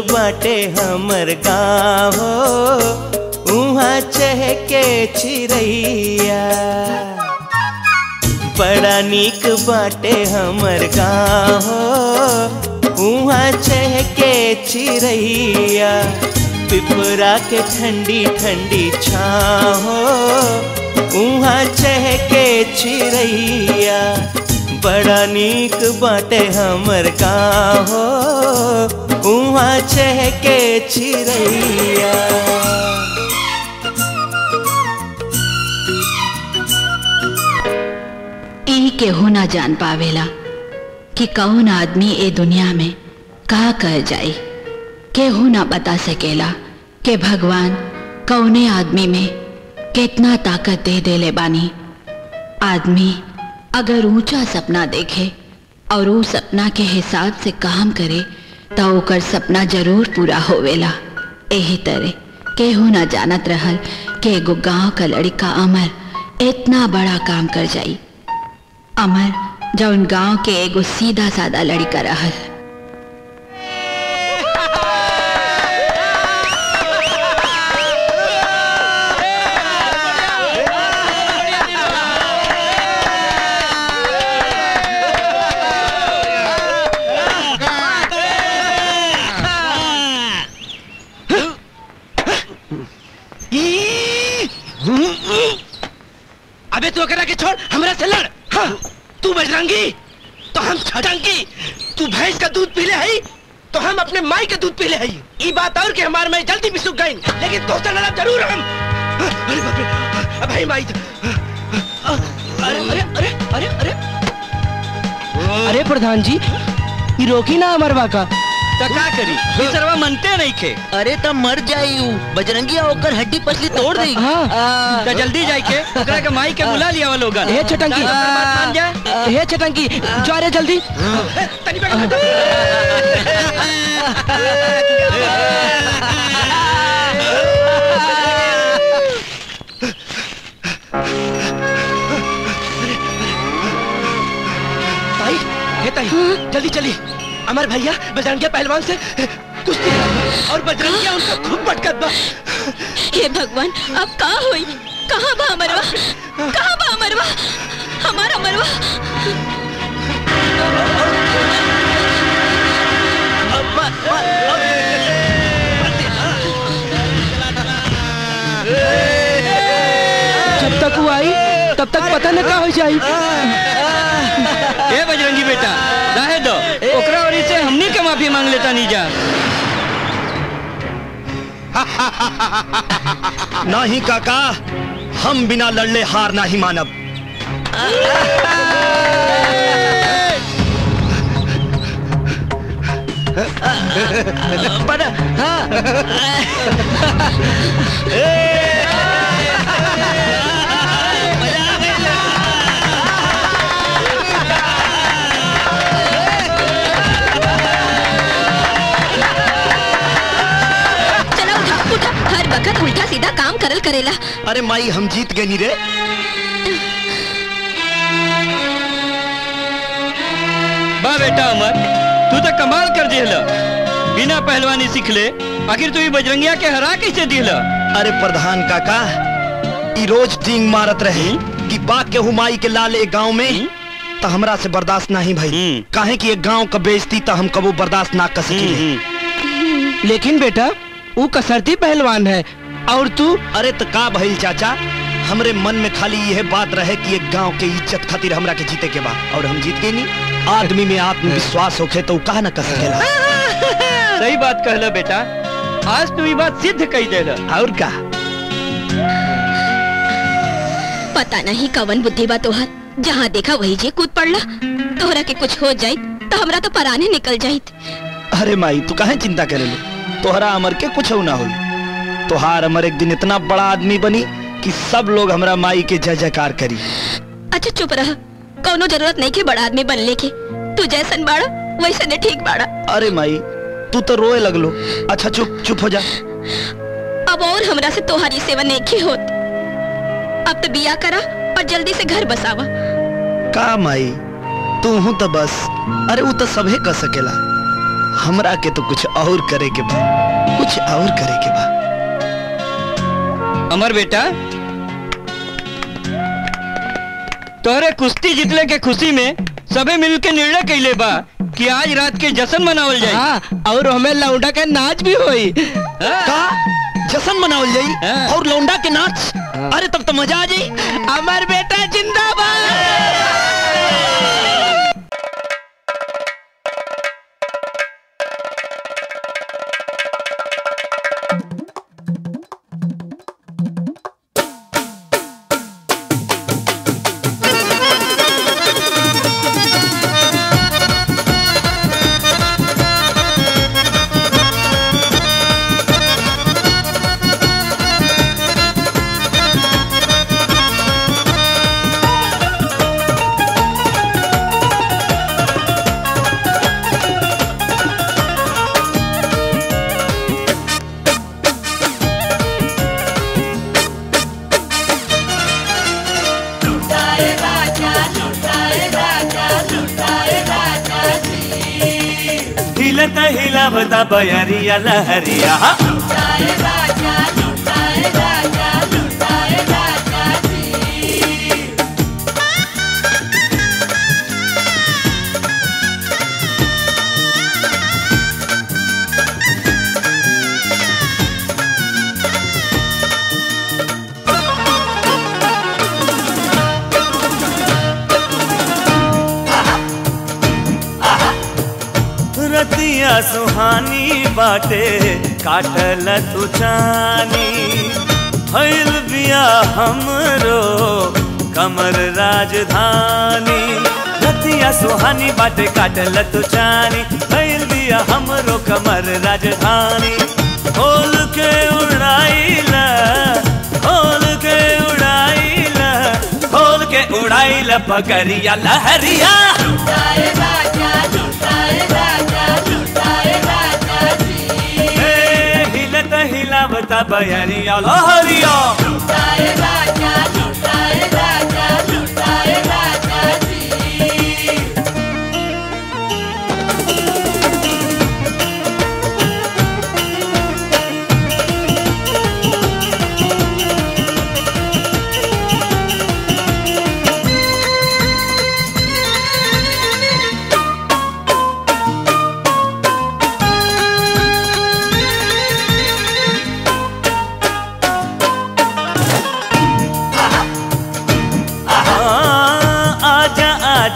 बाटे हमर गाँव उहाँ चहके चिड़ैया बड़ा निक बाटे हमर गाँव उहाँ चहके चिड़ैया पिपरा के ठंडी ठंडी छाहो उहाँ चहके चिड़ैया बड़ा निक बाटे हमर गाँव हुआ चहके चिड़ैया के हो ना जान पावेला कि कौन आदमी ए दुनिया में का कर जाए के हो ना बता सकेला के भगवान कौने आदमी में कितना ताकत दे दे ले बानी आदमी अगर ऊंचा सपना देखे और वो सपना के हिसाब से काम करे तो सपना जरूर पूरा होवेला यही तरह केहू ना जानत रहल के एगो गांव का लड़का अमर इतना बड़ा काम कर जाई अमर जौन गांव के एगो सीधा सादा लड़का रहा अबे तू अकेला के छोड़ हमरा से लड़ हाँ, तू बजरंगी तो हम छटंगी तू भैंस का दूध पीले है तो हम अपने माई का दूध पीले है ये बात और के हमारे माई जल्दी भी सुख गई लेकिन दोस्तों लड़ा जरूर हम हाँ, अरे बाप रे अब हाँ, माई तो, अरे अरे अरे अरे अरे अरे प्रधान जी ये रोकी ना अमरवा का तो मनते नहीं કરી अरे સર્વા મનતે નહીં કે बजरंगिया होकर हड्डी पसली तोड़ दी हाँ। तो जल्दी जाई के के माई के बुला लिया वो हे चटंकी हे जल्दी तो- ताई जल्दी चली अमर भैया बजरंगे पहलवान से कुश्ती और बजरंगे उनका खूब पटकत हे भगवान अब कहा होई कहां बा अमरवा कहां बा अमरवा हमारा अमरवा हाँ। जब तक वो आई तब तक पता न का हो जाए बजरंगी बेटा माफी मांग लेता नीजा ना ही काका हम बिना लड़ले हार ना ही मानब पर हाँ करल करेला अरे माई हम जीत गए रे बा बेटा अमर तू तो कमाल कर दिल बिना पहलवानी सीख ले आखिर तू बजरंगिया के हरा कैसे दिल अरे प्रधान काका रोज टींग मारत रहे हम्म। कि बा के माई के लाल एक गाँव में ही? हम्म। तो हमरा से बर्दाश्त नहीं भाई हम्म। काहे कि एक गांव का बेइज्जती तो हम कबू बर्दाश्त ना कर सके लेकिन बेटा वो कसरती पहलवान है और तू अरे तो का भइल चाचा हमरे मन में खाली यह बात रहे कि एक गांव के इज्जत खातिर हमरा के जीते के बा और हम जीत गए नहीं आदमी में आत्मविश्वास होखे तो कह ना कह सकेला सही बात कहला बेटा आज तू ये बात सिद्ध कही देला और का पता नहीं कवन बुद्धि बा तोहर जहाँ देखा वही जे कूद पड़ला तोहरा के कुछ हो जाए तो हमरा तो पराने निकल जाए अरे माई तू कहे चिंता करे लो तोहरा अमर के कुछ हो ना होई तो हार एक दिन इतना बड़ा आदमी बनी कि सब लोग हमारा माई के जय जयकार करी अच्छा चुप रह कोनो जरूरत नहीं की बड़ा आदमी बनने की तू जैसन बाड़ा वैसे ठीक बाड़ा अरे माई तू तो रोए लगलो अच्छा चुप चुप हो जा अब और हमरा से तुहारी सेवा नहीं होत अब तो बिया करा और जल्दी से घर बसावा का माई तू हूं तो बस अरे वो तो सभी कर सकेला हमरा के तो कुछ और करे के बा कुछ और करे के बा अमर बेटा तोहरे कुश्ती जीतने के खुशी में सभी मिल के निर्णय कैले बा कि आज रात के जश्न मनावल जाए हाँ, और हमें लौंडा के नाच भी होई हाँ। का जश्न मनावल जाए हाँ। और लौंडा के नाच हाँ। अरे तब तो मजा आ जाए अमर बेटा जिंदाबाद बयरिया लहरिया बाटे काटल तू जानी फैल बिया हमरो कमर राजधानी नथिया सुहानी बाटे काटल तू जानी फैल बिया हमरो कमर राजधानी होल के उड़ाइला लोल के उड़ाइला लोल के उड़ाइला पकड़िया लहरिया पहले तो हिलावता बयानिया लोहरिया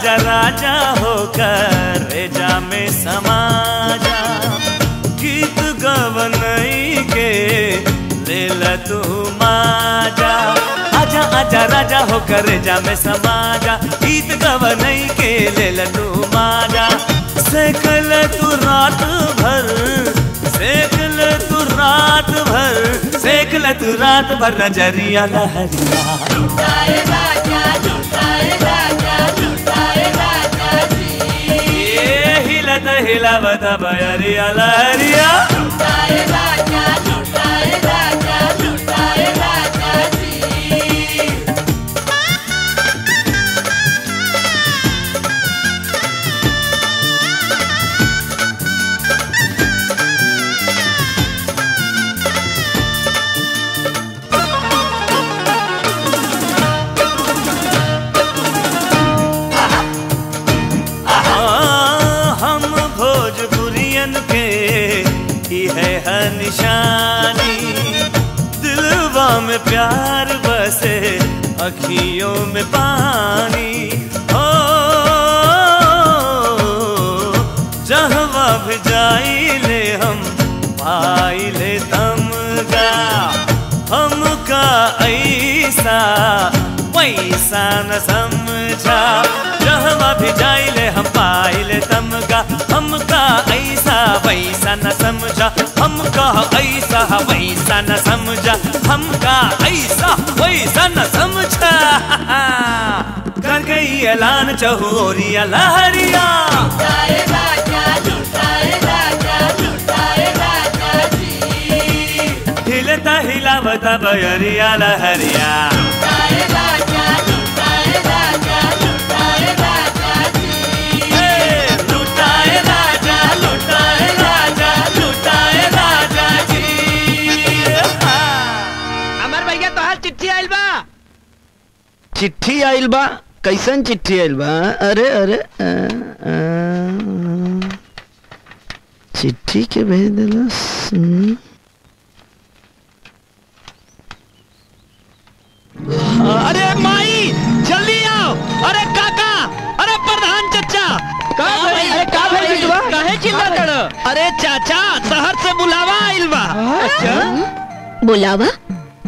राजा राजा होकर रेजा में समाजा गीत गवन के ले तू माजा आजा आजा राजा होकर रेजा में समाजा गीत गवन के ले तू माजा सेकल तू रात भर सेकल तू रात भर सेकल तू रात भर नजरिया लहरिया हिलावत बयरिया लहरिया प्यार बसे अखियों में पानी हो जहवा भिजाई ले हम पाई ले तमगा हमका ऐसा पैसा न समझा जहवा भिजाई ले हम पाई ले तमगा हमका ऐसा पैसा न का ऐसा वैसा न समझा कर गई ऐलान चहोरी लहरिया हिलता हिलावता बयरिया लहरिया चिट्ठी आइल बा कैसन चिट्ठी आइल बा अरे अरे चिट्ठी के भेज दिलस अरे माई जल्दी आओ अरे काका अरे प्रधान चचा हाँ अरे चाचा शहर से बुलावा आइल बा हाँ, हाँ? बुलावा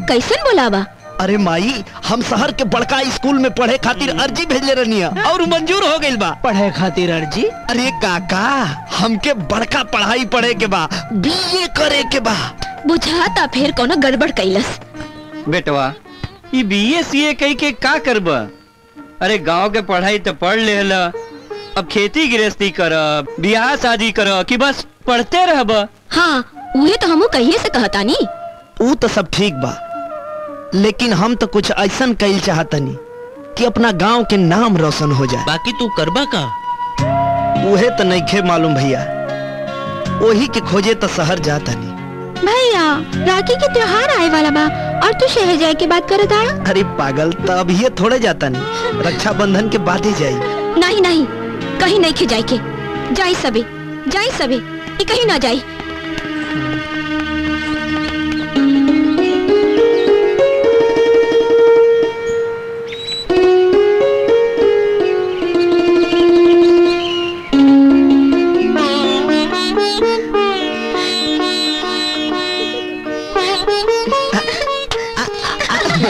कैसन बुलावा अरे माई हम शहर के बड़का स्कूल में पढ़े खातिर अर्जी भेजले रहनी और मंजूर हो गई बा पढ़े खातिर अर्जी अरे काका हमके बड़का पढ़ाई पढ़े के बा बीए करे के बा बुझाता फिर कोनो गड़बड़ कैलस बेटवा ये बीए सीए कह के का करब अरे गांव के पढ़ाई तो पढ़ ले ला। अब खेती गृहस्थी कर ब्याह शादी कर कि बस पढ़ते रह हाँ वही तो हम कहिए से कहता नहीं वो तो सब ठीक बा लेकिन हम तो कुछ ऐसा कैल चाहतनी कि अपना गांव के नाम रोशन हो जाए बाकी तू करबा का उहे तो नहीं खे मालूम भैया वही के खोजे तो शहर जातनी भैया राखी के त्योहार आए वाला बा और तू शहर जाए के बात कर अरे पागल तो अब ये थोड़े जाता नहीं रक्षा बंधन के बाद ही जाए नहीं नहीं कहीं नहीं जाए के जाए सभी जाए सभी कहीं ना जाए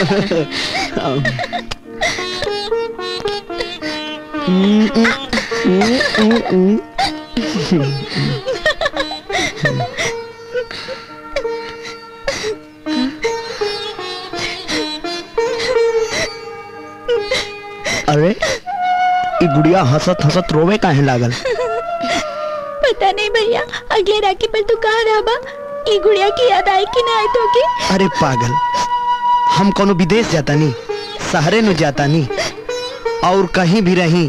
Um. अरे गुड़िया हसत हसत रोवे काहे लागल पता नहीं भैया अगले राखी पर तू कहा गुड़िया की याद आई कि ना आई तो अरे पागल हम कोनो विदेश जाता नहीं शहरे नु जाता नहीं और कहीं भी रही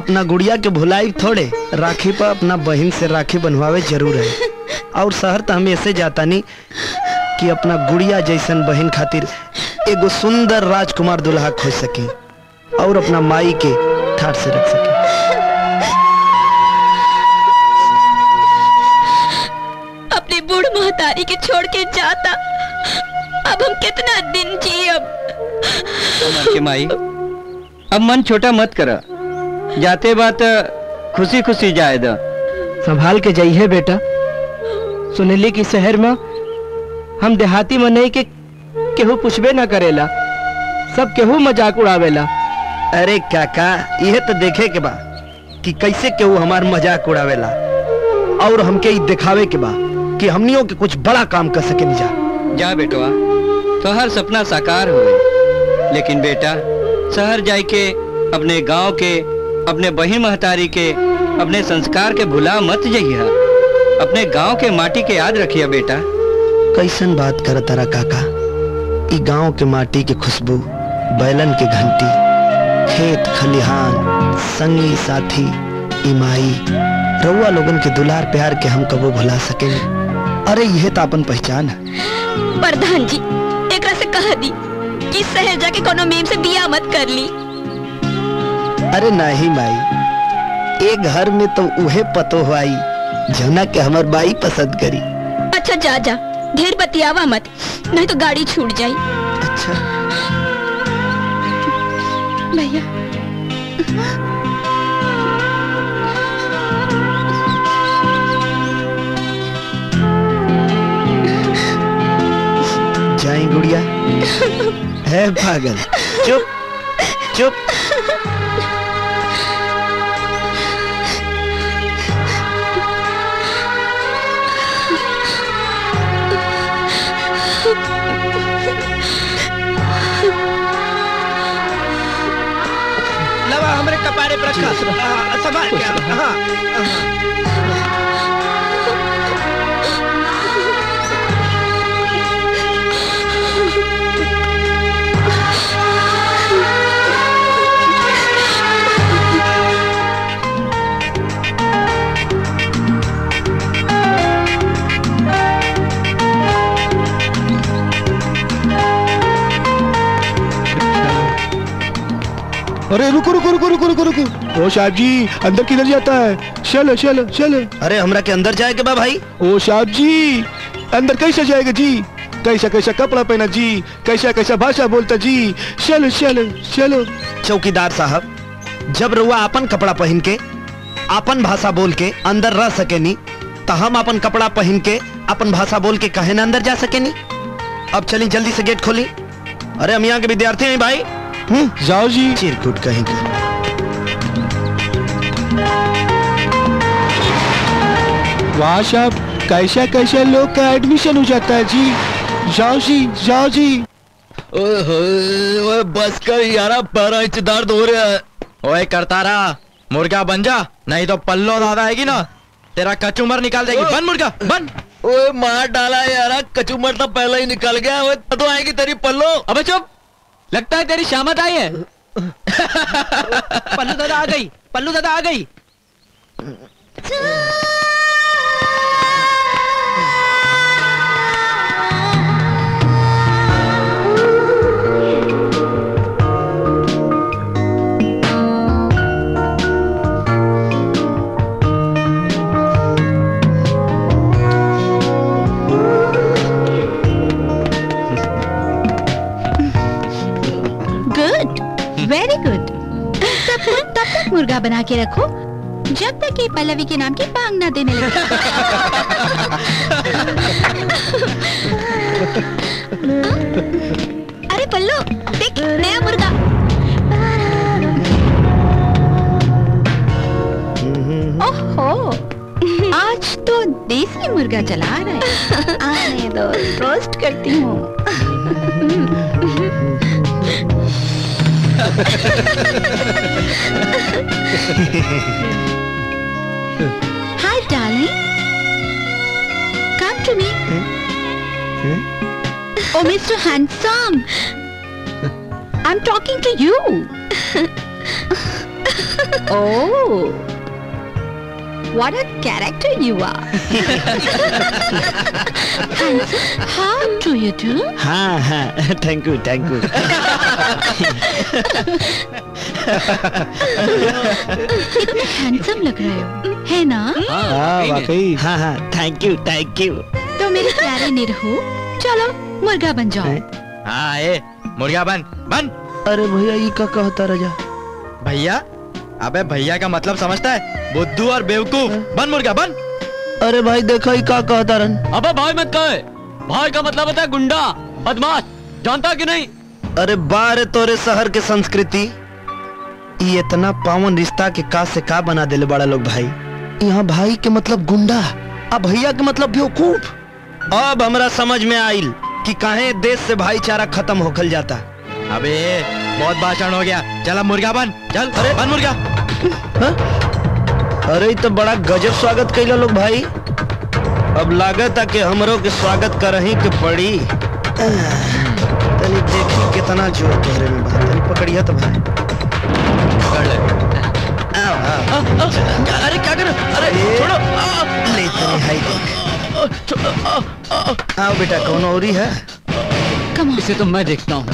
अपना गुड़िया के भुलाई थोड़े राखी पर अपना बहन से राखी बनवावे जरूर है और शहर तो हम ऐसे जाता नहीं कि अपना गुड़िया जैसन बहन खातिर एगो सुंदर राजकुमार दुल्हा खोज सके और अपना माई के ठाट से रख सके अपनी बूढ़ महतारी के छोड़ के जाता अब हम कितना दिन जी अब तो माई अब मन छोटा मत करा जाते बात खुशी खुशी जाए द संभाल के जाइए बेटा सुनली की शहर में हम देहाती में नहीं के केहू पूछबे ना करेला सब केहू मजाक उड़ावेला अरे काका यह तो देखे के बा कि कैसे केहू हमार मजाक उड़ावेला और हमके दिखावे के बा कि हमनियों के कुछ बड़ा काम कर सके जा जा बेटवा तो हर सपना साकार हुए लेकिन बेटा शहर जाय के अपने गांव के अपने बहिन महतारी के अपने संस्कार के भुला मत जइया अपने गांव के माटी के याद रखिया बेटा कैसन बात कर तारा काका ई गांव के माटी के खुशबू बैलन के घंटी खेत खलिहान संगी साथी इमाई रउआ लोगन के दुलार प्यार के हम कबो भुला सके अरे यह तो अपन पहचान है प्रधान जी कह दी कि शहर के कोनो मेम से बिया मत कर ली अरे नहीं माई एक घर में तो उहे पतो हुआई जना के हमर बाई पसंद करी अच्छा जा जा ढेर बतियावा मत नहीं तो गाड़ी छूट जाई अच्छा भैया जाए गुड़िया है पागल चुप चुप लवा हमरे कपारे पर रखा हाँ, संभाल के हां अरे रुको रुको रुको रुको रुको रुको ओ साहब जी अंदर किधर जाता है चल चल चल अरे हमरा के अंदर जाए के बा भाई ओ साहब जी अंदर कैसे जाएगा जी कैसा कैसा कपड़ा पहना जी कैसा कैसा भाषा बोलता जी चलो चलो चलो चौकीदार साहब जब रुआ अपन कपड़ा पहन के अपन भाषा बोल के अंदर रह सके नी तो हम अपन कपड़ा पहन के अपन भाषा बोल के कहे ना अंदर जा सके नी अब चली जल्दी से गेट खोली अरे हम यहाँ के विद्यार्थी हैं भाई हम्म, जाओ जी चिरकुट कहीं का वहाँ साहब कैसा कैसा लोग का एडमिशन हो जाता है जी जाओ जी जाओ जी ओए बस कर यारा बारह इंच दर्द हो रहा है ओए करता रहा मुर्गा बन जा नहीं तो पल्लो दादा आएगी ना तेरा कचूमर निकाल देगी बन मुर्गा बन ओए मार डाला यारा कचूमर तो पहले ही निकल गया ओए तो आएगी तेरी पल्लो अबे चुप लगता है तेरी शामत आई है पल्लू दादा आ गई पल्लू दादा आ गई वेरी गुड तब तक मुर्गा बना के रखो जब तक ये पल्लवी के नाम की मांग ना देने लगे हाँ? अरे पल्लू देख नया मुर्गा ओहो आज तो देसी मुर्गा चला रहा है आने दो रोस्ट करती हूँ हम्म। Hi, darling. Come to me. Oh, Mr. Handsome. I'm talking to you. oh. What a character you are. how do you do? Ha हाँ, ha! हाँ. thank you thank you. कितना हैंडसम लग रहे हो है ना हाँ, हाँ वाकई हाँ हाँ थैंक यू थैंक यू तो मेरे प्यारे निरहु चलो मुर्गा बन जाओ हाँ ये मुर्गा बन बन अरे भैया ये क्या कहता रजा भैया अबे भैया का मतलब समझता है बुद्धू और बेवकूफ बन मुर्गा बन अरे भाई देखो क्या कहता रन अबे भाई मत कहे भाई का मतलब होता है गुंडा बदमाश जानता कि नहीं अरे बारे तोरे शहर के संस्कृति ये इतना पावन रिश्ता के का से का बना दिले बड़ा लोग भाई यहाँ भाई के मतलब गुंडा अब भैया के मतलब बेवकूफ अब हमारा समझ में आई कि कहे देश से भाईचारा खत्म होखल जाता अबे बहुत भाषण हो गया चल अब मुर्गा बन चल अरे बन मुर्गा हा? अरे तो बड़ा गजब स्वागत कैला लोग भाई अब लागत है कि हमरों के स्वागत कर ही के पड़ी तनी देखी कितना जोर कह रहे बा तनी पकड़िया तो भाई पकड़ ले अरे क्या कर अरे छोड़ो ले तनी हाई देख आओ बेटा कौन औरी है इसे तो मैं देखता हूँ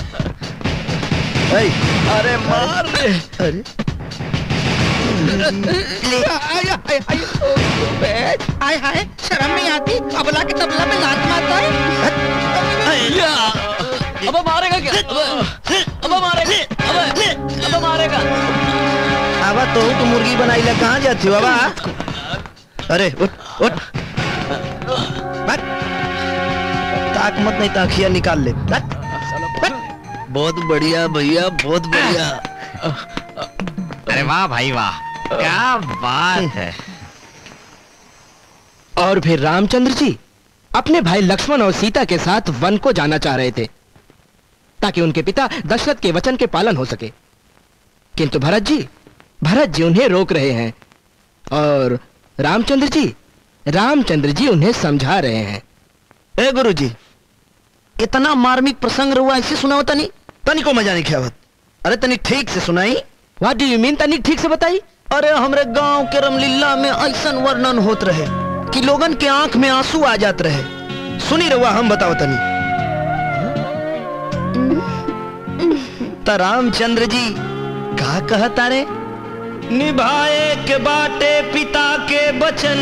अरे मार दे अरे हाय हाय शर्म नहीं आती अबला के तबला में लात मारता है अब मारेगा क्या अब मारेगा अब मारेगा अब तो तू मुर्गी बनाई ले कहाँ जाती हो बाबा अरे उठ उठ ताक मत नहीं ताकिया निकाल ले बहुत बढ़िया भैया बहुत बढ़िया अरे वाह भाई वाह क्या बात है और फिर रामचंद्र जी अपने भाई लक्ष्मण और सीता के साथ वन को जाना चाह रहे थे ताकि उनके पिता दशरथ के वचन के पालन हो सके किंतु भरत जी भरत जी उन्हें रोक रहे हैं और रामचंद्र जी रामचंद्र जी उन्हें समझा रहे हैं ए जी इतना मार्मिक प्रसंग हुआ ऐसे सुना होता नहीं तनी को मजा नहीं खेवत अरे तनी ठीक से सुनाई वाट डू यू मीन तनी ठीक से बताई अरे हमारे गांव के रमलीला में ऐसा वर्णन होत रहे कि लोगन के आंख में आंसू आ जाते रहे सुनी रहुआ हम बताओ तनी तो रामचंद्र जी का कह रे निभाए के बाटे पिता के बचन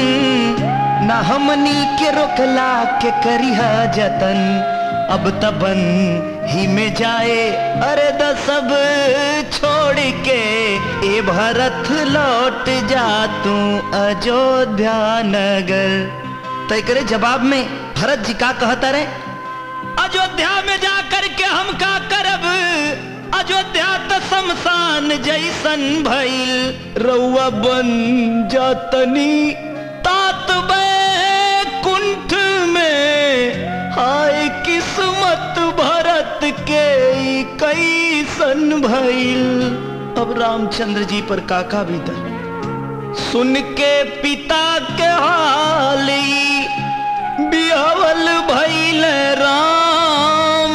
ना हमनी के रोकला के करिहा जतन अब तबन ही में जाए अरे दसब छोड़ के ए भरत लौट जा तू अयोध्या नगर तो करे जवाब में भरत जी का कहता रहे अयोध्या में जा कर के हम का करब अयोध्या तो शमशान जैसन भैल रउआ बन जातनी तात में हाय भरत भरत के कई सन भइल अब रामचंद्र जी पर काका भीतर सुन के पिता के हाली बिहवल भइल राम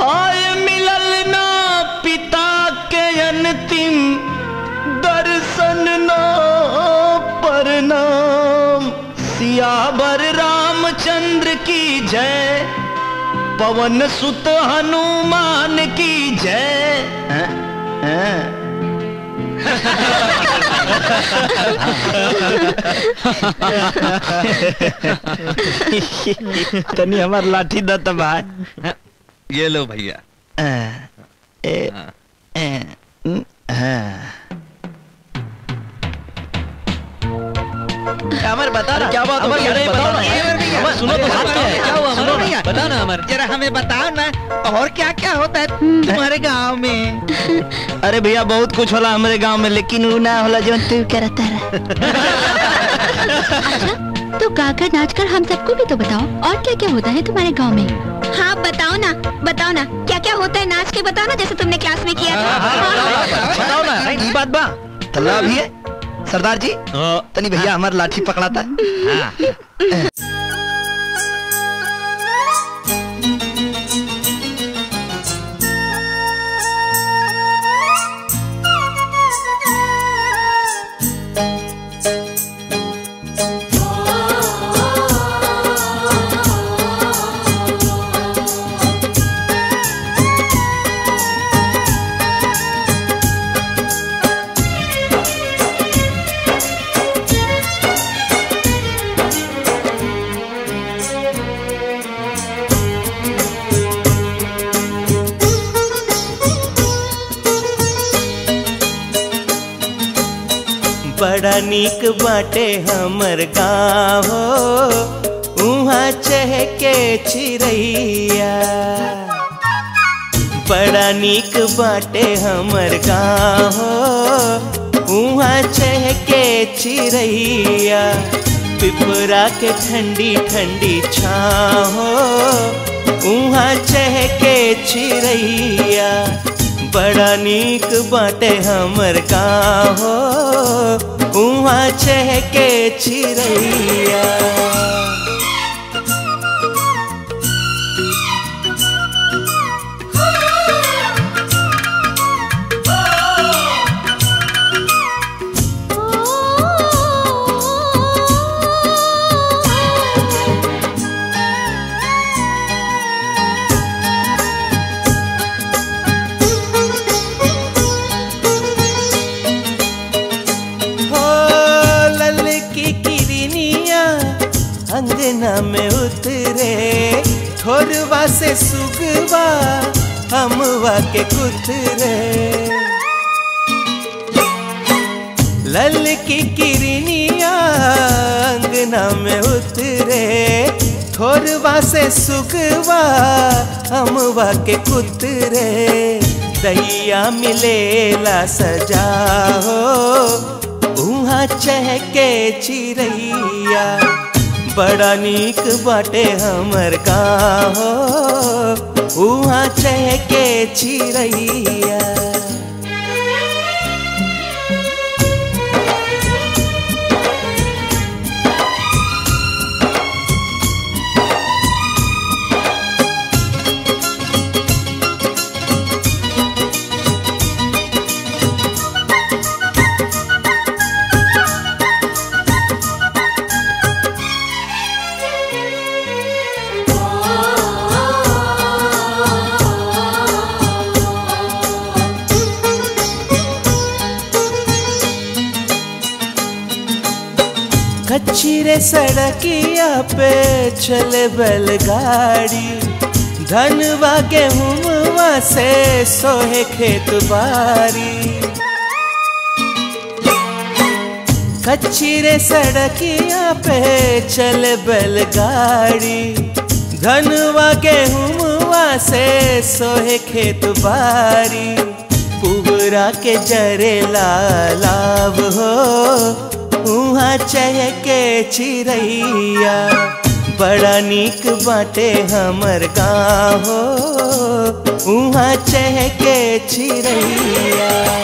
हाय मिलल ना पिता के अंतिम दर्शन पर परनाम सियाबर रामचंद्र की जय पवन सुत हनुमान की जय हाँ, हाँ। तनी हमार लाठी दत भाई ये लो भैया अमर बता रहा क्या बात हो रही है सुनो तो हाथ क्या हुआ बताओ ना अमर जरा हमें बताओ ना और क्या क्या होता है तुम्हारे गांव में अरे भैया बहुत कुछ होला हमारे गांव में लेकिन वो ना होला जो तू करता अच्छा तो गाकर नाच कर हम सबको भी तो बताओ और क्या क्या होता है तुम्हारे गाँव में हाँ बताओ ना बताओ ना क्या क्या होता है नाच के बताओ ना जैसे तुमने क्लास में किया था हाँ, हाँ, हाँ, बताओ ना ये बात बा तल्ला भी है सरदार जी तनी भैया हमारा लाठी पकड़ाता है निक बाटे हमर गाँव उहाँ चहके चिड़ैया बड़ा निक बाटे हमर गाँव उहाँ चहके चिड़ैया पिपरा के ठंडी ठंडी छाहो उहाँ चहके चिड़ैया बड़ा निक बाटे हमर गाँव उहाँ चहके छिरैया में उतरे ठोरवा से सुगवा हम वाके कुतरे लल की किरनिया अंगना में उतरे ठोरवा से सुगवा हम वाके कुतरे दैया मिलेला सजा हो उहाँ चहके चिरैया बड़ा नीक बाटे हमर का हो वहाँ चहके के सड़किया पे चले बैलगाड़ी धनवा गेहूँ से सोहे खेत बारी कच्ची रे सड़किया पे चले बैलगाड़ी धनवा गेहूँ से सोहे खेत बारी पुबरा के जरे लाभ हो उहाँ चहके चिड़ैया बड़ा निक बाटे हमर गाँव उहाँ चहके चिड़ैया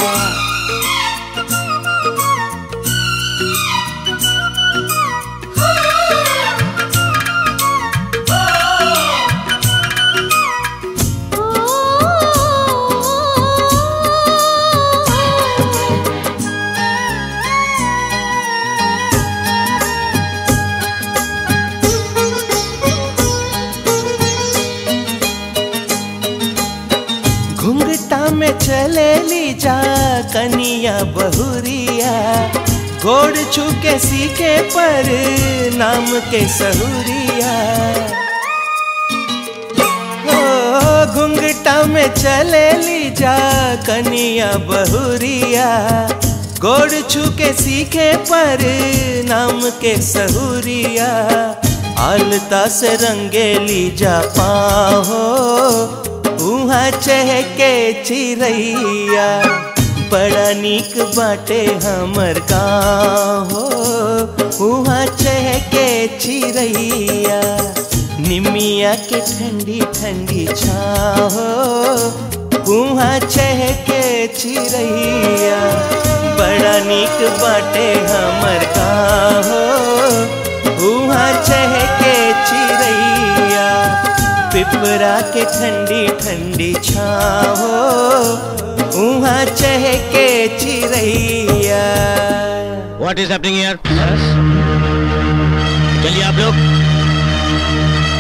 बहुरिया गोड़ छू के सीखे पर नाम के सहूरिया हो घुंघटा में चले ली जा कनिया बहुरिया गोड़ छू के सीखे पर नाम के सहूरिया आलता से ली जा पाओ उहाँ चहके चिरैया बड़ा निक बाटे हमर हो वहाँ चहके चिड़ैया निमिया के ठंडी ठंडी छाओ वहाँ चहके चिड़ैया बड़ा निक बाटे हमर गाँव वहाँ चहके चिड़ैया पिपरा के ठंडी ठंडी छाओ वहाँ चहके चिड़ैया What is happening here? चलिए आप लोग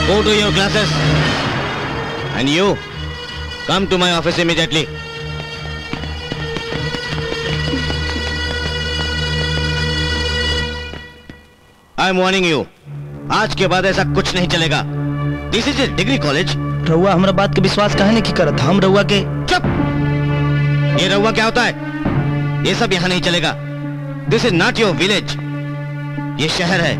go to your classes and you come to my office immediately I am warning you आज के बाद ऐसा कुछ नहीं चलेगा this is a degree college रहुआ हमारा बात के विश्वास कहे नहीं की करत हम रहुआ के ये रहुआ क्या होता है ये सब यहाँ नहीं चलेगा this is not your village ये शहर है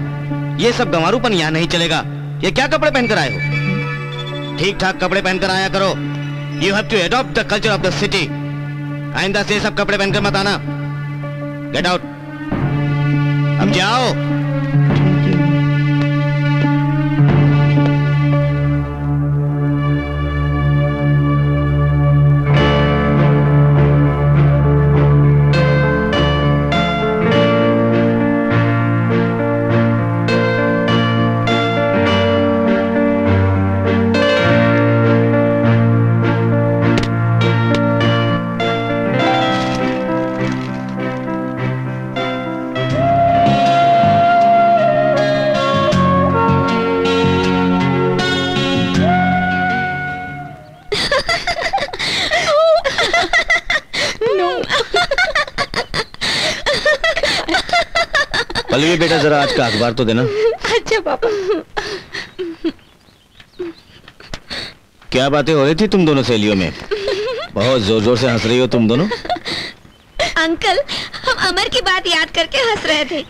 ये सब गंवारूपन यहाँ नहीं चलेगा ये क्या कपड़े पहनकर आए हो ठीक ठाक कपड़े पहनकर आया करो you have to adopt the culture of the city आइंदा से सब कपड़े पहनकर मत आना गेट आउट अब जाओ बेटा जरा आज का अखबार तो देना अच्छा पापा क्या बातें हो रही थी तुम दोनों सहेलियों में बहुत जोर जोर से हंस रही हो तुम दोनों अंकल हम अमर की बात याद करके हंस रहे थे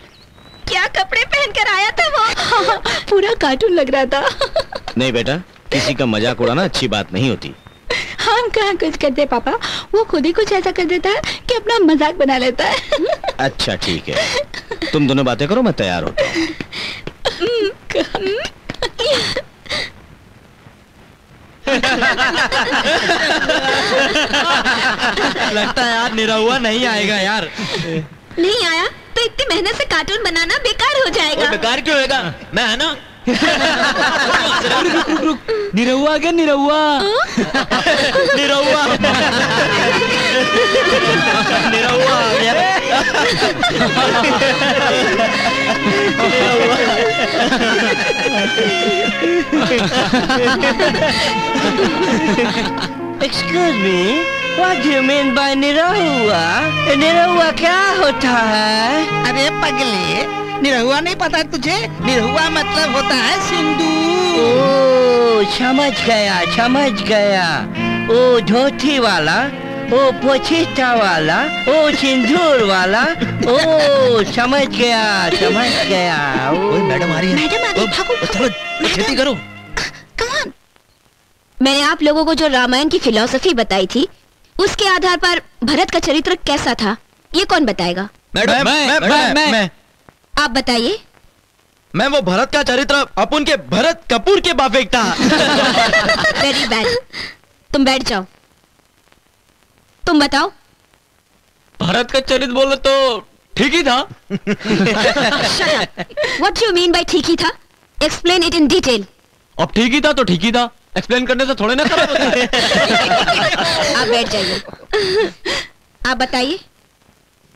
क्या कपड़े पहन कर आया था वो पूरा कार्टून लग रहा था नहीं बेटा किसी का मजाक उड़ाना अच्छी बात नहीं होती हम कहा कुछ करते पापा वो खुद ही कुछ ऐसा कर देता है कि अपना मजाक बना लेता है अच्छा ठीक है तुम दोनों बातें करो मैं तैयार होता हूँ लगता है यार निरहुआ नहीं आएगा यार नहीं आया तो इतनी मेहनत से कार्टून बनाना बेकार हो जाएगा बेकार क्यों होगा मैं है ना रुक रुक रुक निरहुआ क्या Nirahua Nirahua Nirahua Excuse me, what do you mean by Nirahua? Nirahua क्या होता है? अरे पगली निरहुआ नहीं पता तुझे निरहुआ मतलब होता है सिंदूर समझ गया समझ गया ओ धोती वाला ओ पोछीटा वाला ओ सिंदूर वाला ओ समझ गया समझ गया ओ मैडम आ रही है मैडम आ गई भागो चलो खेती करो मैंने आप लोगों को जो रामायण की फिलॉसफी बताई थी उसके आधार पर भरत का चरित्र कैसा था ये कौन बताएगा मैडम मैं मैं, मैं, मैं, मैं, मैं, मैं, मैं, मैं आप बताइए मैं वो भरत का चरित्र अपन के भरत कपूर के बाप था वेरी बैड तुम बैठ जाओ तुम बताओ भरत का चरित्र बोले तो ठीक ही था व्हाट यू मीन बाय ठीक ही था एक्सप्लेन इट इन डिटेल अब ठीक ही था तो ठीक ही था एक्सप्लेन करने से थोड़े ना आप बैठ जाइए आप बताइए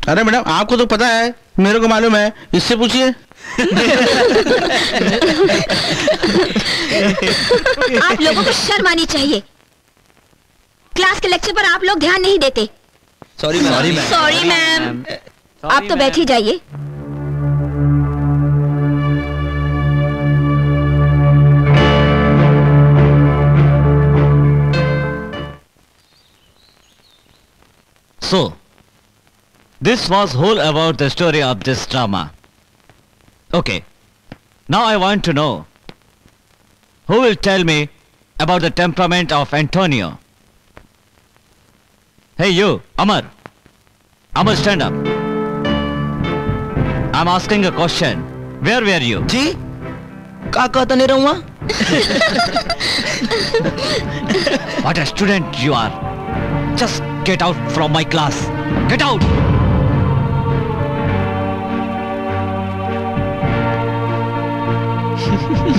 अरे मैडम आपको तो पता है मेरे को मालूम है इससे पूछिए आप लोगों को शर्म आनी चाहिए क्लास के लेक्चर पर आप लोग ध्यान नहीं देते सॉरी मैम सॉरी मैम आप तो बैठ ही जाइए सो so, this was whole about the story of this drama. Okay, now I want to know who will tell me about the temperament of Antonio. Hey you, Amar. Amar, stand up. I'm asking a question. Where were you? जी का कहता नहीं रहूँगा What a student you are. Just get out from my class. Get out!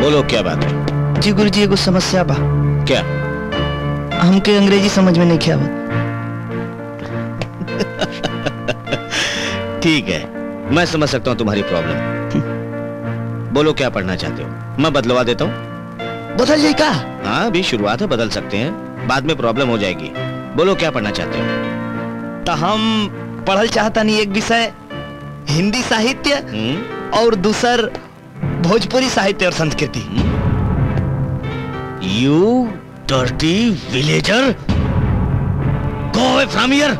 बोलो क्या बात है जी गुरु जी एगो समस्या बा क्या हमके अंग्रेजी समझ में नहीं क्या बात ठीक है मैं समझ सकता हूँ तुम्हारी प्रॉब्लम बोलो क्या पढ़ना चाहते हो मैं बदलवा देता हूँ बदल जाए का हाँ अभी शुरुआत है बदल सकते हैं बाद में प्रॉब्लम हो जाएगी बोलो क्या पढ़ना चाहते हो तो हम पढ़ल चाहता नहीं एक विषय हिंदी साहित्य हम्म। और दूसर भोजपुरी साहित्य और संस्कृति you dirty villager go away from here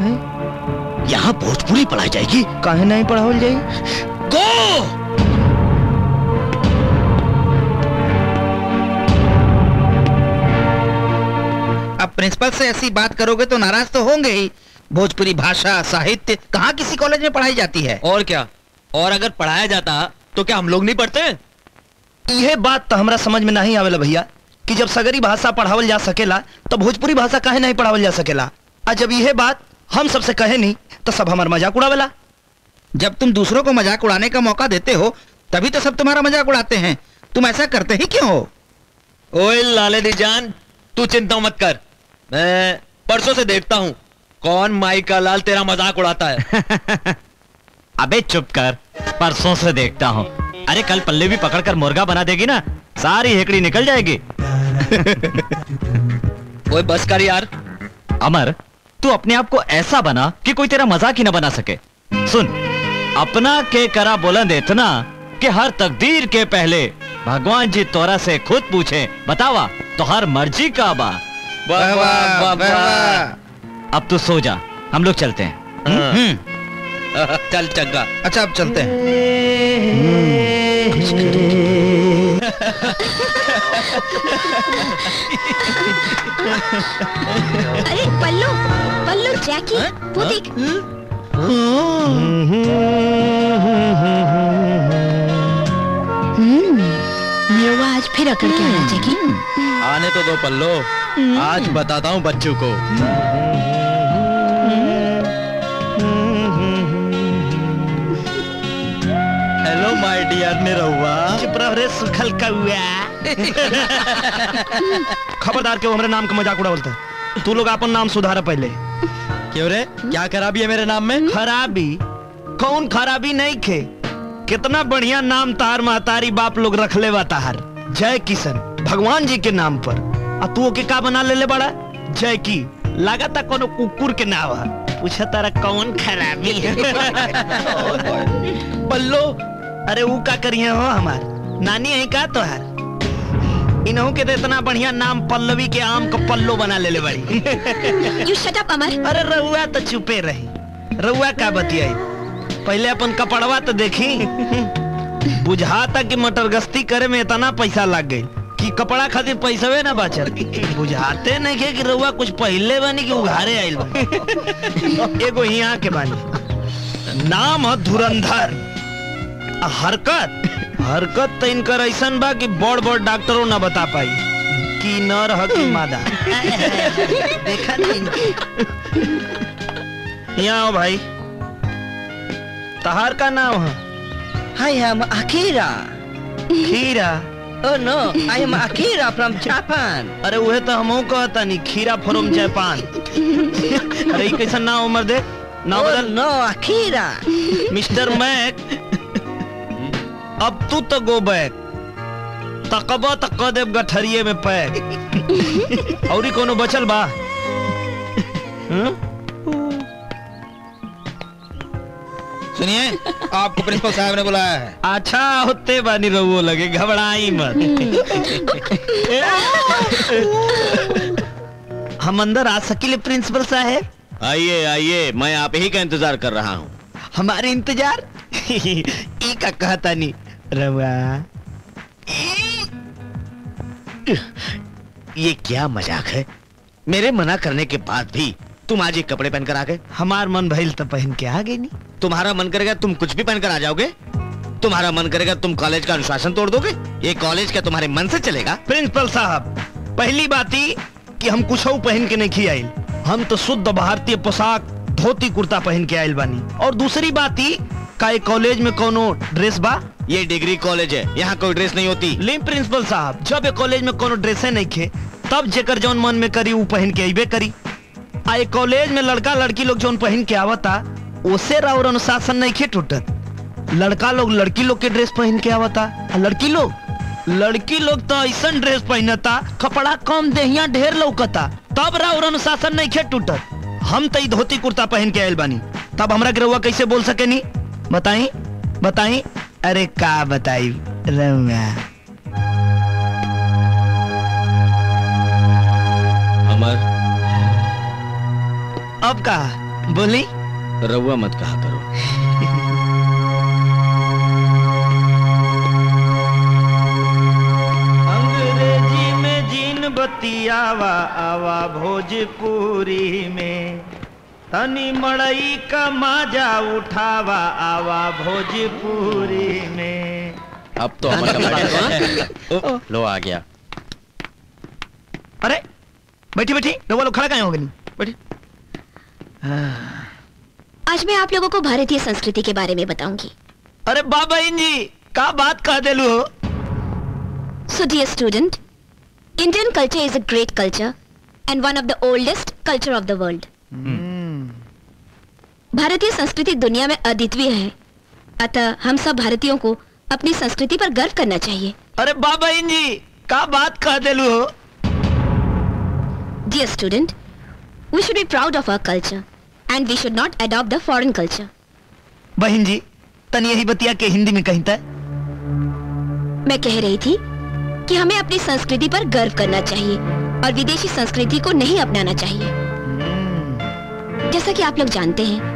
यहाँ भोजपुरी पढ़ाई जाएगी कहे नहीं पढ़ाई जाएगी गो अब प्रिंसिपल से ऐसी बात करोगे तो नाराज तो होंगे ही भोजपुरी भाषा साहित्य कहाँ किसी कॉलेज में पढ़ाई जाती है और क्या और अगर पढ़ाया जाता तो क्या हम लोग नहीं पढ़ते यह बात तो हमारा समझ में नहीं आवेला भैया कि जब सगरी भाषा पढ़ावल जा सकेला तो भोजपुरी भाषा कहे नहीं पढ़ावल जा सकेला आ जब यह बात हम सबसे कहे नहीं तो सब हमारा मजाक उड़ावेला जब तुम दूसरों को मजाक उड़ाने का मौका देते हो तभी तो सब तुम्हारा मजाक उड़ाते हैं तुम ऐसा करते ही क्यों हो ओए लाले दीजान तू चिंता मत कर मैं परसों से देखता हूँ कौन माई का लाल तेरा मजाक उड़ाता है अबे चुप कर परसों से देखता हूँ अरे कल पल्ले भी पकड़कर मुर्गा बना देगी ना सारी हेकड़ी निकल जाएगी ओए बस कर यार अमर तू अपने आप को ऐसा बना कि कोई तेरा मजाक ही ना बना सके सुन अपना के करा बुलंद इतना कि हर तकदीर के पहले भगवान जी तोरा से खुद पूछे बतावा तो हर मर्जी का बा अब तू सो जा हम लोग चलते हैं हाँ। हम्म। चल चंगा अच्छा अब चलते हैं अरे पल्लू पल्लू जैकी हाँ? वो हाँ? देख हम्म। हम्म, युवा आज फिर अकड़ के आया जैकी हम्म। आने तो दो पल्लो आज बताता हूँ बच्चों को डियर ने रहुआ चुप रे सुखल कौआ खबरदार क्यों हमारे नाम का मजाक उड़ा बोलते तू लोग अपन नाम सुधार पहले क्यों रे क्या खराबी है मेरे नाम में खराबी कौन खराबी नहीं खे कितना बढ़िया नाम तार महतारी बाप लोग रख ले तार जय किशन भगवान जी के नाम पर आ तू के का बना ले, ले बड़ा जय की लगा था कोनो कुकुर के नाम पूछा तारा कौन खराबी है बल्लो अरे वो का करिए हो हमार नानी है का तोहार इनहू के तो इतना बढ़िया नाम पल्लवी के आम को पल्लो बना ले ले बड़ी यू शट अप अमर अरे रहुआ तो चुपे रही रहुआ का बतिया पहले अपन कपड़वा तो देखी बुझाता कि मटर गस्ती करे में इतना पैसा लग गई कि कपड़ा खातिर पैसा वे ना बचल बुझाते नहीं के कि रहुआ कुछ पहले बनी कि उघारे आइल एगो यहाँ के बानी नाम है धुरंधर हरकत हरकत तो इनकर ऐसा बा कि बड़ बड़ डॉक्टरों ना बता पाई कि नर ह कि मादा यहाँ आओ भाई तहार का नाम है हाय हम अकीरा खीरा ओ no I am Akira from Japan अरे वह तो हमो कहता नहीं खीरा फ्रॉम जापान अरे कैसा नाम उमर दे नाम बदल नो अकीरा मिस्टर मैक अब तू तो गो बैक तकबा तक्का देव गठरिये में पैक और कोनो बचल बा सुनिए आपको प्रिंसिपल साहब ने बुलाया है अच्छा होते बानी रहो लगे घबराई मत हम अंदर आ सकिले प्रिंसिपल साहब आइए आइए मैं आप ही का इंतजार कर रहा हूँ हमारे इंतजार ई का कहता नहीं रवा ये क्या मजाक है मेरे मना करने के बाद भी तुम आज ये कपड़े पहनकर आ गए हमार मन भइल तो पहन के आ गई नहीं तुम्हारा मन करेगा तुम कुछ भी पहनकर आ जाओगे तुम्हारा मन करेगा तुम कॉलेज का अनुशासन तोड़ दोगे ये कॉलेज का तुम्हारे मन से चलेगा प्रिंसिपल साहब पहली बात ही कि हम कुछ पहन के नहीं खी आये हम तो शुद्ध भारतीय पोशाक धोती कुर्ता पहन के आयल बानी और दूसरी बात ही का कॉलेज में कौनो ड्रेस बा ये डिग्री कॉलेज है यहाँ कोई ड्रेस नहीं होती लिम प्रिंसिपल साहब जब ये कॉलेज में कोनो है नहीं थे तब जेकर जौन मन में करी वो पहन के अबे करी आ कॉलेज में लड़का लड़की लोग जौन पहन के आवता उसे और अनुशासन नहीं थे टूटत लड़का लोग लड़की लोग के ड्रेस पहन के आवता लड़की लोग लड़की लोग तो ऐसा ड्रेस पहनता कपड़ा कम देहिया ढेर लौकता तब राउर अनुशासन नहीं थे टूटत हम तो धोती कुर्ता पहन के आयल बानी तब हमारा गिरवा कैसे बोल सके नी बताई बताई अरे का बताई रहुआ अमर अब कहा बोली रहुआ मत कहा करो अंग्रेजी में जीन बतियावा आवा भोजपुरी में तनी मड़ई का माजा उठावा आवा भोजपुरी में अब तो हम लोग आ गया लो आ गया अरे बैठी बैठी लो वालों खड़ा कहाँ होगे नहीं बैठी हाँ। आज मैं आप लोगों को भारतीय संस्कृति के बारे में बताऊंगी अरे बाबा इंजी का बात कह दे लो so dear student Indian culture is a great culture and one of the oldest culture of the world भारतीय संस्कृति दुनिया में अद्वितीय है अतः हम सब भारतीयों को अपनी संस्कृति पर गर्व करना चाहिए अरे बाबा जी का बात कह दे हो Dear student we should be proud of our culture and we should not adopt the foreign culture बहन जी, तन यही बतिया के हिंदी में कहीं था? मैं कह रही थी कि हमें अपनी संस्कृति पर गर्व करना चाहिए और विदेशी संस्कृति को नहीं अपनाना चाहिए हम्म। जैसा कि आप लोग जानते हैं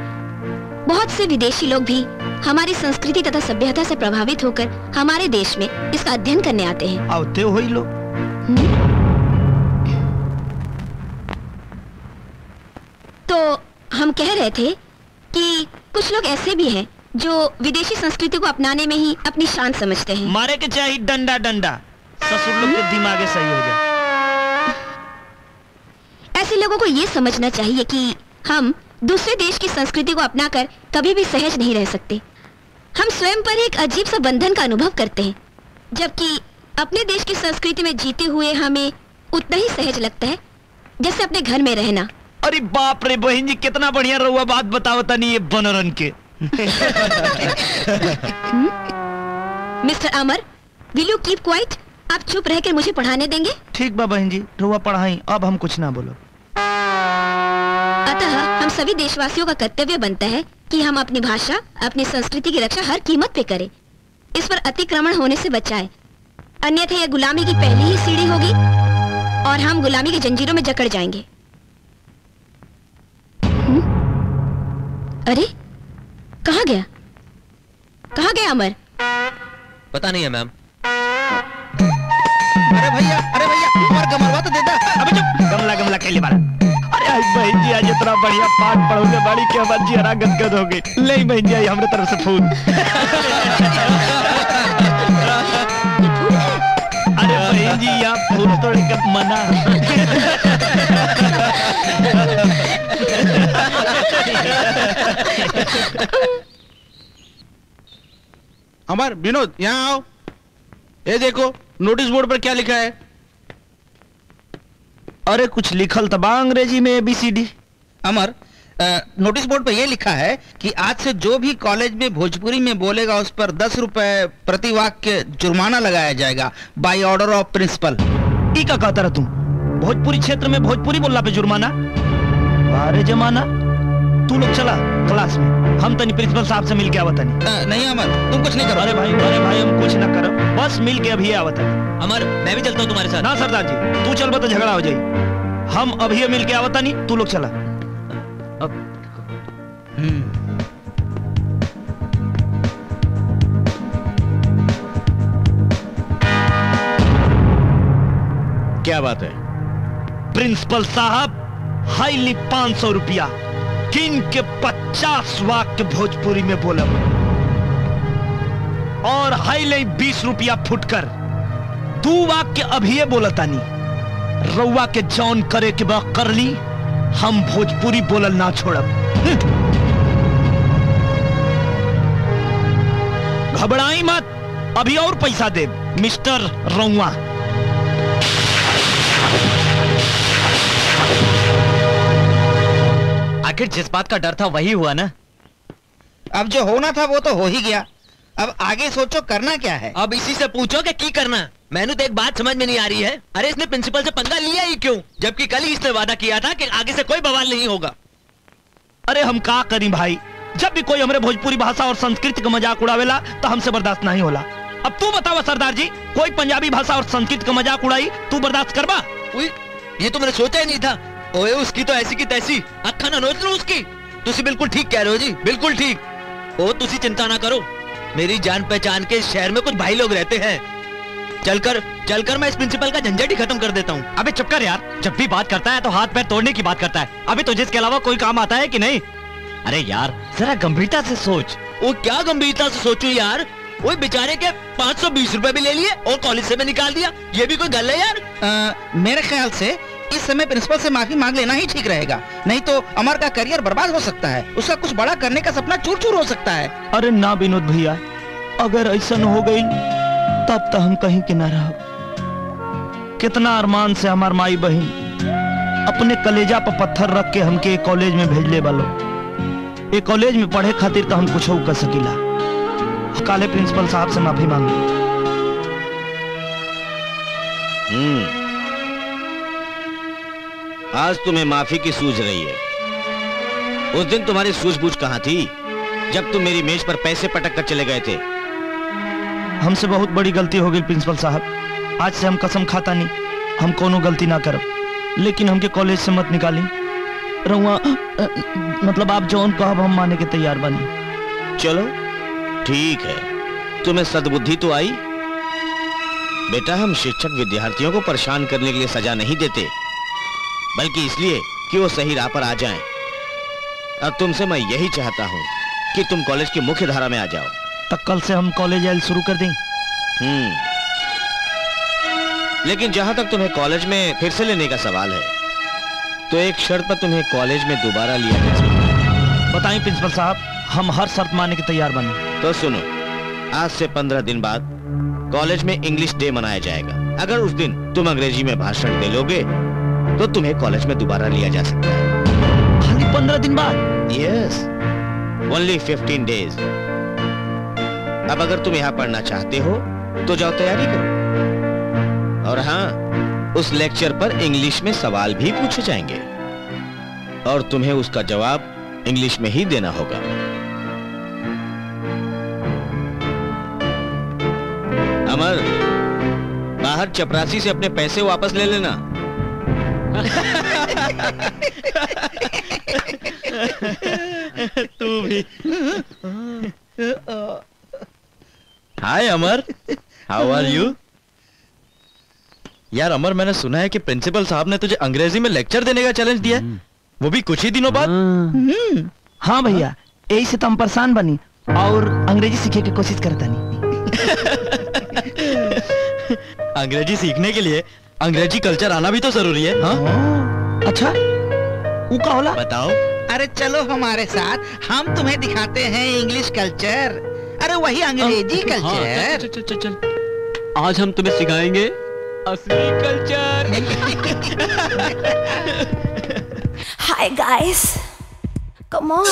बहुत से विदेशी लोग भी हमारी संस्कृति तथा सभ्यता से प्रभावित होकर हमारे देश में इसका अध्ययन करने आते हैं आते हो ही लोग तो हम कह रहे थे कि कुछ लोग ऐसे भी हैं जो विदेशी संस्कृति को अपनाने में ही अपनी शान समझते हैं मारे के चाहे डंडा डंडा ससुर लोग के दिमागे सही हो जाए ऐसे लोगों को ये समझना चाहिए कि हम दूसरे देश की संस्कृति को अपनाकर कभी भी सहज नहीं रह सकते हम स्वयं पर एक अजीब सा बंधन का अनुभव करते हैं जबकि अपने देश की संस्कृति में जीते हुए हमें उतना ही सहज लगता है जैसे अपने घर में रहना अरे बाप रे बहन जी कितना बढ़िया रहुआ बात बताओ तनी ये बनरन के हम्म? Mister Amar will you keep quiet आप चुप रहकर मुझे पढ़ाने देंगे ठीक बा बहन जी रुआ पढ़ाई अब हम कुछ ना बोलो अतः हम सभी देशवासियों का कर्तव्य बनता है कि हम अपनी भाषा अपनी संस्कृति की रक्षा हर कीमत पे करें इस पर अतिक्रमण होने से बचाए अन्यथा यह गुलामी की पहली ही सीढ़ी होगी और हम गुलामी की जंजीरों में जकड़ जाएंगे अरे कहा गया कहा गया अमर पता नहीं है मैम अरे भैया अरे भैया मरवा तो देता अबे चुप गमला गमला खेलने वाला बहन जी आज इतना बढ़िया पाठ पढ़ोगे बड़ी क्या बात जी हरा गदगद हो गई नहीं बहन जी आई हमारे तरफ से फूल अरे बहन जी यहाँ फूल तोड़े कब मना अमर विनोद यहाँ आओ ये देखो नोटिस बोर्ड पर क्या लिखा है अरे कुछ लिखल बा अंग्रेजी में एबीसीडी अमर नोटिस बोर्ड पर यह लिखा है कि आज से जो भी कॉलेज में भोजपुरी में बोलेगा उस पर दस रुपए प्रति वाक्य जुर्माना लगाया जाएगा बाय ऑर्डर ऑफ प्रिंसिपल का कहता रहा तुम भोजपुरी क्षेत्र में भोजपुरी बोलना पे जुर्माना बारे जमाना तू लोग चला क्लास में हम तो प्रिंसिपल साहब से मिल के आवत नहीं नहीं अमर तुम कुछ नहीं करो अरे भाई अरे भाई हम कुछ ना करो बस मिल के अभी आवत है अमर मैं भी चलता हूँ तुम्हारे साथ ना सरदार जी तू चल तो झगड़ा हो जाए हम अभी मिल के आवत नहीं तू लोग चला हम्म। क्या बात है प्रिंसिपल साहब हाईली पांच सौ रुपया गिन के पचास वाक्य भोजपुरी में बोलब और हाई ले बीस रुपया फुटकर तू वाक्य अभी नहीं रउआ के जौन करे के बा कर ली हम भोजपुरी बोलल ना छोड़ब घबराई मत अभी और पैसा दे मिस्टर रउआ आखिर जिस बात का डर था वही हुआ ना अब जो होना था वो तो हो ही गया अब आगे सोचो करना क्या है अब इसी से पूछो कि की करना मैंने तो एक बात समझ में नहीं आ रही है अरे इसने प्रिंसिपल से पंगा लिया ही क्यों जबकि कल ही इसने वादा किया था कि आगे से कोई बवाल नहीं होगा अरे हम का करें भाई जब भी कोई हमारे भोजपुरी भाषा और संस्कृत का मजाक उड़ावेला तो हमसे बर्दाश्त नहीं होला अब तू बतावा सरदार जी कोई पंजाबी भाषा और संस्कृत का मजाक उड़ाई तू बर्दाश्त करवा ये तो मैंने सोचा ही नहीं था ओए उसकी तो ऐसी की तैसी अखा ना नोच लो उसकी तुसी बिल्कुल ठीक कह रहे हो जी बिल्कुल ठीक ओ तुसी चिंता ना करो मेरी जान पहचान के शहर में कुछ भाई लोग रहते हैं चलकर चलकर मैं इस प्रिंसिपल का झंझट ही खत्म कर देता हूँ अबे चुप कर यार जब भी बात करता है तो हाथ पैर तोड़ने की बात करता है अभी तुझे इसके अलावा कोई काम आता है कि नहीं अरे यार जरा गंभीरता से सोच वो क्या गंभीरता से सोचू यार वो बेचारे के पाँच सौ बीस रूपए भी ले लिए और कॉलेज से भी निकाल दिया ये भी कोई गल है यार आ, मेरे ख्याल से इस समय प्रिंसिपल से माफी मांग लेना ही ठीक रहेगा नहीं तो अमर का करियर बर्बाद हो सकता है उसका कुछ बड़ा करने का सपना चूर चूर हो सकता है अरे ना विनोद भैया अगर ऐसा हो गई तब तो हम कहीं के ना रह कितना अरमान से हमार माई बहन अपने कलेजा पर पत्थर रख के हमके कॉलेज में भेज ले वालो ये कॉलेज में पढ़े खातिर तो हम कुछ हो कर सकीला काले प्रिंसिपल साहब से माफी मांग हम्म hmm. आज तुम्हें माफी की सूझ रही है उस दिन तुम्हारी सूझबूझ कहां थी जब तुम मेरी मेज पर पैसे पटक कर चले गए थे हमसे बहुत बड़ी गलती हो गई प्रिंसिपल साहब आज से हम कसम खाता नहीं हम कोनो गलती ना करब लेकिन हमके कॉलेज से मत निकाली रहुआ मतलब आप जौन अब हम माने के तैयार बनी चलो ठीक है तुम्हें सदबुद्धि तो आई बेटा हम शिक्षक विद्यार्थियों को परेशान करने के लिए सजा नहीं देते बल्कि इसलिए कि वो सही राह पर आ जाएं। और तुमसे मैं यही चाहता हूँ कि तुम कॉलेज की मुख्य धारा में आ जाओ तो कल से हम कॉलेज आयल शुरू कर दें हम्म लेकिन जहां तक तुम्हें कॉलेज में फिर से लेने का सवाल है तो एक शर्त पर तुम्हें कॉलेज में दोबारा लिया जा सकता बताएं प्रिंसिपल साहब हम हर शर्त मानने के तैयार बने तो सुनो आज से पंद्रह दिन बाद कॉलेज में इंग्लिश डे मनाया जाएगा अगर उस दिन तुम अंग्रेजी में भाषण दे लोगे तो तुम्हें कॉलेज में दोबारा लिया जा सकता है खाली पंद्रह दिन बाद यस ओनली फिफ्टीन डेज अब अगर तुम यहाँ पढ़ना चाहते हो तो जाओ तैयारी करो और हाँ उस लेक्चर पर इंग्लिश में सवाल भी पूछे जाएंगे और तुम्हें उसका जवाब इंग्लिश में ही देना होगा अमर बाहर चपरासी से अपने पैसे वापस ले लेना तू भी hi Amar how are you यार अमर मैंने सुना है कि प्रिंसिपल साहब ने तुझे अंग्रेजी में लेक्चर देने का चैलेंज दिया है hmm. वो भी कुछ ही दिनों बाद hmm. हाँ भैया यही से तो हम परेशान बनी और अंग्रेजी सीखने की कोशिश करता नहीं अंग्रेजी सीखने के लिए अंग्रेजी कल्चर आना भी तो जरूरी है हा? हाँ। अच्छा वो का होला बताओ अरे चलो हमारे साथ हम तुम्हें दिखाते हैं इंग्लिश कल्चर अरे वही अंग्रेजी कल्चर हाँ, चल, चल, चल, चल। आज हम तुम्हें सिखाएंगे असली culture hi guys come on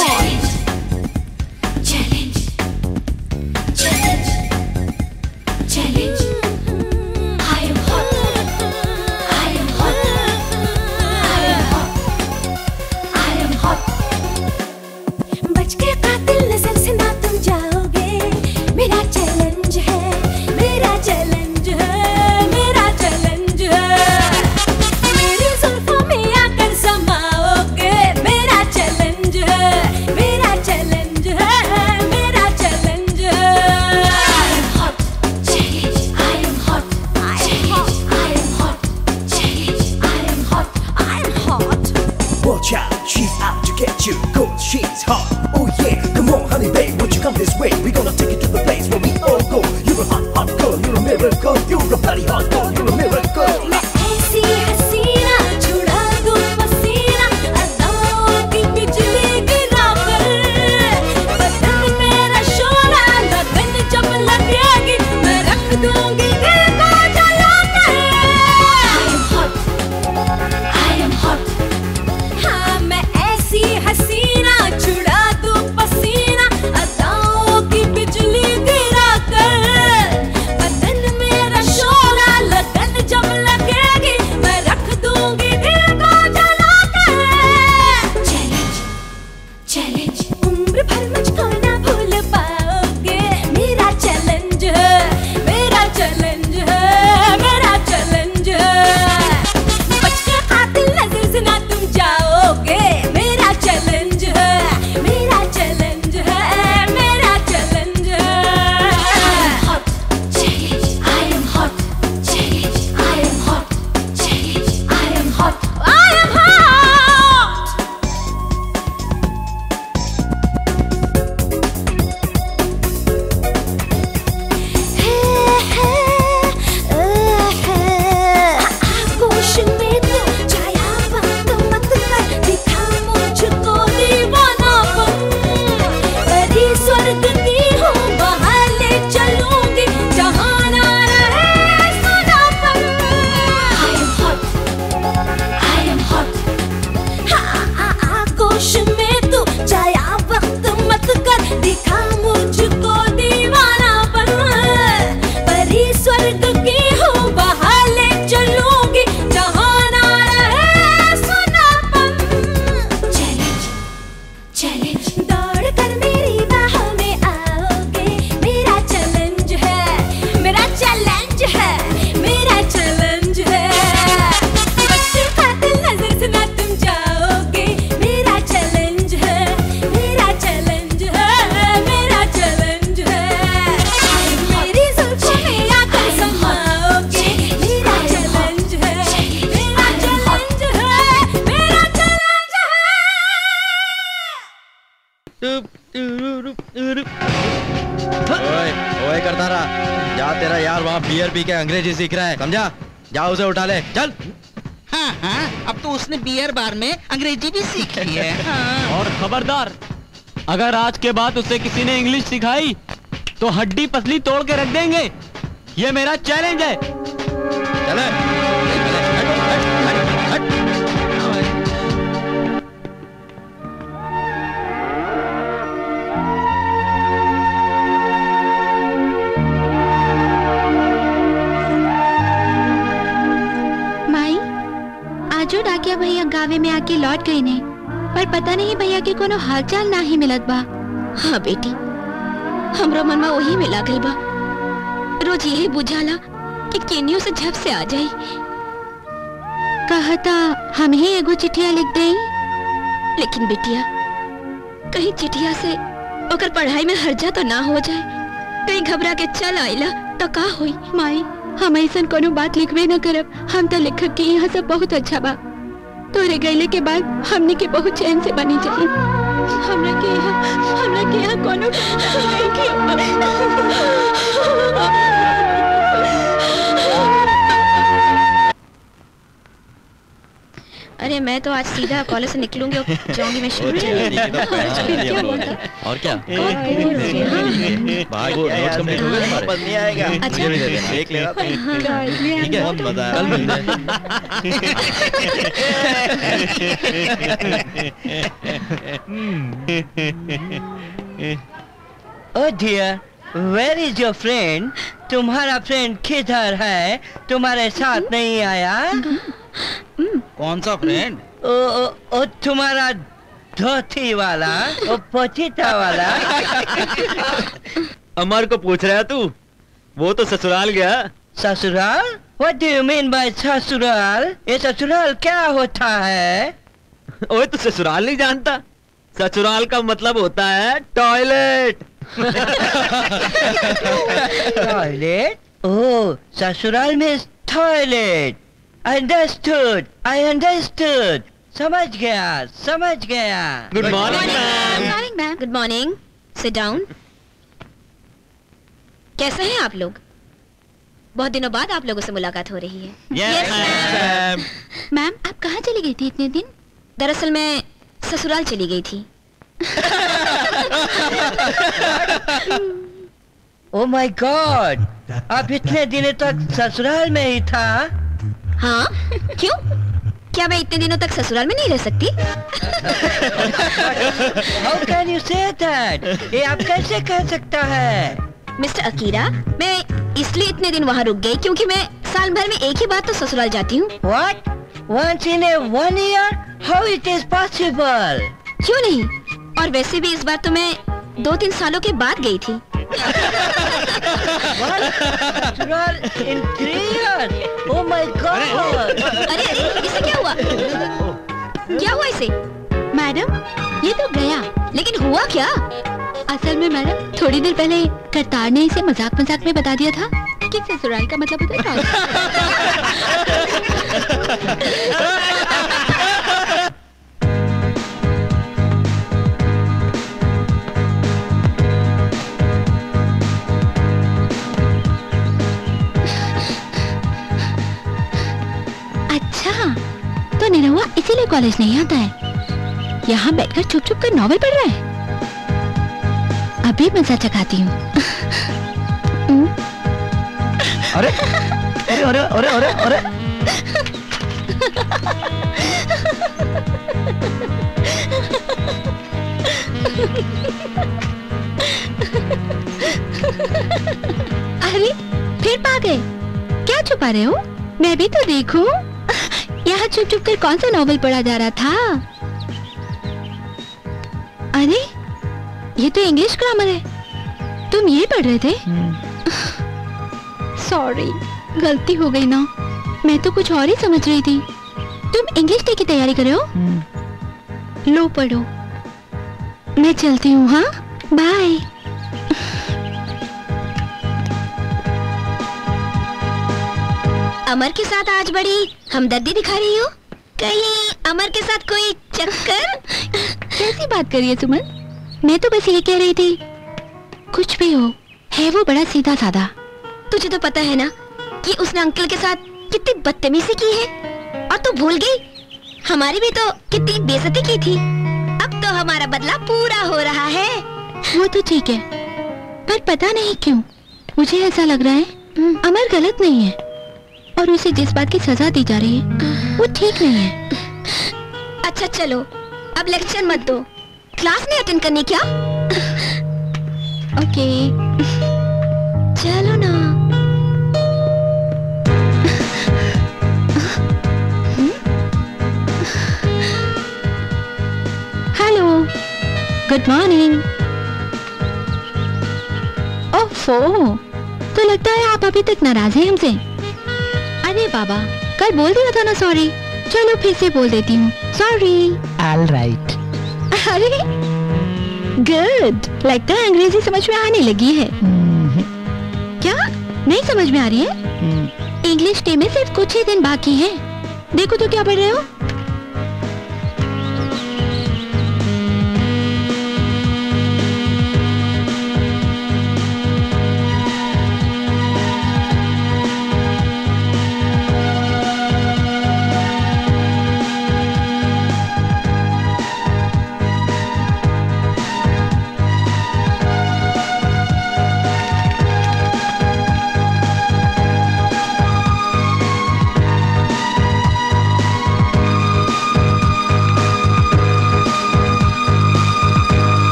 सीख रहा है समझा जाओ उसे उठा ले चल हाँ हाँ अब तो उसने बियर बार में अंग्रेजी भी सीख ली है हाँ। और खबरदार अगर आज के बाद उसे किसी ने इंग्लिश सिखाई तो हड्डी पसली तोड़ के रख देंगे ये मेरा चैलेंज है चले के लौट गई ने पर पता नहीं भैया के कोनो हालचाल ना ही मिलत बा हाँ बेटी हमरो मन में वही मिला गई बा रोज यही बुझाला कि केनियों से झप से आ जाए कहता हम ही एगो चिट्ठिया लिख दे लेकिन बेटिया कहीं चिट्ठिया से ओकर पढ़ाई में हर्जा तो ना हो जाए कहीं घबरा के चल आईला तो का हुई माई हम ऐसा कोनो बात लिखबे ना करब हम तो लेखक के यहाँ सब बहुत अच्छा बा तोरे गैले के बाद हमने के बहुत चैन से बनी जाए हमरा के यहाँ हमरा के यहाँ कोनो अरे मैं तो आज सीधा कॉलेज से निकलूंगी और जाऊंगी मैं शुरू और क्या हाँ, हाँ। हाँ। भाई वो नोट्स कंप्लीट हो गए तुम्हारे आएगा अच्छा। मुझे भी दे देना देख लेना ठीक है बहुत मजा आया कल मिलते हैं ओ dear where is your friend तुम्हारा फ्रेंड किधर है तुम्हारे साथ नहीं आया कौन सा फ्रेंड ओ, ओ, ओ तुम्हारा धोती वाला और पोचिता वाला अमर को पूछ रहा तू वो तो ससुराल गया ससुराल What do you mean by ससुराल ये ससुराल क्या होता है ओए तू ससुराल नहीं जानता ससुराल का मतलब होता है टॉयलेट टॉयलेट ओ ससुराल में toilet I understood I understood समझ गया समझ गया good morning ma'am good morning ma'am good morning sit down कैसे हैं आप लोग बहुत दिनों बाद आप लोगों से मुलाकात हो रही है yes, मैम मैम आप कहाँ चली गई थी इतने दिन दरअसल मैं ससुराल चली गई थी ओ माय गॉड आप इतने दिनों तक ससुराल में ही था हाँ क्यों क्या मैं इतने दिनों तक ससुराल में नहीं रह सकती How can you say that? ये आप कैसे कह सकता है मिस्टर अकीरा मैं इसलिए इतने दिन वहाँ रुक गई क्योंकि मैं साल भर में एक ही बार तो ससुराल जाती हूँ what Once in a one year how it is possible क्यों नहीं और वैसे भी इस बार तो मैं दो तीन सालों के बाद गई थी What? Natural interior. Oh अरे अरे इससे क्या हुआ? क्या हुआ इसे? मैडम ये तो गया लेकिन हुआ क्या? असल में मैडम थोड़ी देर पहले करतार ने इसे मजाक मजाक में बता दिया था कि ससुराल का मतलब होता है अच्छा तो निरहुआ इसीलिए कॉलेज नहीं आता है यहाँ बैठकर चुप छुप कर नॉवल पढ़ रहा है अभी मजा चखाती हूँ अरे अरे अरे अरे अरे अरे अरे फिर पा गए क्या छुपा रहे हो मैं भी तो देखूं यहाँ चुप चुप कर कौन सा नॉवल पढ़ा जा रहा था अरे ये तो इंग्लिश ग्रामर है तुम ये पढ़ रहे थे सॉरी हम्म। गलती हो गई ना मैं तो कुछ और ही समझ रही थी तुम इंग्लिश डे की तैयारी कर रहे हो हम्म। लो पढ़ो मैं चलती हूँ हाँ बाय अमर के साथ आज बड़ी हमदर्दी दिखा रही हो कहीं अमर के साथ कोई चक्कर कैसी बात है सुमन मैं तो बस ये कह रही थी कुछ भी हो है वो बड़ा सीधा साधा तुझे तो पता है ना कि उसने अंकल के साथ कितनी बदतमीजी की है और तू भूल गई हमारी भी तो कितनी बेजती की थी अब तो हमारा बदला पूरा हो रहा है वो तो ठीक है पर पता नहीं क्यों मुझे ऐसा लग रहा है हम्म। अमर गलत नहीं है और उसे जिस बात की सजा दी जा रही है वो ठीक नहीं है अच्छा चलो अब लेक्चर मत दो क्लास नहीं अटेंड करनी क्या ओके चलो ना हेलो गुड मॉर्निंग ओफो तो लगता है आप अभी तक नाराज हैं हमसे अरे बाबा कल बोल दिया था ना सॉरी चलो फिर से बोल देती हूँ सॉरी ऑल राइट अरे गुड लगता है अंग्रेजी समझ में आने लगी है हम्म। क्या नहीं समझ में आ रही है इंग्लिश हम्म। डे में सिर्फ कुछ ही दिन बाकी है देखो तो क्या पढ़ रहे हो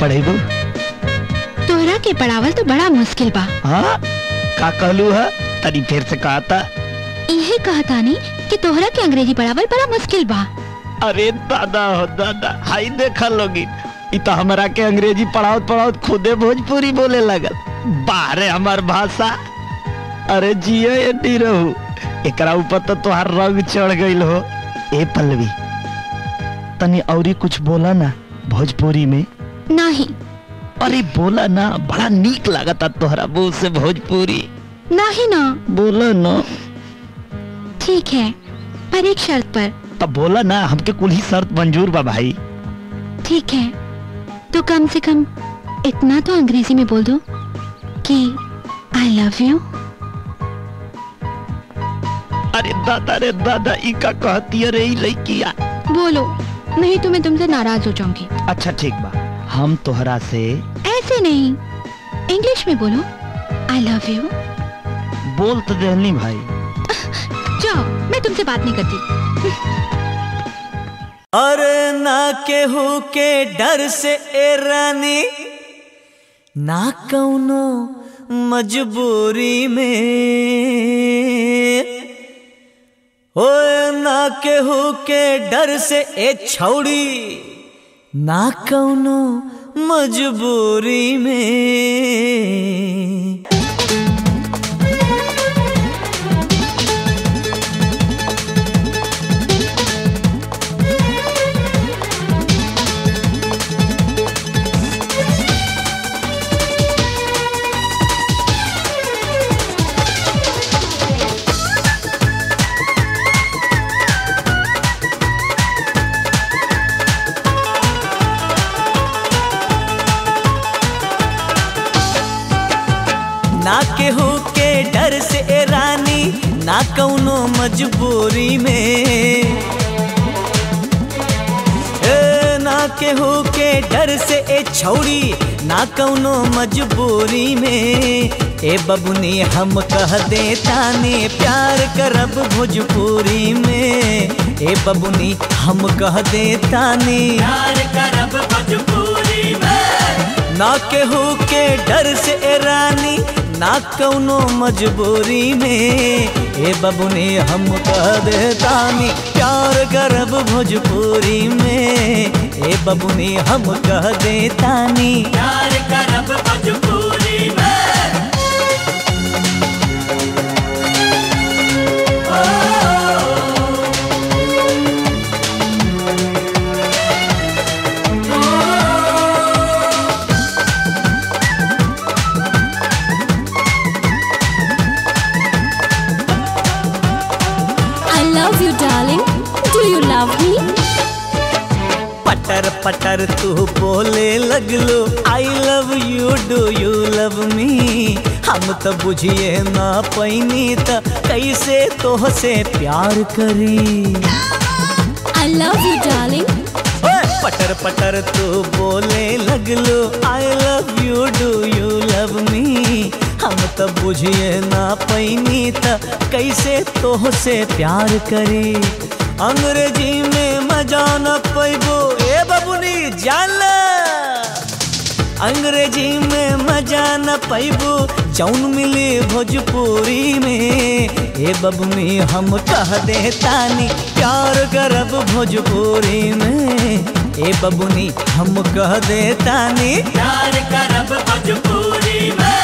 पढ़ेबू तोहरा के पढ़ावल तो बड़ा मुश्किल बा हाँ का कहलू है तनी फिर से कहता यही कहता नहीं कि तोहरा के अंग्रेजी पढ़ावल बड़ा मुश्किल बा अरे दादा हो दादा हाई देख लोगी इतना तो हमारा के अंग्रेजी पढ़ाओ पढ़ाओ खुदे भोजपुरी बोले लगल बारे हमार भाषा अरे जियो एटी रहू एकरा ऊपर तो तुहार रंग चढ़ गई हो ए पल्लवी तनी औरी कुछ बोला ना भोजपुरी में नहीं अरे बोला ना बड़ा नीक लगा था तोहरा बोल से भोजपुरी नहीं ना बोला ना ठीक है पर एक शर्त पर तब बोला ना हमके कुल ही शर्त मंजूर बा भाई ठीक है तो कम से कम इतना तो अंग्रेजी में बोल दो कि आई लव यू अरे दादा रे दादा इका कहती है रे लड़किया बोलो नहीं तो मैं तुमसे नाराज हो जाऊंगी अच्छा ठीक बा हम तोहरा से ऐसे नहीं इंग्लिश में बोलो आई लव यू बोल तो देहनी भाई जाओ मैं तुमसे बात नहीं करती अरे ना हो के डर से ए रानी ना कौनो मजबूरी में ओ ना केहू के डर से ए छौड़ी ना कौनो मजबूरी में से ए रानी ना कौनो मजबूरी में ए ना केहू के डर से ए छौड़ी ना कौनो मजबूरी में ए बबुनी हम कह दे ताने प्यार करब भोजपुरी में ए बबुनी हम कह दे ताने प्यार करब भोजपुरी में ना केहू के डर से ए रानी ना कौनो मजबूरी में हे बबुनी हम कह देतानी प्यार करब भोजपुरी में हे बबुनी हम कह देतानी प्यार करब भोजपुरी पटर तू बोले लगलो I love you do you love me हम तो बुझिए ना पैनी त कैसे तोह से प्यार करी आई लव यू डार्लिंग पटर पटर तू बोले लगलो I love you do you love me हम तो बुझिए ना पैनी तो कैसे तोह से प्यार करी अंग्रेजी में मजा न पैबो बबुनी जान अंग्रेजी में मजा न पैबू जौन मिले भोजपुरी में हे बबुनी हम कह दे तानी प्यार करब भोजपुरी में हे बबुनी हम कह दे तानी प्यार करब भोजपुरी में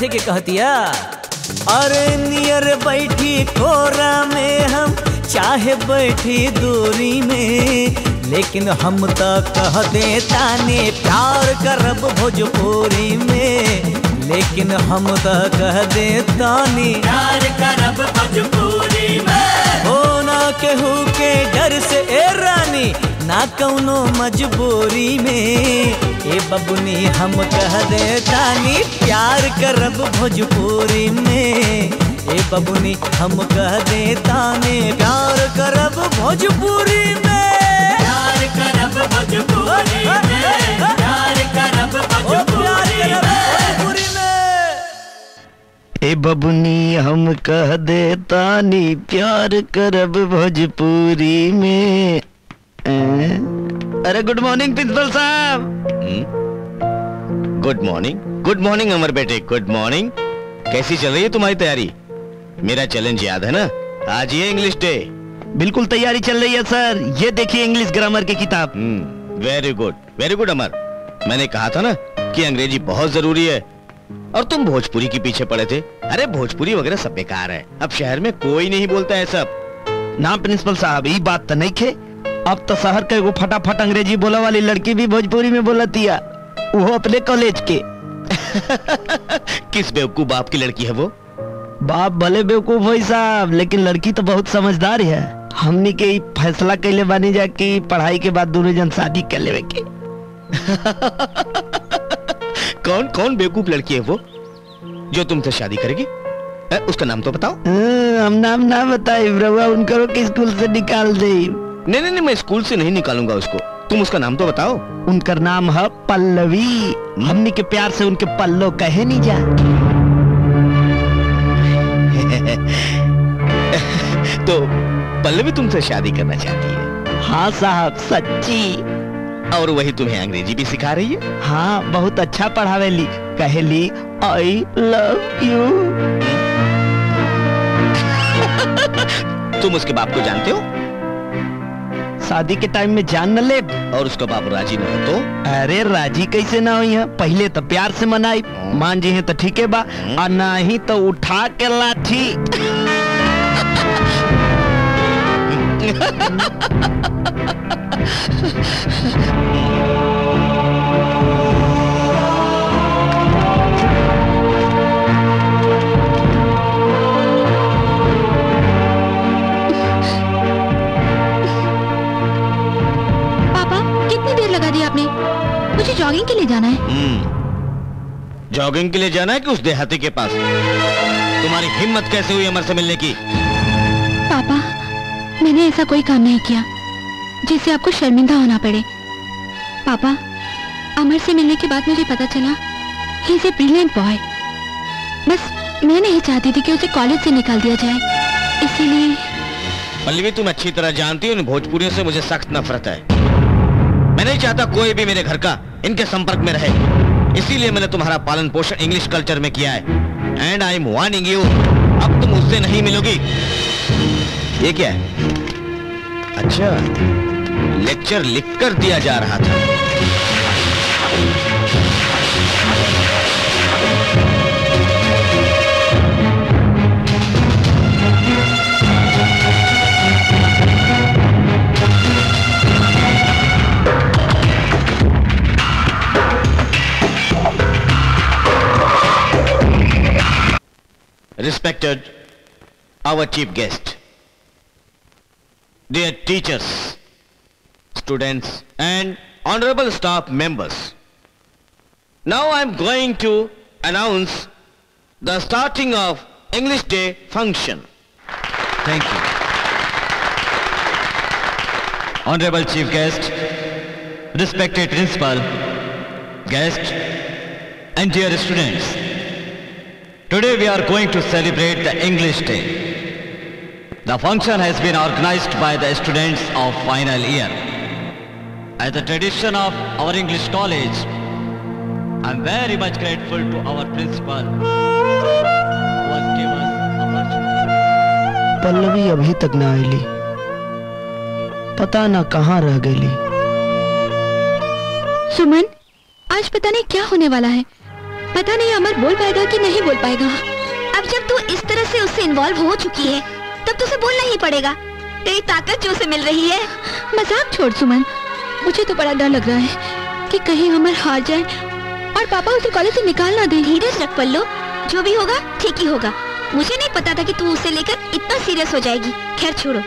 बैठे के कहतिया अरे नियर बैठी कोरा में हम चाहे बैठी दूरी में लेकिन हम तो कह दे ताने प्यार करब भोजपुरी में लेकिन हम तो कह दे तानी प्यार करब भोजपुरी में हो ना केहू के डर से ए रानी ना कौनो मजबूरी में ए बबुनी हम कह दे तानी प्यार करब भोजपुरी में ए बबुनी हम कह दे ताने प्यार करब भोजपुरी में प्यार करब भोजपुरी में प्यार करब भोजपुरी में ए बबुनी हम कह दे तानी प्यार करब भोजपुरी में अरे गुड मॉर्निंग प्रिंसिपल साहब हम्म? Good morning good morning Amar बेटे गुड मॉर्निंग कैसी चल रही है तुम्हारी तैयारी मेरा चैलेंज याद है ना आज ये इंग्लिश डे बिल्कुल तैयारी चल रही है सर ये देखिए इंग्लिश ग्रामर की किताब very good very good Amar मैंने कहा था ना कि अंग्रेजी बहुत जरूरी है और तुम भोजपुरी के पीछे पड़े थे अरे भोजपुरी वगैरह सब बेकार है अब शहर में कोई नहीं बोलता है सब ना प्रिंसिपल साहब ये बात तो नहीं थे अब तो शहर के वो फटाफट अंग्रेजी बोला वाली लड़की भी भोजपुरी में बोला दिया वो अपने कॉलेज के किस बेवकूफ बाप की लड़की है वो बाप भले बेवकूफ हो साहब लेकिन लड़की तो बहुत समझदार है हमने के फैसला कैले बानी जा की पढ़ाई के बाद दोनों जन शादी कर लेवे के कौन कौन बेवकूफ लड़की है वो जो तुमसे शादी करेगी ए, उसका नाम तो बताओ हम नाम ना बताए उनको स्कूल से निकाल दे नहीं नहीं नहीं मैं स्कूल से नहीं निकालूंगा उसको तुम उसका नाम तो बताओ उनका नाम है पल्लवी मम्मी के प्यार से उनके पल्लो कहे नहीं जा तो पल्लवी तुमसे शादी करना चाहती है हाँ साहब सच्ची और वही तुम्हें अंग्रेजी भी सिखा रही है हाँ बहुत अच्छा पढ़ावे ली कहली आई लव यू तुम उसके बाप को जानते हो शादी के टाइम में जान न ले और उसका बाबू राजी न हो तो अरे राजी कैसे ना हुई है पहले तो प्यार से मनाई हम्म। मान जी है तो ठीक है बा और हम्म। ही तो उठा के लाठी Ha ha ha ha ha ha! मुझे जॉगिंग के लिए जाना है जॉगिंग हम्म। के लिए जाना है कि उस देहाती के पास तुम्हारी हिम्मत कैसे हुई अमर से मिलने की पापा मैंने ऐसा कोई काम नहीं किया जिससे आपको शर्मिंदा होना पड़े पापा अमर से मिलने के बाद मुझे पता चला he is a brilliant boy बस मैं नहीं चाहती थी कि उसे कॉलेज से निकाल दिया जाए इसीलिए पल्लवी तुम अच्छी तरह जानती हो भोजपुरियों से मुझे सख्त नफरत है मैं नहीं चाहता कोई भी मेरे घर का इनके संपर्क में रहे इसीलिए मैंने तुम्हारा पालन पोषण इंग्लिश कल्चर में किया है and I am warning you अब तुम उससे नहीं मिलोगी ये क्या है अच्छा लेक्चर लिख कर दिया जा रहा था Respected our chief guest, dear teachers, students and honorable staff members. Now I am going to announce the starting of English Day function. Thank you. honorable chief guest, respected principal, guest and dear students. Today we are going to celebrate the English Day. The function has been organized by the students of final year. As a tradition of our English college, I am very much grateful to our principal Pallavi अभी तक ना आईली पता ना कहाँ रह गई सुमन आज पता नहीं क्या होने वाला है पता नहीं अमर बोल पाएगा कि नहीं बोल पाएगा अब जब तू इस तरह से उससे इन्वॉल्व हो चुकी है तब तुझे तो बोलना ही पड़ेगा तेरी ताकत जो उसे मिल रही है मजाक छोड़ सुमन मुझे तो बड़ा डर लग रहा है कि कहीं अमर हार जाए और पापा उसे कॉलेज से निकाल ना दे धीरज रख पल्लो जो भी होगा ठीक ही होगा मुझे नहीं पता था कि तू उसे लेकर इतना सीरियस हो जाएगी खैर छोड़ो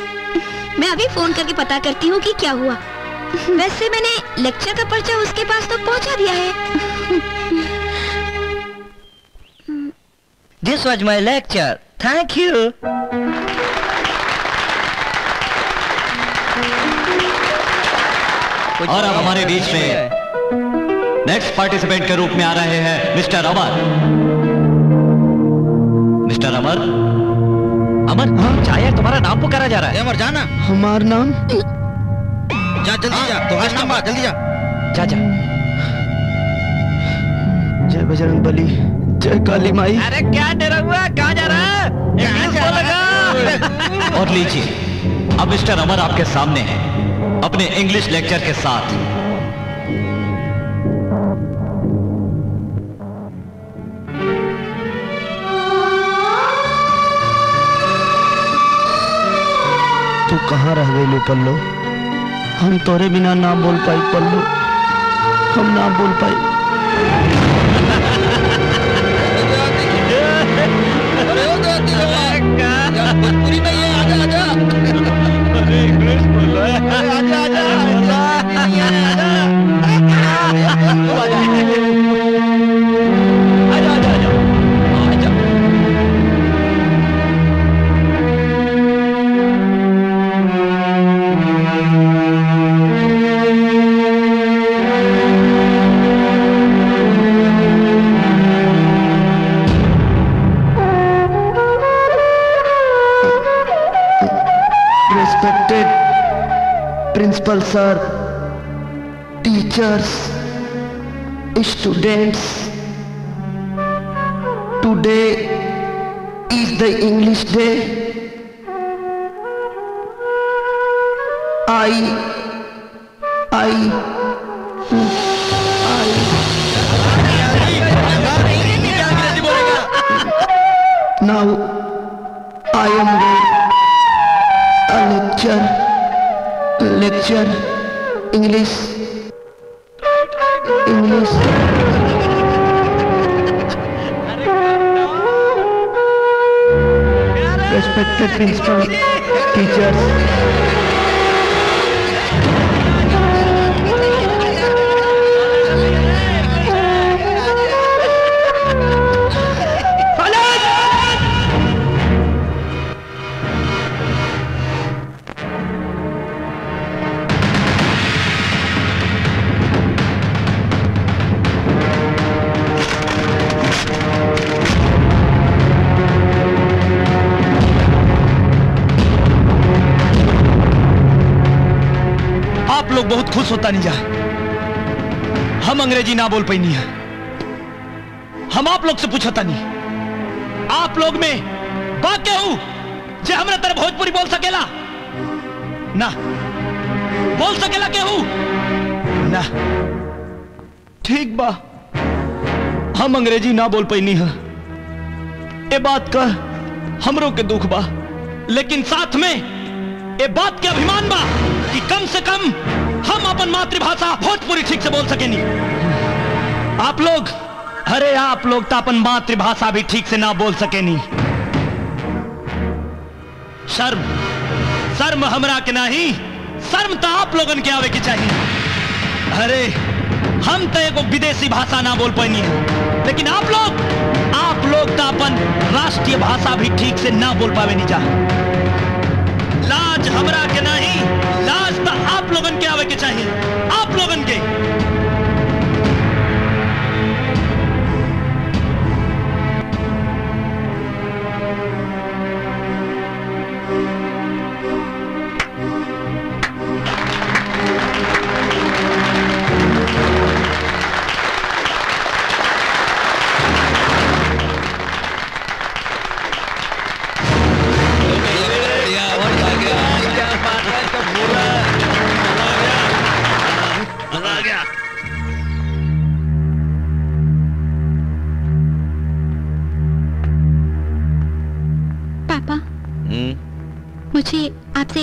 मैं अभी फोन करके पता करती हूँ कि क्या हुआ वैसे मैंने लेक्चर का पर्चा उसके पास तो पहुँचा दिया है This was my lecture. Thank you. और अब हमारे बीच में नेक्स्ट पार्टिसिपेंट के रूप में आ रहे हैं मिस्टर अमर मिस्टर अमर अमर हाँ? चाहे तुम्हारा नाम पुकारा जा रहा है अमर जाना हमारा नाम जा जल्दी जा तो नाम जल्दी जा जा जय बजरंग बली जय काली माई अरे क्या डरा हुआ कहाँ जा रहा है और लीजिए अब मिस्टर अमर आपके सामने है अपने इंग्लिश लेक्चर के साथ तू कहां रह गई पल्लू हम तोरे बिना ना बोल पाई पल्लू हम ना बोल पाई English, Sir, teachers, students, today is the English Day. I पूछतानी आप लोग में बात क्या हूं जे हमरा तरफ भोजपुरी बोल सकेला ना बोल सकेला केहू ना ठीक बा हम अंग्रेजी ना बोल पैनी है ये बात का हमरों के दुख बा लेकिन साथ में ये बात के अभिमान बा कि कम से कम हम अपन मातृभाषा भोजपुरी ठीक से बोल नहीं आप लोग अरे आप लोग तो अपन मातृभाषा भी ठीक से ना बोल सके नहीं शर्म शर्म हमरा के नहीं शर्म तो आप लोगन के आवे के चाहिए अरे हम तो एगो विदेशी भाषा ना बोल पैनी है लेकिन आप लोग आप लोग तो अपन राष्ट्रीय भाषा भी ठीक से ना बोल पावे नहीं चाहे लाज हमरा के नहीं लाज तो आप लोगन के आवे के चाहिए आप लोगन के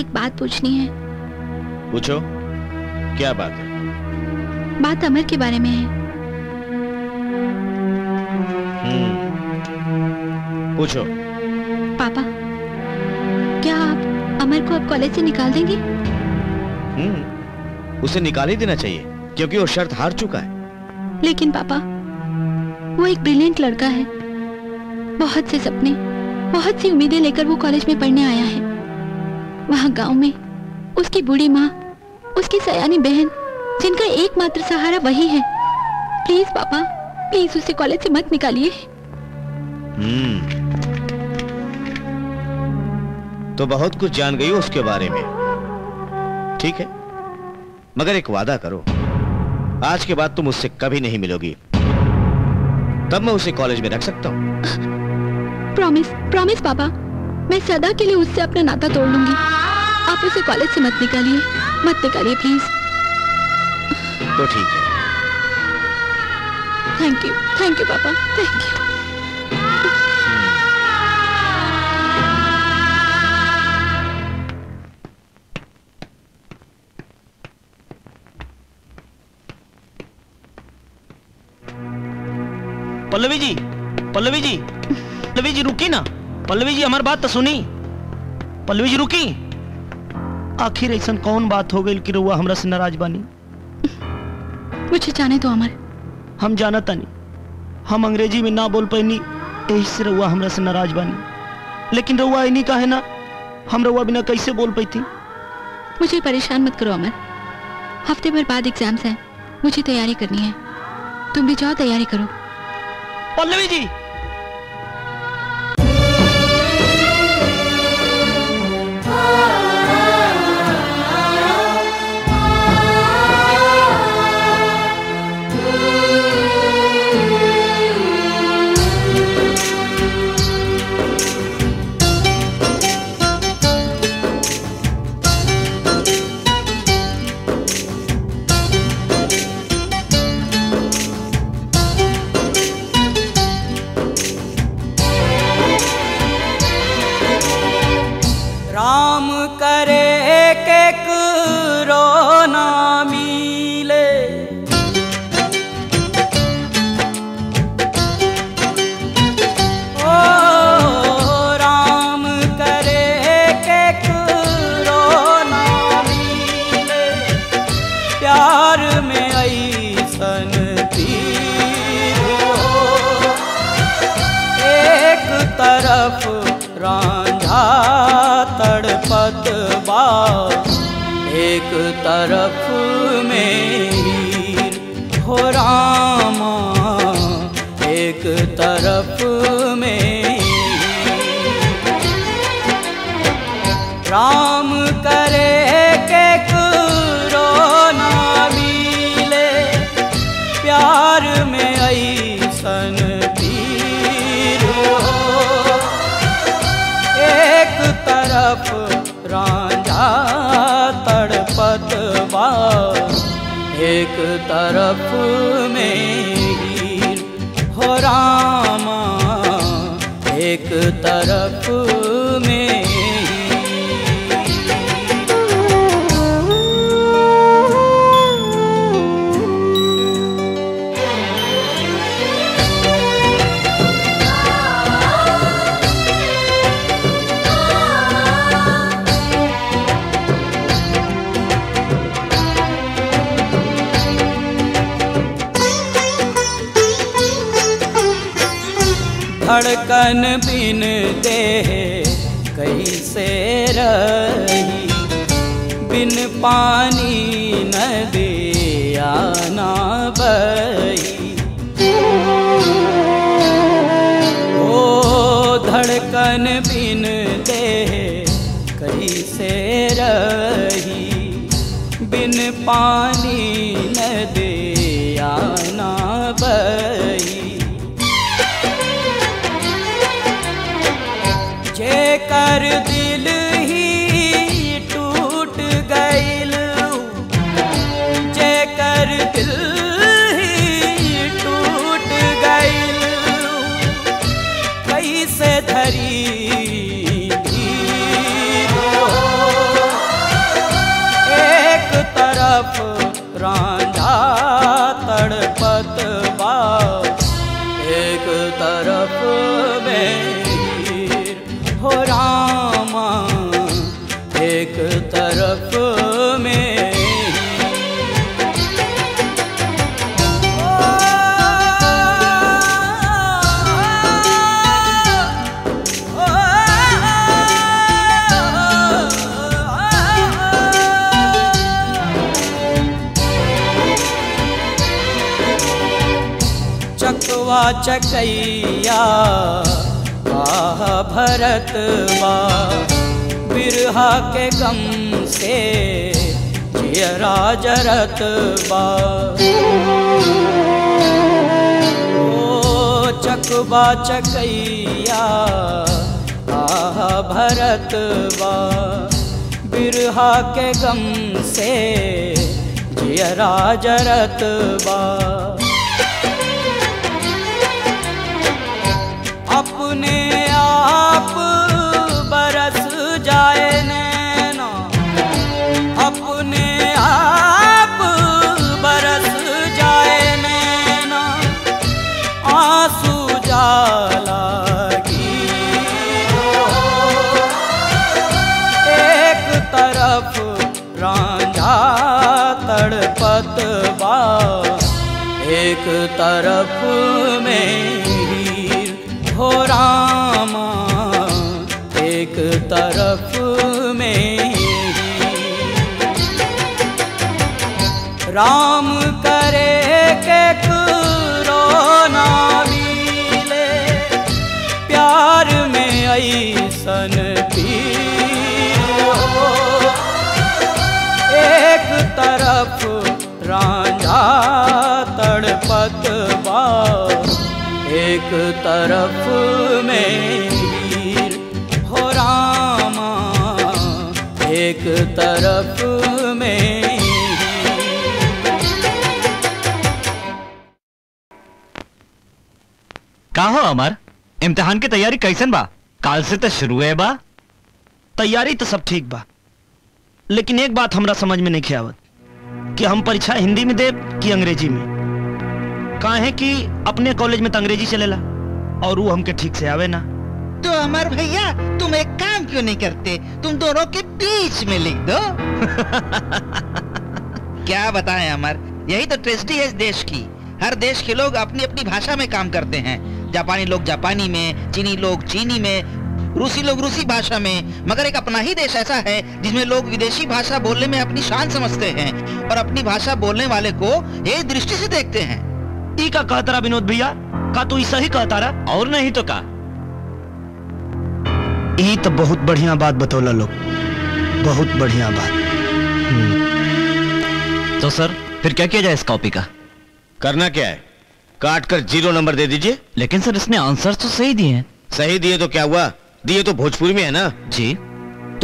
एक बात पूछनी है पूछो क्या बात है बात अमर के बारे में है हम्म। पूछो पापा क्या आप अमर को अब कॉलेज से निकाल देंगे हम्म, उसे निकाल ही देना चाहिए क्योंकि वो शर्त हार चुका है लेकिन पापा वो एक ब्रिलियंट लड़का है बहुत से सपने बहुत सी उम्मीदें लेकर वो कॉलेज में पढ़ने आया है वहाँ गांव में उसकी बूढ़ी माँ उसकी सयानी बहन जिनका एकमात्र सहारा वही है प्लीज पापा प्लीज उसे कॉलेज से मत निकालिए हम्म। तो बहुत कुछ जान गई उसके बारे में ठीक है मगर एक वादा करो आज के बाद तुम उससे कभी नहीं मिलोगी तब मैं उसे कॉलेज में रख सकता हूँ प्रॉमिस प्रॉमिस पापा मैं सदा के लिए उससे अपना नाता तोड़ लूंगी आप उसे कॉलेज से मत निकालिए मत निकालिए प्लीज तो ठीक है थैंक यू थैंक यू पापा थैंक यू पल्लवी जी पल्लवी जी पल्लवी जी रुकी ना पल्लवी जी हमारी बात तो सुनी पल्लवी जी रुकी आखिर ऐसा कौन बात हो गई कि रुआ हमरा से नाराज बानी मुझे जाने दो अमर हम जाना तानी हम अंग्रेजी में ना बोल पैनी यही से रुआ हमरा से नाराज बानी लेकिन रउआ इन्हीं का है ना हम रुआ बिना कैसे बोल पाई थी मुझे परेशान मत करो अमर हफ्ते भर बाद एग्जाम्स हैं मुझे तैयारी करनी है तुम भी जाओ तैयारी करो पल्लवी जी तरफ मेरी हो रामा एक तरफ मेरी राम करे के करो ना प्यार में आई एक तरफ में हीर हो रामा एक तरफ में धड़कन बिन दे कैसे रही बिन पानी दे आना बही ओ धड़कन बिन दे कैसे रही बिन पानी दे आना बही कर चकैया आह भरत बिरहा के गम से जियरा जरत बा चकबा चकैया आह भरत बा बिरहा के गम से जियरा जरत बा एक तरफ में हो राम एक तरफ में राम करे के रोना मिले प्यार में ऐसन एक तरफ राजा पतवा एक तरफ में वीर हो रामा एक तरफ में हो अमर इम्तिहान की तैयारी कैसन बा काल से तो शुरू है बा तैयारी तो सब ठीक बा लेकिन एक बात हमरा समझ में नहीं आवत कि हम परीक्षा हिंदी में दे कि अंग्रेजी में काहे कि अपने कॉलेज में तो अंग्रेजी चलेला और वो हमके ठीक से आवे ना तो अमर भैया तुम एक काम क्यों नहीं करते तुम दोनों के बीच में लिख दो क्या बताए अमर यही तो ट्रेस्टी है इस देश की हर देश के लोग अपनी अपनी भाषा में काम करते हैं जापानी लोग जापानी में चीनी लोग चीनी में रूसी लोग रूसी भाषा में मगर एक अपना ही देश ऐसा है जिसमें लोग विदेशी भाषा बोलने में अपनी शान समझते हैं और अपनी भाषा बोलने वाले को एक दृष्टि से देखते हैं सही का कहता रहा विनोद भैया का तू सही कहता रहा और नहीं तो का तो बहुत बढ़िया बात बतौला लोग बहुत बढ़िया बात हम्म। तो सर फिर क्या किया जाए इस कॉपी का करना क्या है काट कर जीरो नंबर दे दीजिए लेकिन सर इसने आंसर तो सही दिए हैं सही दिए तो क्या हुआ दिए तो भोजपुरी में है ना जी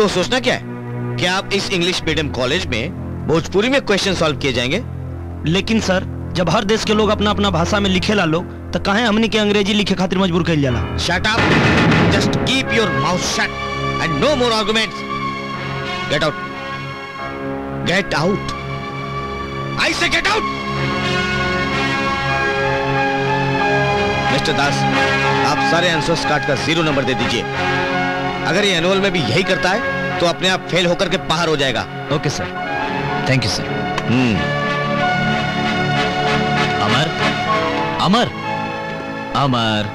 तो सोचना क्या है क्या आप इस इंग्लिश मीडियम कॉलेज में भोजपुरी में क्वेश्चन सॉल्व किए जाएंगे लेकिन सर जब हर देश के लोग अपना अपना भाषा में लिखे ला लोग तो कहे हमने के अंग्रेजी लिखे खातिर मजबूर कर जाला shut up just keep your mouth shut and no more arguments get out get out I say get out mister Das आप सारे आंसर्स कार्ड का जीरो नंबर दे दीजिए अगर ये एनुअल में भी यही करता है तो अपने आप फेल होकर के बाहर हो जाएगा okay sir thank you sir hmm Amar Amar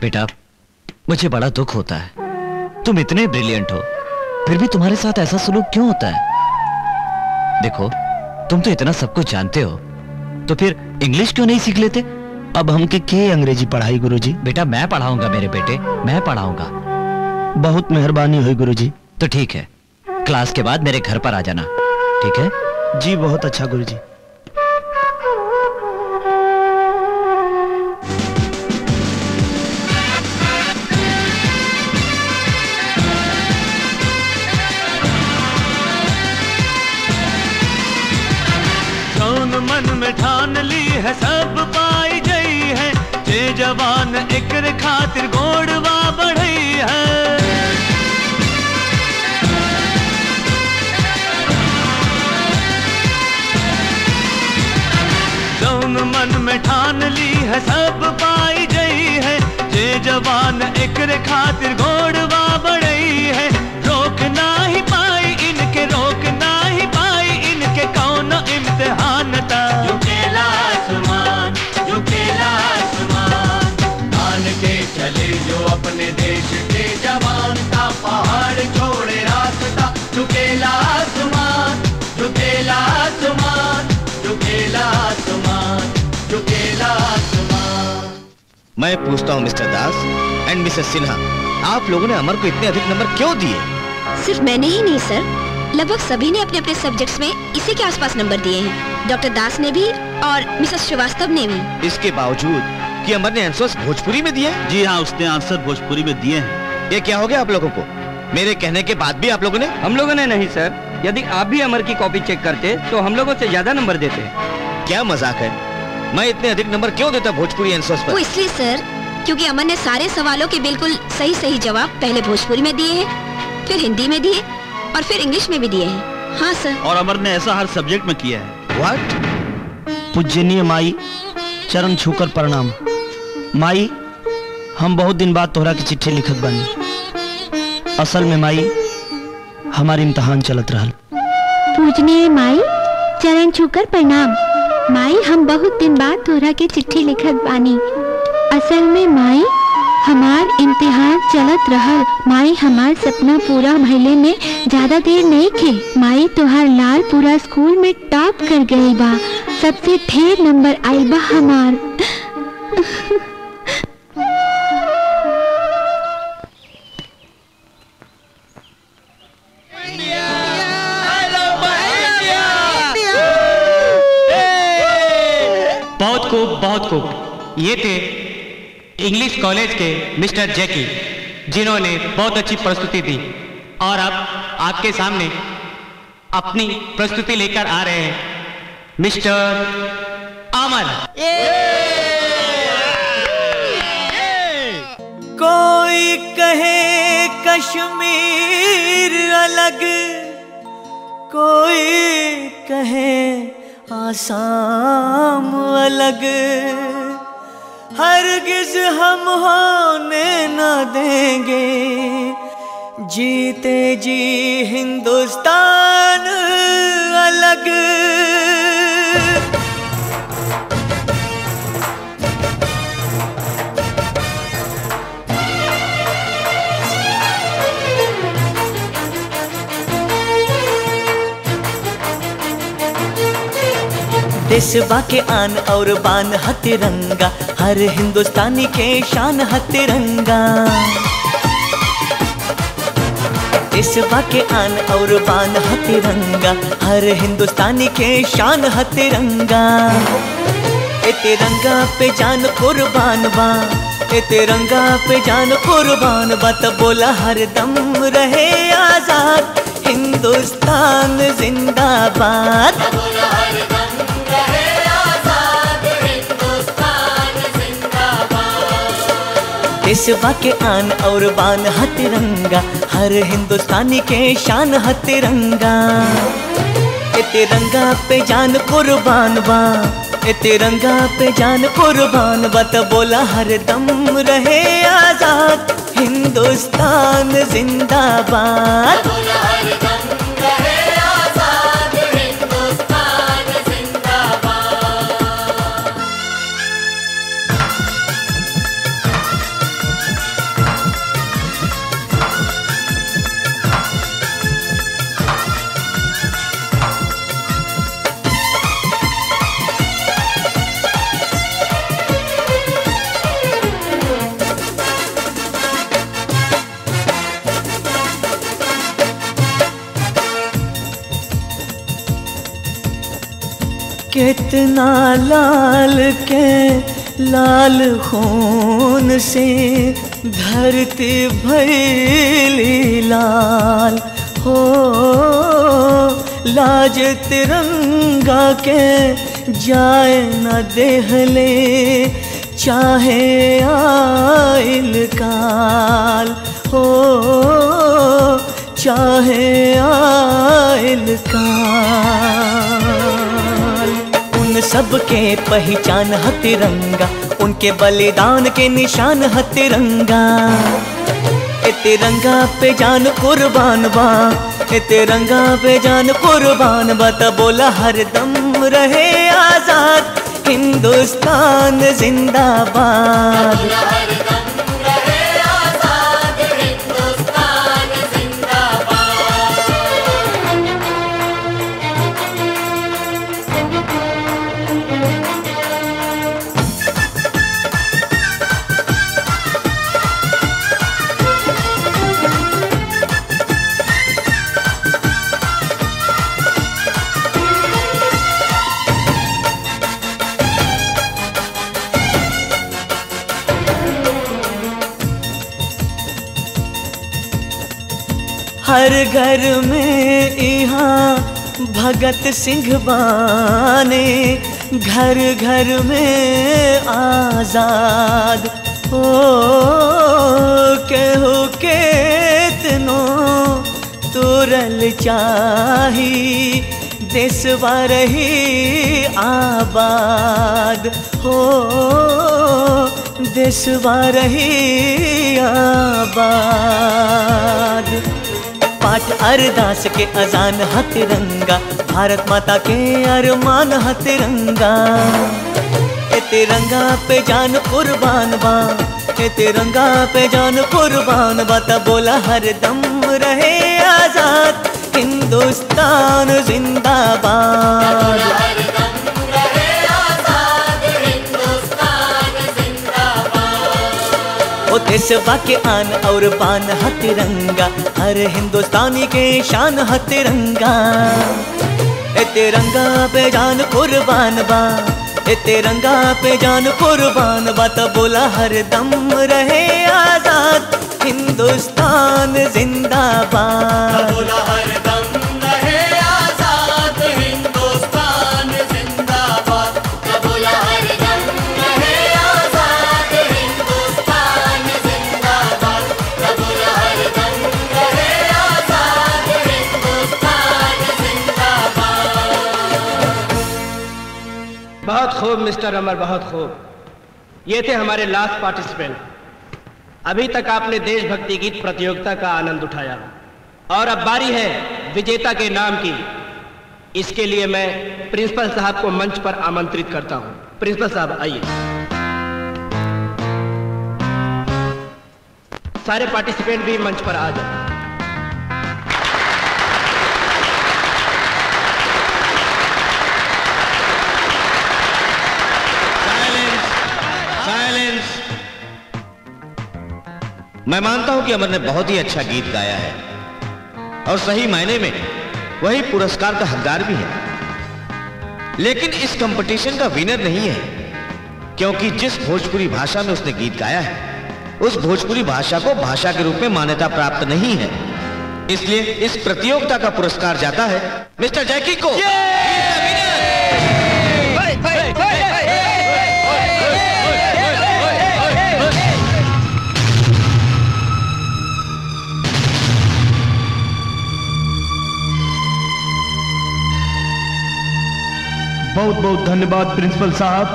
बेटा मुझे बड़ा दुख होता है तुम इतने ब्रिलियंट हो फिर भी तुम्हारे साथ ऐसा सुलूक क्यों होता है देखो तुम तो इतना सब कुछ जानते हो तो फिर इंग्लिश क्यों नहीं सीख लेते अब हम के के अंग्रेजी पढ़ाई गुरुजी बेटा मैं पढ़ाऊंगा मेरे बेटे मैं पढ़ाऊंगा बहुत मेहरबानी हुई गुरुजी तो ठीक है क्लास के बाद मेरे घर पर आ जाना ठीक है जी बहुत अच्छा गुरुजी मन में ठान ली है सब पाई गई है जे जवान इकर खातिर गोड़वा बढ़ी है जौन मन में ठान ली है सब पाई गई है जे जवान इकर खातिर गोड़वा बढ़ी है देश के जवान का पहाड़ छोड़े रास्ता झुकेला आसमान झुकेला आसमान झुकेला आसमान झुकेला आसमान मैं पूछता हूँ mister Das and Mrs Sinha आप लोगों ने अमर को इतने अधिक नंबर क्यों दिए सिर्फ मैंने ही नहीं सर लगभग सभी ने अपने अपने सब्जेक्ट्स में इसी के आसपास नंबर दिए हैं डॉक्टर दास ने भी और मिसेस श्रीवास्तव ने भी इसके बावजूद कि अमर ने आंसर भोजपुरी में दिए जी हाँ उसने आंसर भोजपुरी में दिए हैं ये क्या हो गया आप लोगों को मेरे कहने के बाद भी आप लोगों ने हम लोगों ने नहीं सर यदि आप भी अमर की कॉपी चेक करते तो हम लोगों से ज्यादा नंबर देते क्या मजाक है मैं इतने अधिक नंबर क्यों देता भोजपुरी आंसर आरोप इसलिए सर क्योंकि अमर ने सारे सवालों के बिल्कुल सही सही जवाब पहले भोजपुरी में दिए हैं फिर हिंदी में दिए और फिर इंग्लिश में भी दिए हैं हाँ सर और अमर ने ऐसा हर सब्जेक्ट में किया है व्हाट पूजनीय माई चरण छूकर प्रणाम माई हम बहुत दिन बाद तोहरा की चिट्ठी लिखत बनी असल में माई हमार इम्तहान चलत रहल पूजनीय माई चरण छूकर प्रणाम माई हम बहुत दिन बाद तोहरा के चिट्ठी लिखत बानी असल में माई हमार इम्तिहान चलत रहल माई हमार सपना पूरा भइले में ज्यादा देर नहीं के माई तुहार लाल पूरा स्कूल में टॉप कर गई बा सबसे ढेर नंबर आई बा हमार बहुत खूब ये थे इंग्लिश कॉलेज के मिस्टर जैकी जिन्होंने बहुत अच्छी प्रस्तुति दी और अब आपके सामने अपनी प्रस्तुति लेकर आ रहे हैं मिस्टर अमर कोई कहे कश्मीर अलग कोई कहे आसाम अलग हर गिज हम होने न देंगे जीते जी हिंदुस्तान अलग देश बाके आन और बान हतिरंगा हर हिंदुस्तानी के शान हतिरंगा देश बाके आन और बान हतिरंगा हर हिंदुस्तानी के शान हतिरंगा तिरंगा पे जान कुर्बान बा तिरंगा पे जान कुर्बान बा बोला हर दम रहे आजाद हिंदुस्तान जिंदाबाद देशवा के आन और बान हा हर हिंदुस्तानी के शान हा तिरंगा रंगा पे जान कुर्बान बा इत तिरंगा पे जान कुर्बान बा तो बोला हर दम रहे आजाद हिंदुस्तान जिंदाबाद इतना लाल के लाल खून से धरती भैली लाल हो लाज तिरंगा के जाए न देहले चाहे आइल काल हो चाहे आइल काल सबके पहचान ह उनके बलिदान के निशान ह तिरंगा पे जान कुर्बान बा ए तिरंगा पे जान कुर्बान बा त बोला हरदम रहे आजाद हिंदुस्तान जिंदाबाद हर घर में यहाँ भगत सिंह बाने घर घर में आजाद हो के के तनो तोरल चाही देस रही आबाद हो देस रही आबाद पाठ अरदास के अजान हतिरंगा भारत माता के अरमान हतिरंगा ए तिरंगा पे जान कुर्बान बा ए तिरंगा पे जान कुर्बान बा बोला हर दम रहे आजाद हिंदुस्तान जिंदाबाद इस के आन और पान हतिरंगा हर हिंदुस्तानी के शान हतिरंगा ए तिरंगा पे जान कुर्बान बा ए तिरंगा पे जान कुर्बान बा तो बोला हर दम रहे आजाद हिंदुस्तान जिंदाबाद बोला हर दम सर अमर बहुत खूब ये थे हमारे लास्ट पार्टिसिपेंट अभी तक आपने देशभक्ति गीत प्रतियोगिता का आनंद उठाया और अब बारी है विजेता के नाम की इसके लिए मैं प्रिंसिपल साहब को मंच पर आमंत्रित करता हूं प्रिंसिपल साहब आइए सारे पार्टिसिपेंट भी मंच पर आ जाए मैं मानता हूं कि अमर ने बहुत ही अच्छा गीत गाया है और सही मायने में वही पुरस्कार का हकदार भी है लेकिन इस कंपटीशन का विनर नहीं है क्योंकि जिस भोजपुरी भाषा में उसने गीत गाया है उस भोजपुरी भाषा को भाषा के रूप में मान्यता प्राप्त नहीं है इसलिए इस प्रतियोगिता का पुरस्कार जाता है मिस्टर जैकी को yeah! बहुत बहुत धन्यवाद प्रिंसिपल साहब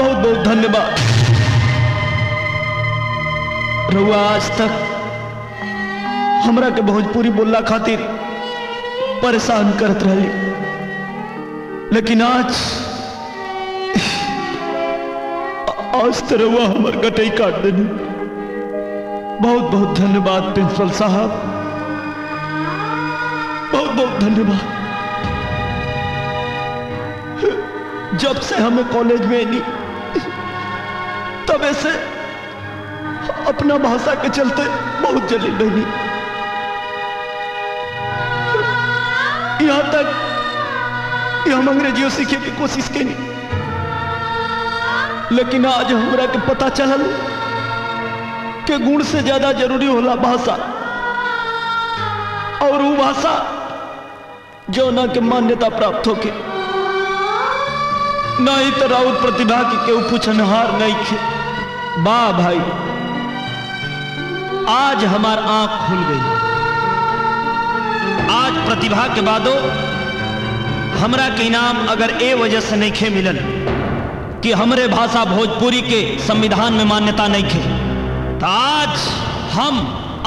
बहुत बहुत धन्यवाद रुआ आज तक हमरा के भोजपुरी बोलना खातिर परेशान करत रहे लेकिन आज आज तो रुआ हमार गटई काट देने बहुत बहुत धन्यवाद प्रिंसिपल साहब बहुत बहुत धन्यवाद जब से हमें कॉलेज में नहीं तब ऐसे अपना भाषा के चलते बहुत जली बहनी यहां तक कि हम अंग्रेजियों सीखे की कोशिश नहीं लेकिन आज हमरा के पता चल के गुण से ज्यादा जरूरी होला भाषा और वो भाषा जो ना के मान्यता प्राप्त होके नहीं तो राउत प्रतिभा की केहू पूछनहार नहीं खे बा भाई आज हमार आंख खुल गई आज प्रतिभा के बादो हमरा के इनाम अगर ए वजह से नहीं खे मिलल कि हमरे भाषा भोजपुरी के संविधान में मान्यता नहीं खे तो आज हम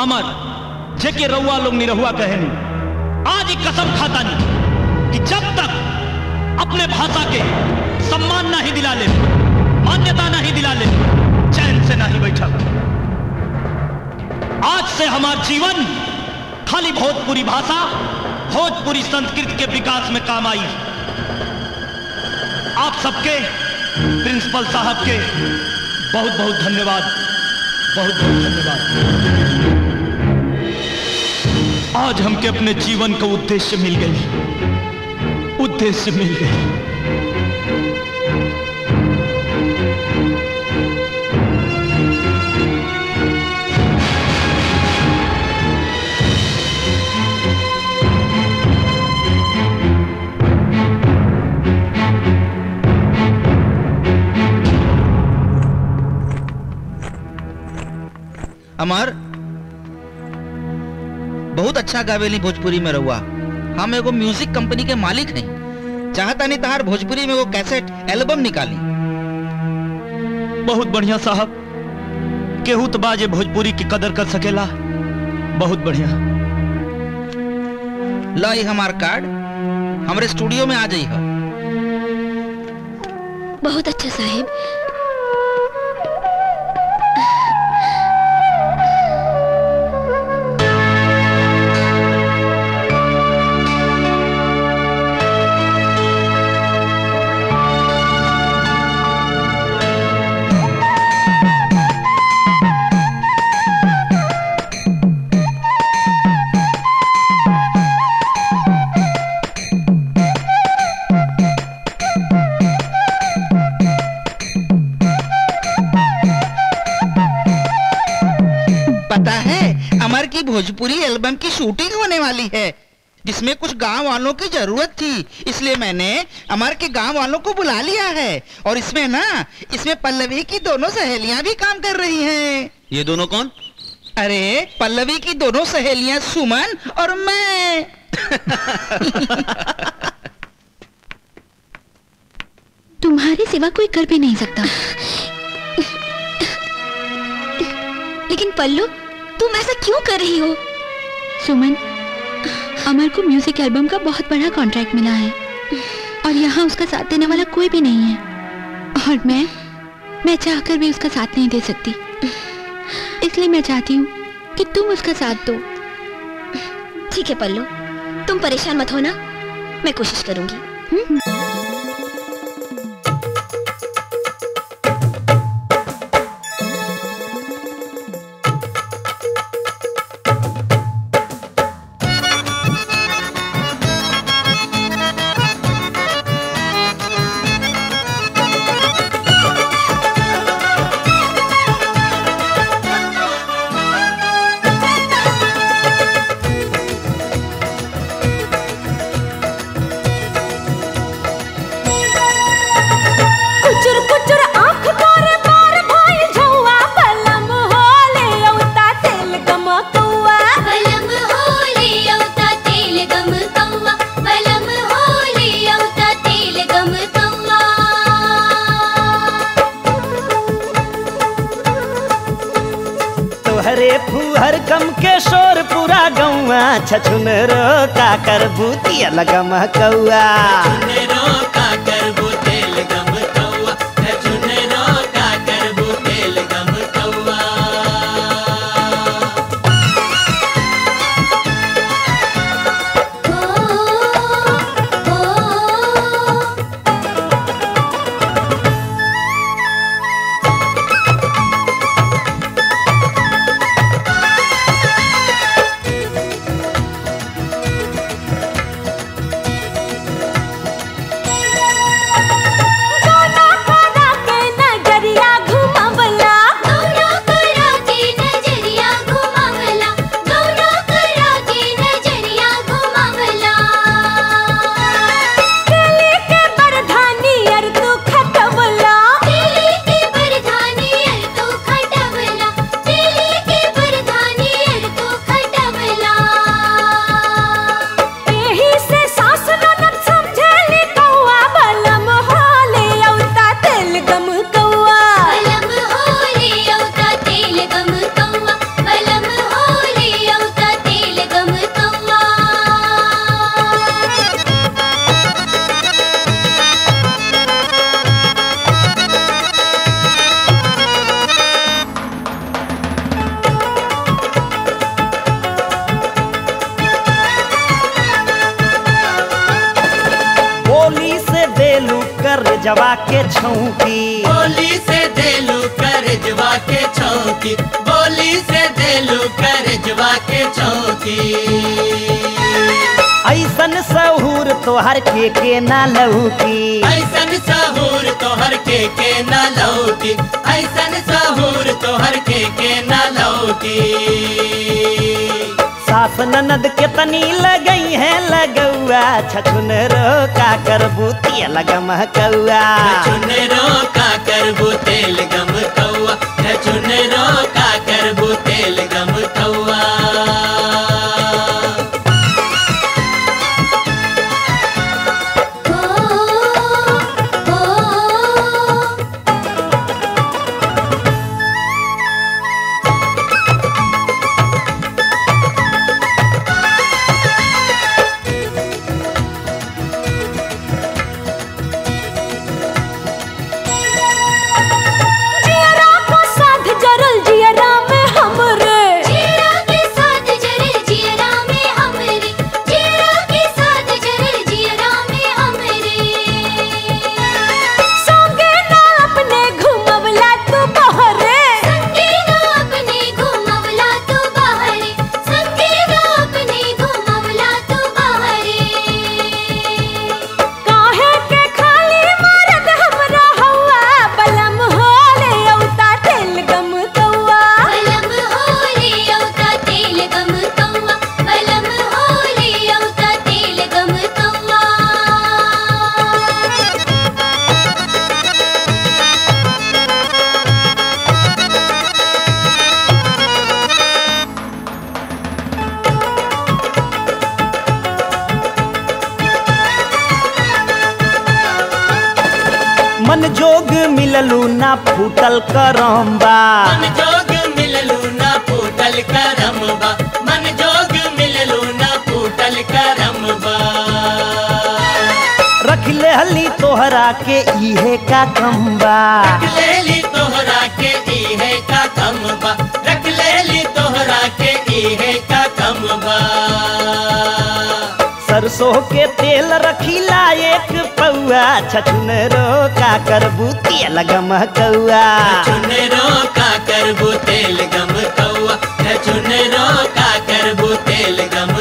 अमर जेके रउआ लोग निरहुआ कहनी आज एक कसम खाता नहीं कि जब तक अपने भाषा के सम्मान ना ही दिला ले मान्यता ना ही दिला ले चैन से ना ही बैठा आज से हमारा जीवन खाली भोजपुरी भाषा भोजपुरी संस्कृत के विकास में काम आई आप सबके प्रिंसिपल साहब के बहुत बहुत धन्यवाद बहुत बहुत धन्यवाद आज हमके अपने जीवन का उद्देश्य मिल गई उद्देश्य मिल गई हमार बहुत अच्छा गावेली भोजपुरी में रहुआ हम एगो म्यूजिक कंपनी के मालिक हैं चाहता नहीं तहार भोजपुरी में वो कैसेट एल्बम निकाली बहुत बढ़िया साहब केहू तो बाजे भोजपुरी की कदर कर सकेला बहुत बढ़िया लाई हमार कार्ड हमारे स्टूडियो में आ जाइ बहुत अच्छा साहब भोजपुरी एल्बम की शूटिंग होने वाली है जिसमें कुछ गांव वालों की जरूरत थी इसलिए मैंने अमर के गांव वालों को बुला लिया है और इसमें ना इसमें पल्लवी की दोनों सहेलियां भी काम कर रही हैं ये दोनों कौन अरे पल्लवी की दोनों सहेलियां सुमन और मैं तुम्हारे सिवा कोई कर भी नहीं सकता लेकिन पल्लू तुम ऐसा क्यों कर रही हो सुमन अमर को म्यूजिक एल्बम का बहुत बड़ा कॉन्ट्रैक्ट मिला है और यहाँ उसका साथ देने वाला कोई भी नहीं है और मैं मैं चाहकर भी उसका साथ नहीं दे सकती इसलिए मैं चाहती हूँ कि तुम उसका साथ दो ठीक है पल्लू तुम परेशान मत होना मैं कोशिश करूंगी हुँ? हम्म। अलग कौआ छुनरो का करबू तेल गम कौआ छछुनरो का करबू तेल गम कौआ छछुनरो का करबू तेल गम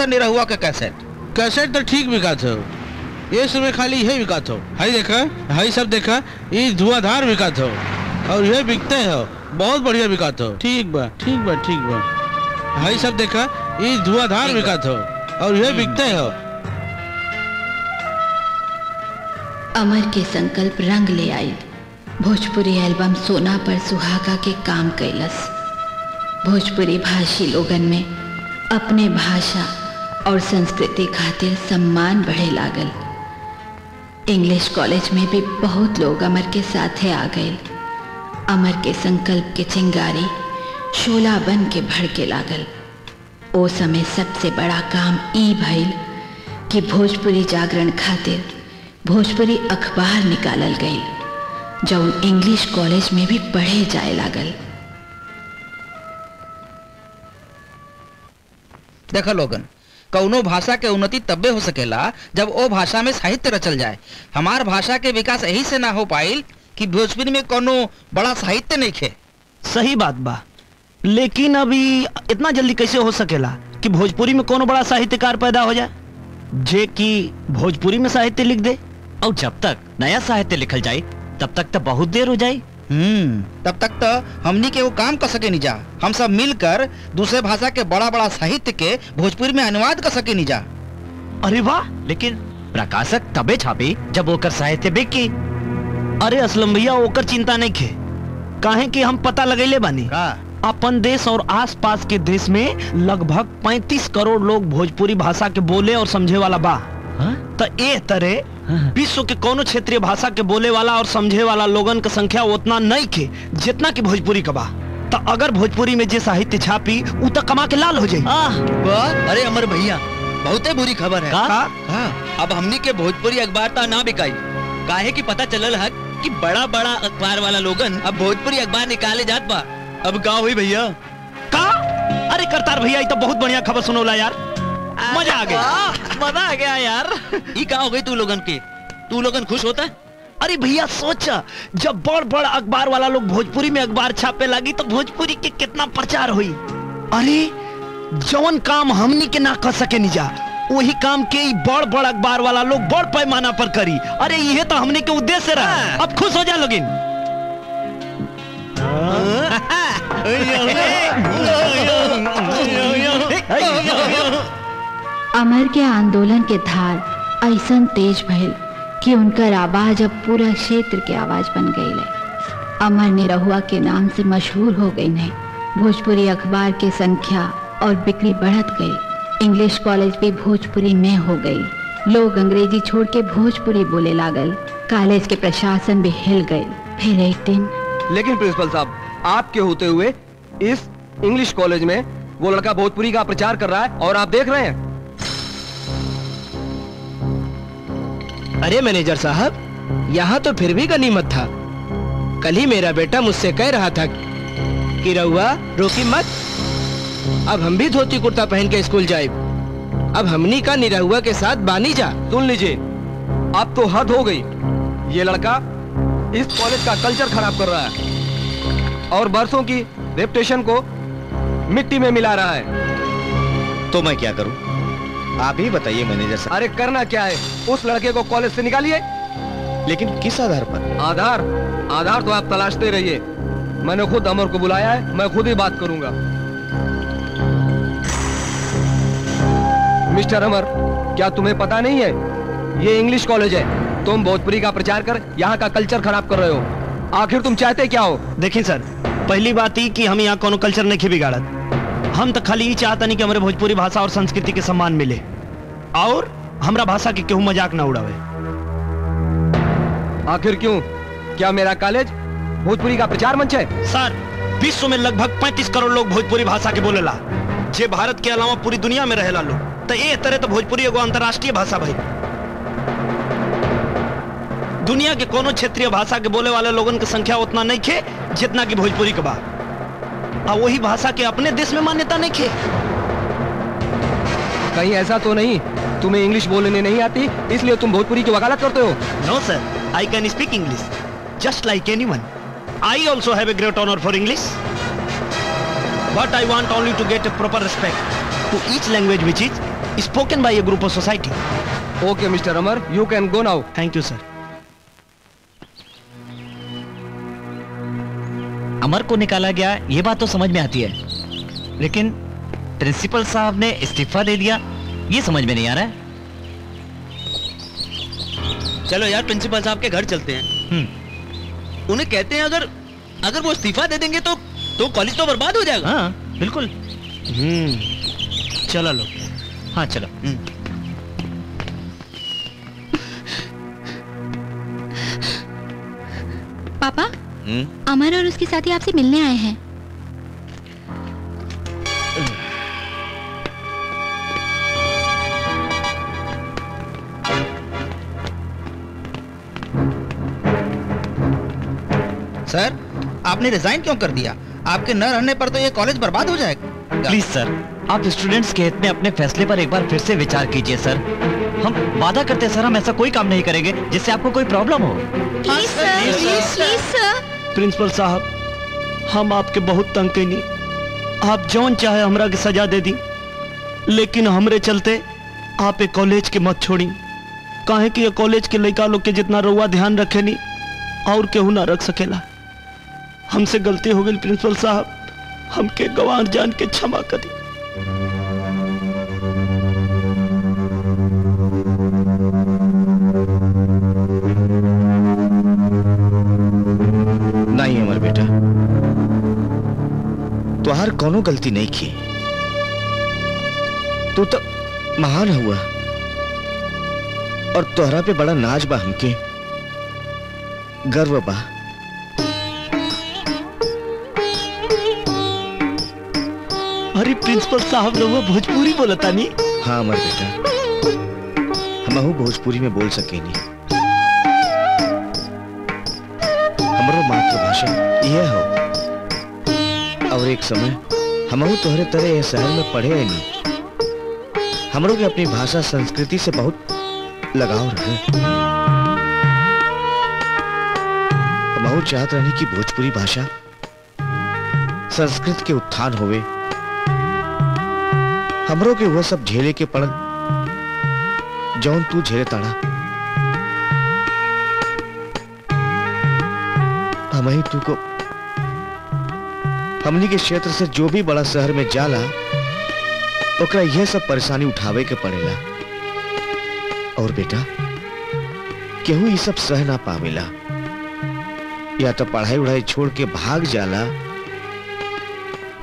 था निरहुआ का कैसेट कैसेट तो ठीक बिका थो ये समय खाली यही बिका थो हाई देखा हाई सब देखा ये धुआधार बिका थो और ये बिकते हो बहुत बढ़िया बिका थो ठीक बा ठीक बा ठीक बा हाई सब देखा ये धुआधार बिका थो और ये हम्म। बिकते हो अमर के संकल्प रंग ले आई भोजपुरी एल्बम सोना पर सुहागा के काम कैलस भोजपुरी भाषी लोगन में अपने भाषा और संस्कृति खातिर सम्मान बढ़े लागल इंग्लिश कॉलेज में भी बहुत लोग अमर के साथे आ गए अमर के संकल्प के चिंगारी शोला बन के भड़के लागल ओ समय सबसे बड़ा काम ई भइल कि भोजपुरी जागरण खातिर भोजपुरी अखबार निकालल गई जौन इंग्लिश कॉलेज में भी पढ़े जाए लागल देखा लोगन कौनो भाषा के उन्नति तब्बे हो सकेला जब ओ भाषा में साहित्य रचल जाए हमार भाषा के विकास यही से ना हो पाइल कि भोजपुरी में कोनो बड़ा साहित्य नहीं खे सही बात बा लेकिन अभी इतना जल्दी कैसे हो सकेला कि भोजपुरी में कोनो बड़ा साहित्यकार पैदा हो जाए जे की भोजपुरी में साहित्य लिख दे और जब तक नया साहित्य लिखल जाए तब तक तो बहुत देर हो जाए हम्म तब तक तो हमनी के वो काम कर सके जा हम सब मिलकर दूसरे भाषा के बड़ा बड़ा साहित्य के भोजपुरी में अनुवाद कर सके निजा अरे वाह लेकिन प्रकाशक तबे छापे जब ओकर साहित्य बिकी अरे असलम भैया ओकर चिंता नहीं खे काहे कि हम पता ले बानी अपन देश और आसपास के देश में लगभग 35 करोड़ लोग भोजपुरी भाषा के बोले और समझे वाला बा तो ए तरह हाँ, हाँ। विश्व के कोनो क्षेत्रीय भाषा के बोले वाला और समझे वाला लोगन के संख्या उतना नहीं के जितना की भोजपुरी का बा तो अगर भोजपुरी में जे साहित्य छापी उ तो कमा के लाल हो जाये अरे अमर भैया ही बुरी खबर है का? का? अब हमने के भोजपुरी अखबार तो ना बिकाई काहे की पता चल है की बड़ा बड़ा अखबार वाला लोगन अब भोजपुरी अखबार निकाले जात बा अब गाँव हुई भैया का अरे करतार भैया तो बहुत बढ़िया खबर सुनोला यार मजा आ गया मजा आ गया यार ये कहा हो गई तू लोगन की तू लोगन खुश होता है अरे भैया सोचा जब बड़ बड़ अखबार वाला लोग भोजपुरी में अखबार छापे लगी तो भोजपुरी के कितना प्रचार हुई अरे जवन काम हमनी के ना कर सके निजा वही काम के बड़ बड़ अखबार वाला लोग बड़ पैमाना पर करी अरे ये तो हमने के उद्देश्य रहा अब खुश हो जा लोगिन अमर के आंदोलन के धार ऐसा तेज भइल कि उनकर आवाज अब पूरा क्षेत्र के आवाज बन गई है अमर निरहुआ के नाम से मशहूर हो गई है भोजपुरी अखबार की संख्या और बिक्री बढ़त गई इंग्लिश कॉलेज भी भोजपुरी में हो गई लोग अंग्रेजी छोड़ के भोजपुरी बोले लागल कॉलेज के प्रशासन भी हिल गए फिर एक दिन लेकिन प्रिंसिपल साहब आपके होते हुए इस इंग्लिश कॉलेज में वो लड़का भोजपुरी का प्रचार कर रहा है और आप देख रहे हैं अरे मैनेजर साहब यहाँ तो फिर भी गनीमत था कल ही मेरा बेटा मुझसे कह रहा था कि रहुआ रोकी मत अब हम भी धोती कुर्ता पहन के स्कूल जाए अब हमनी का निरहुआ के साथ बानी जा सुन लीजिए अब तो हद हो गई ये लड़का इस कॉलेज का कल्चर खराब कर रहा है और बरसों की रेपुटेशन को मिट्टी में मिला रहा है तो मैं क्या करूं? आप ही बताइए मैनेजर साहब अरे करना क्या है उस लड़के को कॉलेज से निकालिए लेकिन किस आधार पर आधार आधार तो आप तलाशते रहिए मैंने खुद अमर को बुलाया है मैं खुद ही बात करूंगा मिस्टर अमर क्या तुम्हें पता नहीं है ये इंग्लिश कॉलेज है तुम भोजपुरी का प्रचार कर यहाँ का कल्चर खराब कर रहे हो आखिर तुम चाहते क्या हो देखिए सर पहली बात ही कि हम यहाँ कोनो कल्चर नहीं बिगाड़त हम तो खाली ही चाहते नहीं कि हमारे भोजपुरी भाषा और संस्कृति के सम्मान मिले और हमरा भाषा के क्यों मजाक ना उड़ावे आखिर क्यों क्या मेरा कॉलेज भोजपुरी का प्रचार मंच है सर विश्व में लगभग 35 करोड़ लोग भोजपुरी भाषा के बोलेला जे भारत के अलावा पूरी दुनिया में रहेला लोग तो ये तरह तो भोजपुरी एगो अंतरराष्ट्रीय भाषा भाई दुनिया के कोनो क्षेत्रीय भाषा के बोले वाले लोगों की संख्या उतना नहीं खे जितना की भोजपुरी के बाद वही भाषा के अपने देश में मान्यता नहीं खे कहीं ऐसा तो नहीं तुम्हें इंग्लिश बोलने नहीं आती इसलिए तुम भोजपुरी की वकालत करते हो no sir I can speak English just like anyone I also है great honour for English but I want only to get a proper respect to each language which is spoken by a group of society okay mister Amar you can go now thank you sir Amar को निकाला गया ये बात तो समझ में आती है लेकिन प्रिंसिपल साहब ने इस्तीफा दे दिया ये समझ में नहीं आ रहा है चलो यार प्रिंसिपल साहब के घर चलते हैं हम्म। उन्हें कहते हैं अगर अगर वो इस्तीफा दे देंगे तो तो कॉलेज तो बर्बाद हो जाएगा हाँ बिल्कुल हम्म। चलो लो हाँ चलो हम्म। पापा अमर और उसके साथी आपसे मिलने आए हैं सर आपने रिजाइन क्यों कर दिया आपके न रहने पर तो ये कॉलेज बर्बाद हो जाएगा प्लीज सर आप स्टूडेंट्स के हित में अपने फैसले पर एक बार फिर से विचार कीजिए सर हम वादा करते हैं सर हम ऐसा कोई काम नहीं करेंगे जिससे आपको कोई प्रॉब्लम हो please sir please sir principal साहब हम आपके बहुत तंग कहीं आप जौन चाहे हमरा की सजा दे दी लेकिन हमरे चलते आप एक कॉलेज के मत छोड़ी कहे की कॉलेज के लड़का लोग के जितना रुआ ध्यान रखे नहीं और केहू ना रख सकेला हमसे गलती हो गई प्रिंसिपल साहब हमके गवार जान के क्षमा दी नहीं अमर बेटा तुहार कोनो गलती नहीं की तू तो महान हुआ और तोहरा पे बड़ा नाज बा हमके गर्व बा अरे प्रिंसिपल साहब लोग भोजपुरी बोलता नहीं हाँ मर बेटा हम भोजपुरी में बोल सके नहीं हमारो मातृभाषा यह हो और एक समय हम तोहरे तरह यह शहर में पढ़े नहीं हमरो के अपनी भाषा संस्कृति से बहुत लगाव रहे हम चाहत रहनी कि भोजपुरी भाषा संस्कृत के उत्थान होवे हमरों के वो सब झेले के पड़ जौन तू झेले ताड़ा हम ही तू को हमनी के क्षेत्र से जो भी बड़ा शहर में जाला ओकरा यह सब परेशानी उठावे के पड़ेला और बेटा केहू ये सब सह ना पावेला या तो पढ़ाई उढ़ाई छोड़ के भाग जाला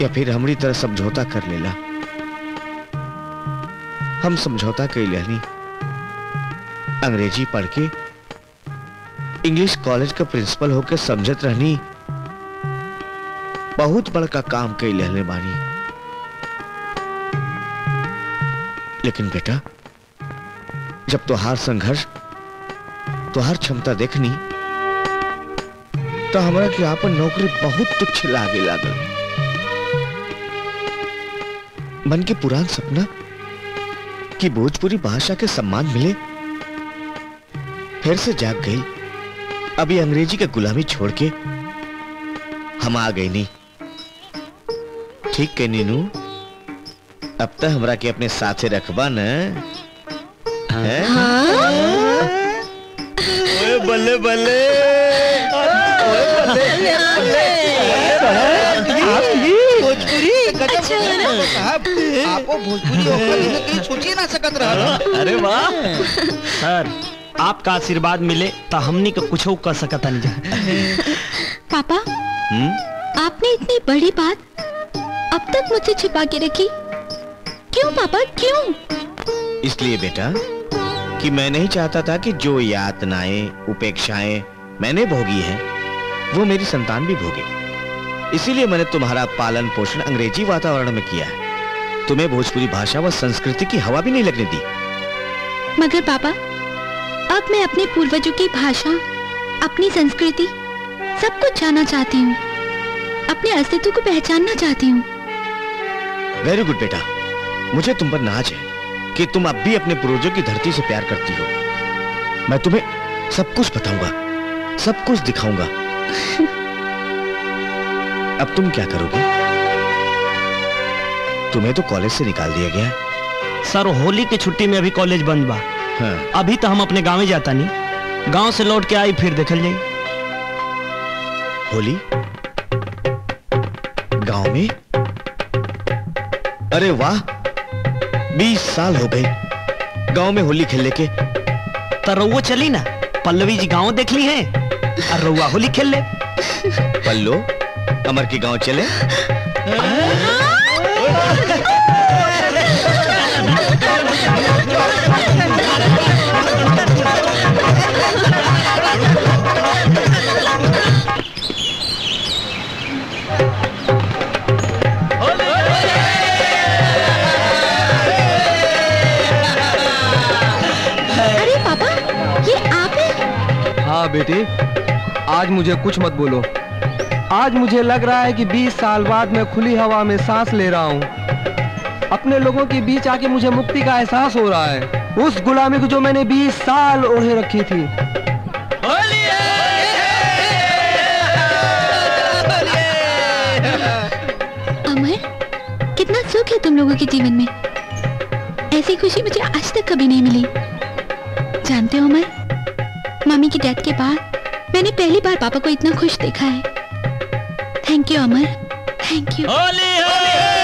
या फिर हमारी तरह समझौता कर लेला हम समझौता कर लहनी अंग्रेजी पढ़ के इंग्लिश कॉलेज का प्रिंसिपल होकर समझत रहनी बहुत बड़का काम कर लेने बानी लेकिन बेटा जब तुहार संघर्ष तुहार क्षमता देखनी तो हमारा के आप नौकरी बहुत तुच्छ लागे लागल मन के पुरान सपना कि भोजपुरी भाषा के सम्मान मिले फिर से जाग गई अभी अंग्रेजी के गुलामी छोड़ के हम आ गए नी ठीक के नीनू अब तक हमरा के अपने साथे रखबा न हाँ? बल्ले बल्ले आपका आशीर्वाद मिले तो हमने कुछ कर सकता नहीं पापा हुँ? आपने इतनी बड़ी बात अब तक मुझे छिपा के रखी क्यों पापा क्यों इसलिए बेटा कि मैं नहीं चाहता था कि जो यातनाएं उपेक्षाएं मैंने भोगी हैं वो मेरी संतान भी भोगी इसीलिए मैंने तुम्हारा पालन पोषण अंग्रेजी वातावरण में किया है तुम्हें भोजपुरी भाषा व संस्कृति की हवा भी नहीं लगने दी मगर पापा अब मैं अपने पूर्वजों की भाषा अपनी संस्कृति सब कुछ जानना चाहती हूँ अपने अस्तित्व को पहचानना चाहती हूँ वेरी गुड बेटा मुझे तुम पर नाज है कि तुम अब भी अपने पूर्वजों की धरती से प्यार करती हो मैं तुम्हें सब कुछ बताऊंगा सब कुछ दिखाऊंगा अब तुम क्या करोगे तुम्हें तो कॉलेज से निकाल दिया गया सर होली की छुट्टी में अभी कॉलेज बंद बा हाँ। अभी तो हम अपने गाँव में जाता नहीं गाँव से लौट के आई फिर देखल जाई होली गांव में अरे वाह बीस साल हो गए गांव में होली खेलने के तरह तो चली ना पल्लवी जी गांव देख ली है रुआ होली खेल ले पल्लो अमर के गांव चले हाँ, बेटे आज मुझे कुछ मत बोलो आज मुझे लग रहा है कि 20 साल बाद मैं खुली हवा में सांस ले रहा हूँ अपने लोगों के बीच आके मुझे मुक्ति का एहसास हो रहा है उस गुलामी को जो मैंने 20 साल ओढ़े रखी थी अमर कितना सुख है तुम लोगों के जीवन में ऐसी खुशी मुझे आज तक कभी नहीं मिली जानते हो अमर मम्मी की डेथ के बाद मैंने पहली बार पापा को इतना खुश देखा है thank you Amar thank you Holi Holi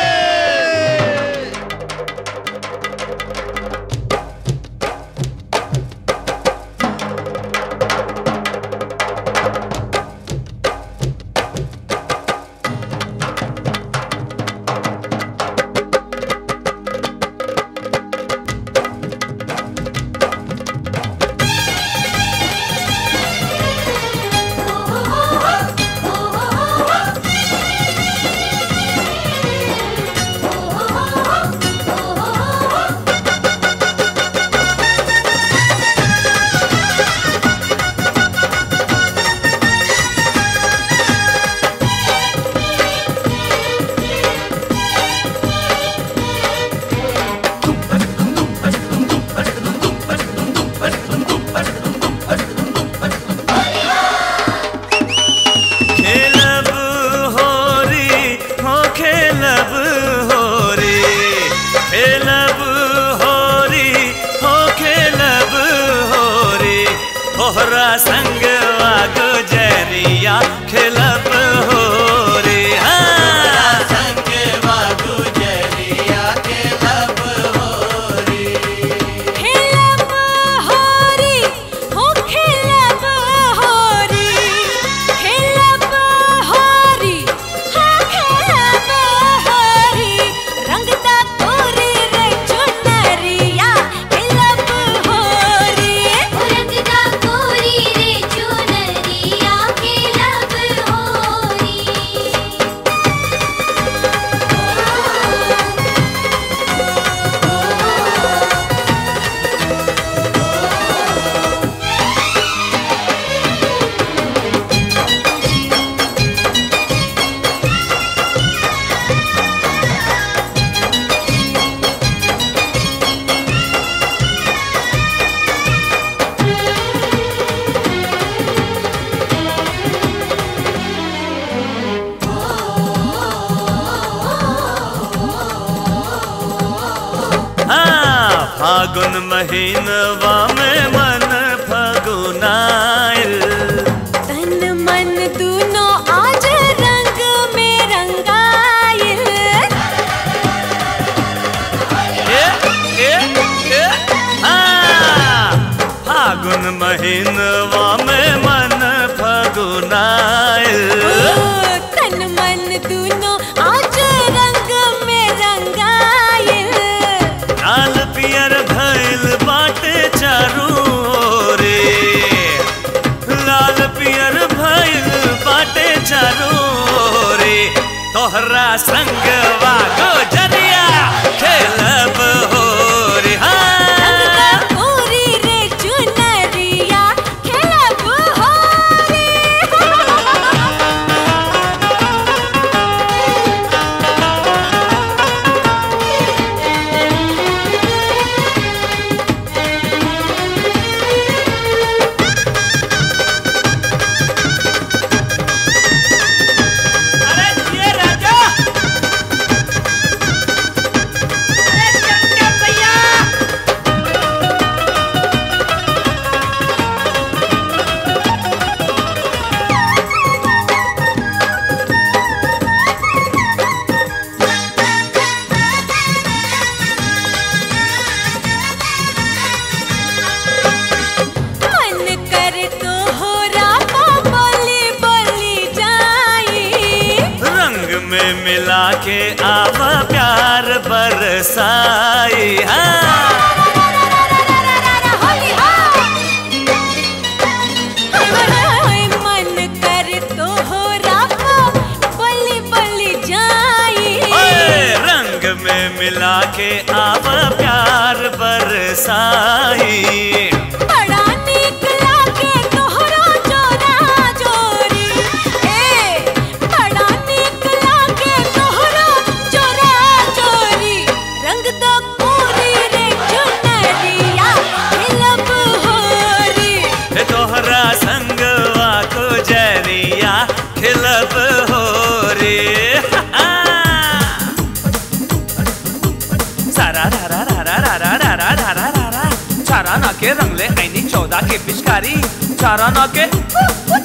पिचकारी चारा के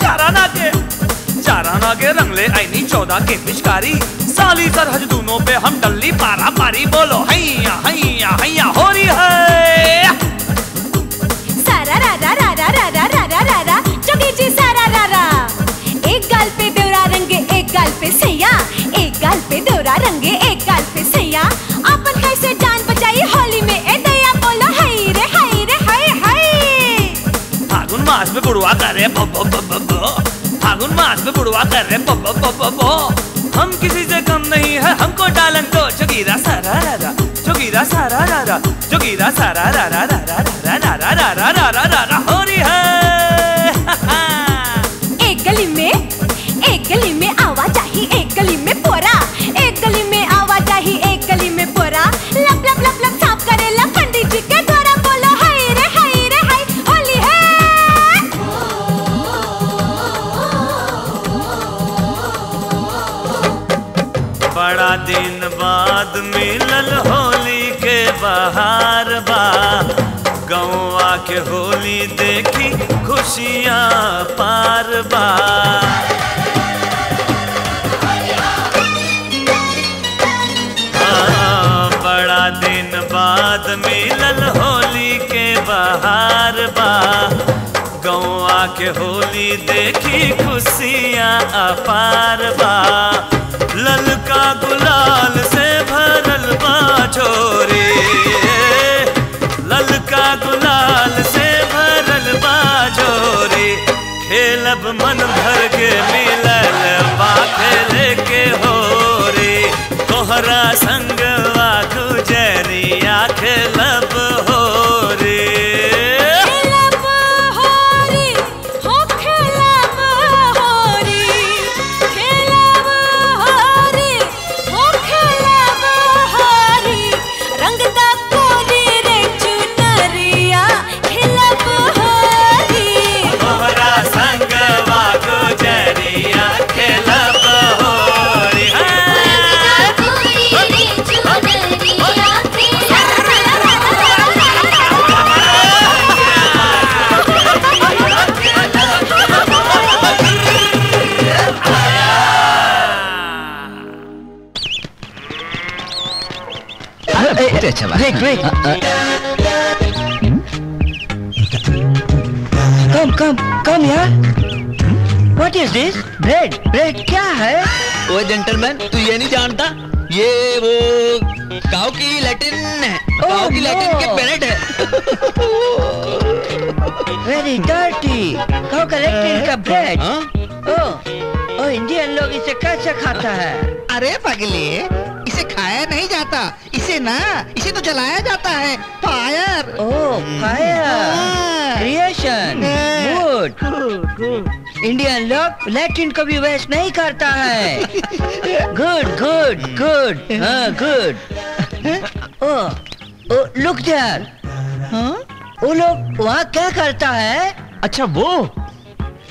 चारा नाके चारा नाके रंगले आईनी चौदह के पिचकारी साली सरहद दोनों पे हम डल्ली पारा पारी बोलो हैया हैया हैया हो रही है सारा सारा एक गाल पे दोरा रंगे एक गाल पे सैया एक गाल पे डोरा रंगे एक गाल पे सैया मास में बुड़वा कर रहे फागुन मास में बुड़वा कर रहे हम किसी से कम नहीं है हमको डालन तो जोगीरा सारा रारा चुगीरा सारा रारा जोगीरा सारा रारा रारा रारा रारा रारा रारा रारा हो रही है बहार बा गौआ के होली देखी खुशियाँ पार बा हाँ, बड़ा दिन बाद मिलल होली के बहार बा गौआ के होली देखी खुशियाँ अपार बा ललका गुलाल से भरल बा गुलाल से भरल बाजो खेलब मन भर के मिलल बा के हो रे तोहरा संगवा वा गुजरिया खेलब break. Uh, uh. Come, come, come here. What is this? Bread, bread क्या है? ओए जेंटलमैन, तू ये नहीं जानता? ये वो गांव की लैटिन है। oh, की लैटिन के पेरेंट है। Very dirty. गांव का लैटिन का ब्रेड। ओ, ओ इंडियन लोग इसे कैसे खाता है? अरे पगले, इसे खाया नहीं जाता इसे ना इसे तो जलाया जाता है fire oh fire creation good Indian लोग लैटिन को भी वेस्ट नहीं करता है good good good good oh oh look there वो लोग वहाँ क्या करता है अच्छा वो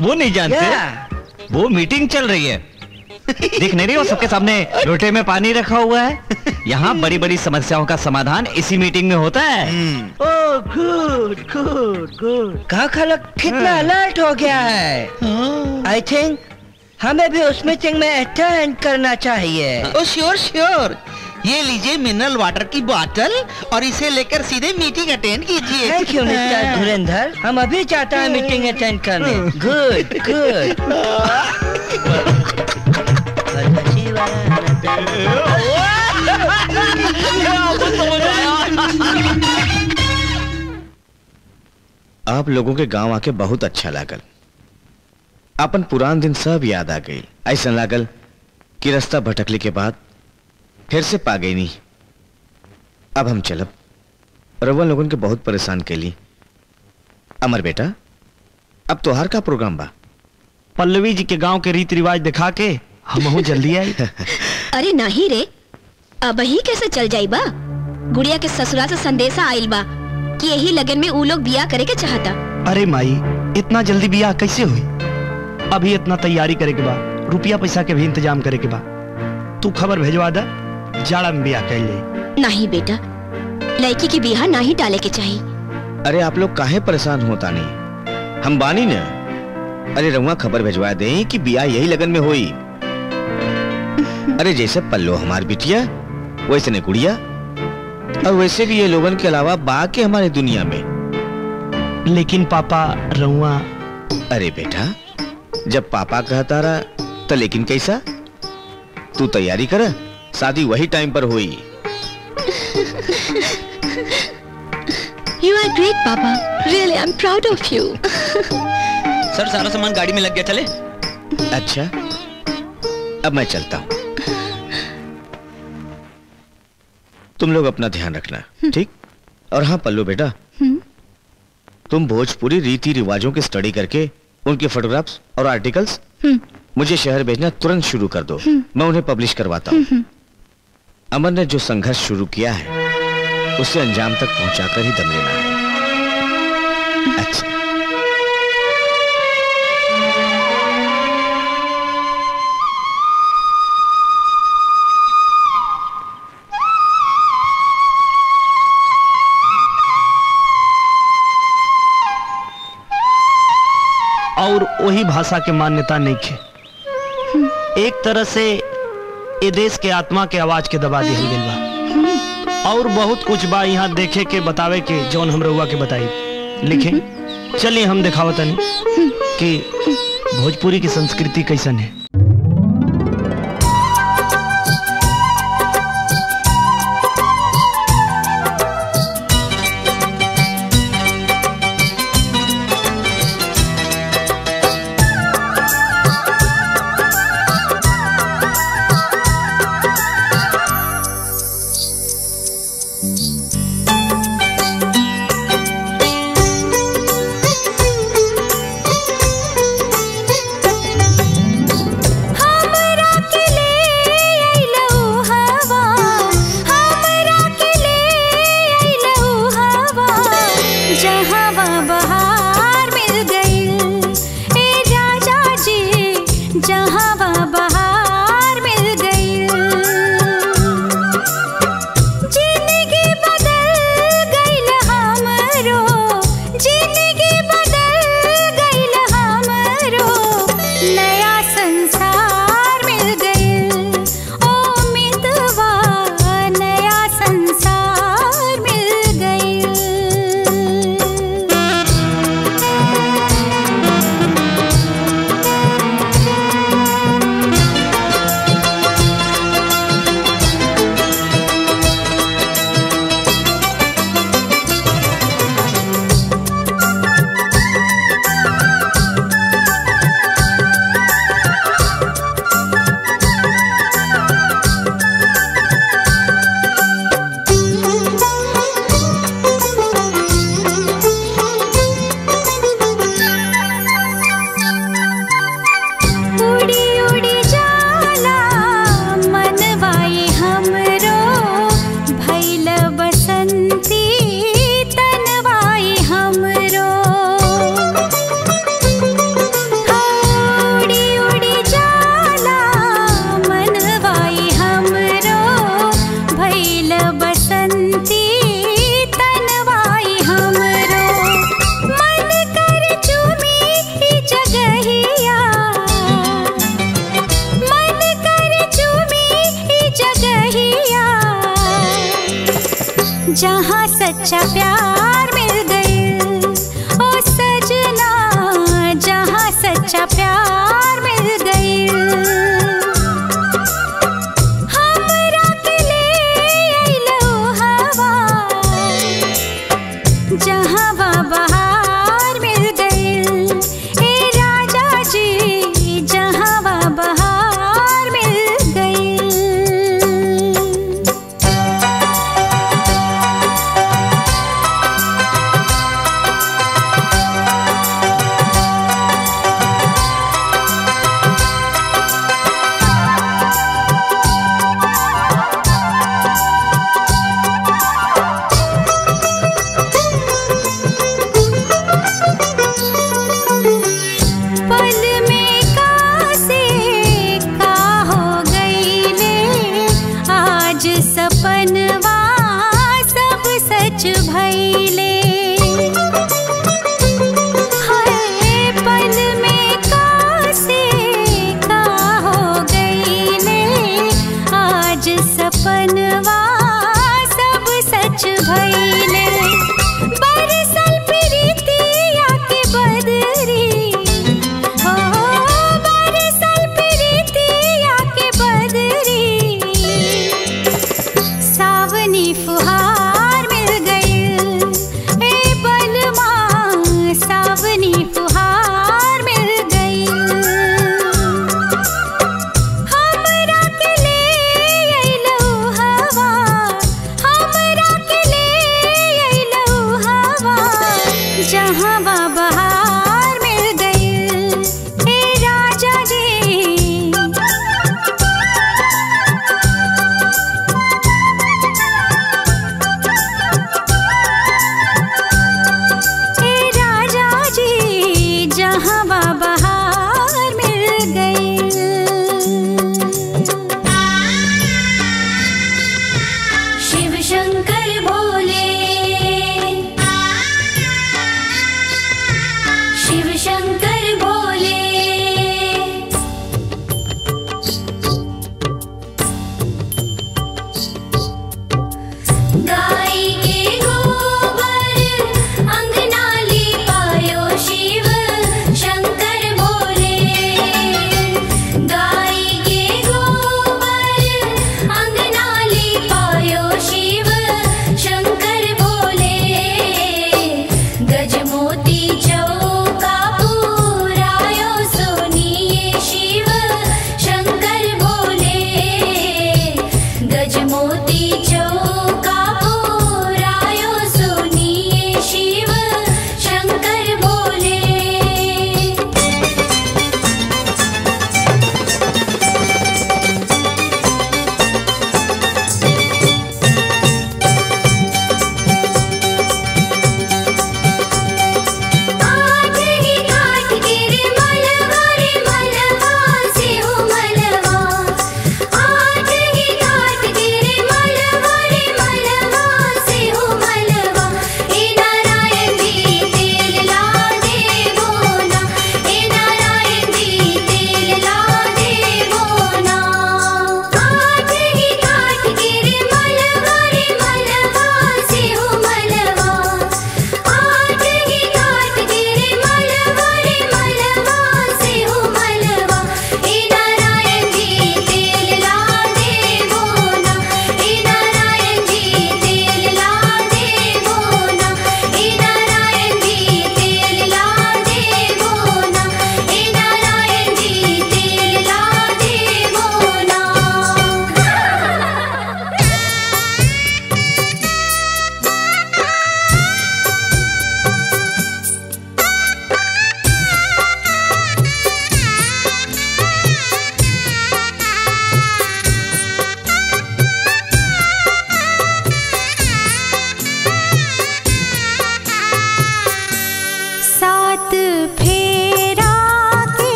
वो नहीं जानते yeah. वो मीटिंग चल रही है दिख नहीं रही हो सबके सामने लोटे में पानी रखा हुआ है यहाँ हम्म। बड़ी बड़ी समस्याओं का समाधान इसी मीटिंग में होता है गुड गुड गुड कहा खाला कितना अलर्ट हाँ। हो गया है आई हाँ। थिंक हमें भी उस मीटिंग में अटेंड करना चाहिए ओ श्योर श्योर ये लीजिए मिनरल वाटर की बोतल और इसे लेकर सीधे मीटिंग अटेंड कीजिए थैंक यू मिस्टर धुरेंद्र हम अभी चाहते हैं मीटिंग अटेंड करने गुड हाँ। गुड आप लोगों के गांव आके बहुत अच्छा लागल अपन पुरान दिन सब याद आ गई ऐसा लागल कि रास्ता भटकले के बाद फिर से पा गई नहीं अब हम चलब रवन लोगों के बहुत परेशान के लिए अमर बेटा अब तोहार का प्रोग्राम बा पल्लवी जी के गांव के रीति रिवाज दिखा के हम जल्दी आई अरे नहीं रे अब ही कैसे चल जाये बा गुड़िया के ससुराल से संदेशा आयल बा कि यही लगन में ऊ लोग बिया करे के चाहता अरे माई इतना जल्दी बिया कैसे हुई अभी इतना तैयारी करे के बा रुपया पैसा के भी इंतजाम करे के बा तू खबर भेजवा दे जाड़ा में बिया कर ले नहीं बेटा लड़की की बिया ना ही डाले के चाहिए अरे आप लोग काहे परेशान होता नहीं हम बानी न अरे रउआ खबर भेजवा दे कि बिया यही लगन में हुई अरे जैसे पल्लो हमारी बिटिया वैसे ने गुड़िया और वैसे भी ये लोगन के अलावा बाकी हमारे दुनिया में लेकिन पापा रउआ अरे बेटा जब पापा कहता रहा तो लेकिन कैसा तू तैयारी कर शादी वही टाइम पर हुई you are great papa really I am proud of you sir सारा सामान गाड़ी में लग गया चले अच्छा अब मैं चलता हूँ तुम लोग अपना ध्यान रखना हम्म। ठीक और हाँ पल्लू बेटा हम्म। तुम भोजपुरी रीति रिवाजों की स्टडी करके उनके फोटोग्राफ्स और आर्टिकल्स हम्म। मुझे शहर भेजना तुरंत शुरू कर दो मैं उन्हें पब्लिश करवाता हूँ अमर ने जो संघर्ष शुरू किया है उसे अंजाम तक पहुंचाकर ही दम लेना है अच्छा और वही भाषा के मान्यता नहीं थे एक तरह से ये देश के आत्मा के आवाज के दबा दिया गया बा और बहुत कुछ बा यहाँ देखे के बतावे के जौन हम रउआ के बताई लिखे चलिए हम दिखावत कि भोजपुरी की संस्कृति कैसन है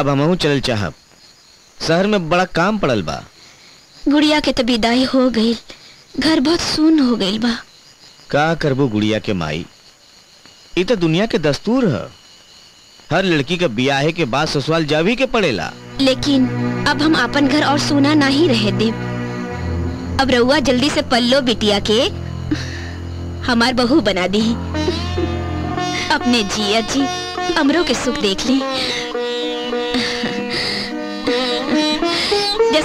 अब हमहू चल चाह शहर में बड़ा काम पड़ल बा गुड़िया के तबीदाई तो हो गई घर बहुत सुन हो गई बा का करबो गुड़िया के माई ये तो दुनिया के दस्तूर है हर लड़की का ब्याह के बाद ससुराल जा के पड़ेला लेकिन अब हम अपन घर और सोना नहीं रहे दे अब रउआ जल्दी से पल्लो बिटिया के हमार बहू बना दी अपने जिया जी अमरों के सुख देख ली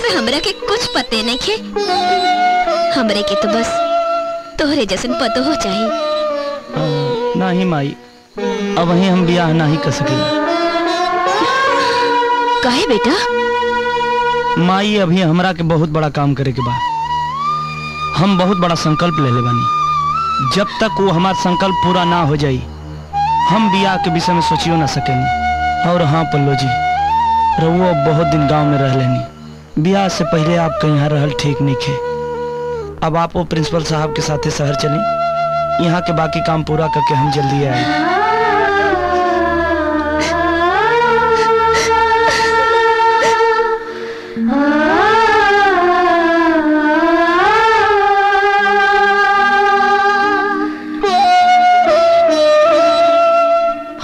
पर हमरा के कुछ पते नहीं के हमरे के तो बस तोहरे जैसन पतो हो चाहिए नहीं माई अब वहीं हम ब्याह नहीं कर सकेंगे कहे बेटा माई अभी हमरा के बहुत बड़ा काम करे के बाद हम बहुत बड़ा संकल्प ले ले बानी जब तक वो हमारा संकल्प पूरा ना हो जाई हम ब्याह के विषय में सोचियो ना सकेंगे और हाँ पल्लो जी रघु अब बहुत दिन गांव में रह लेनी ब्याह से पहले आपके यहाँ रहल ठीक नहीं थे अब आप वो प्रिंसिपल साहब के साथ शहर चली यहाँ के बाकी काम पूरा करके हम जल्दी आए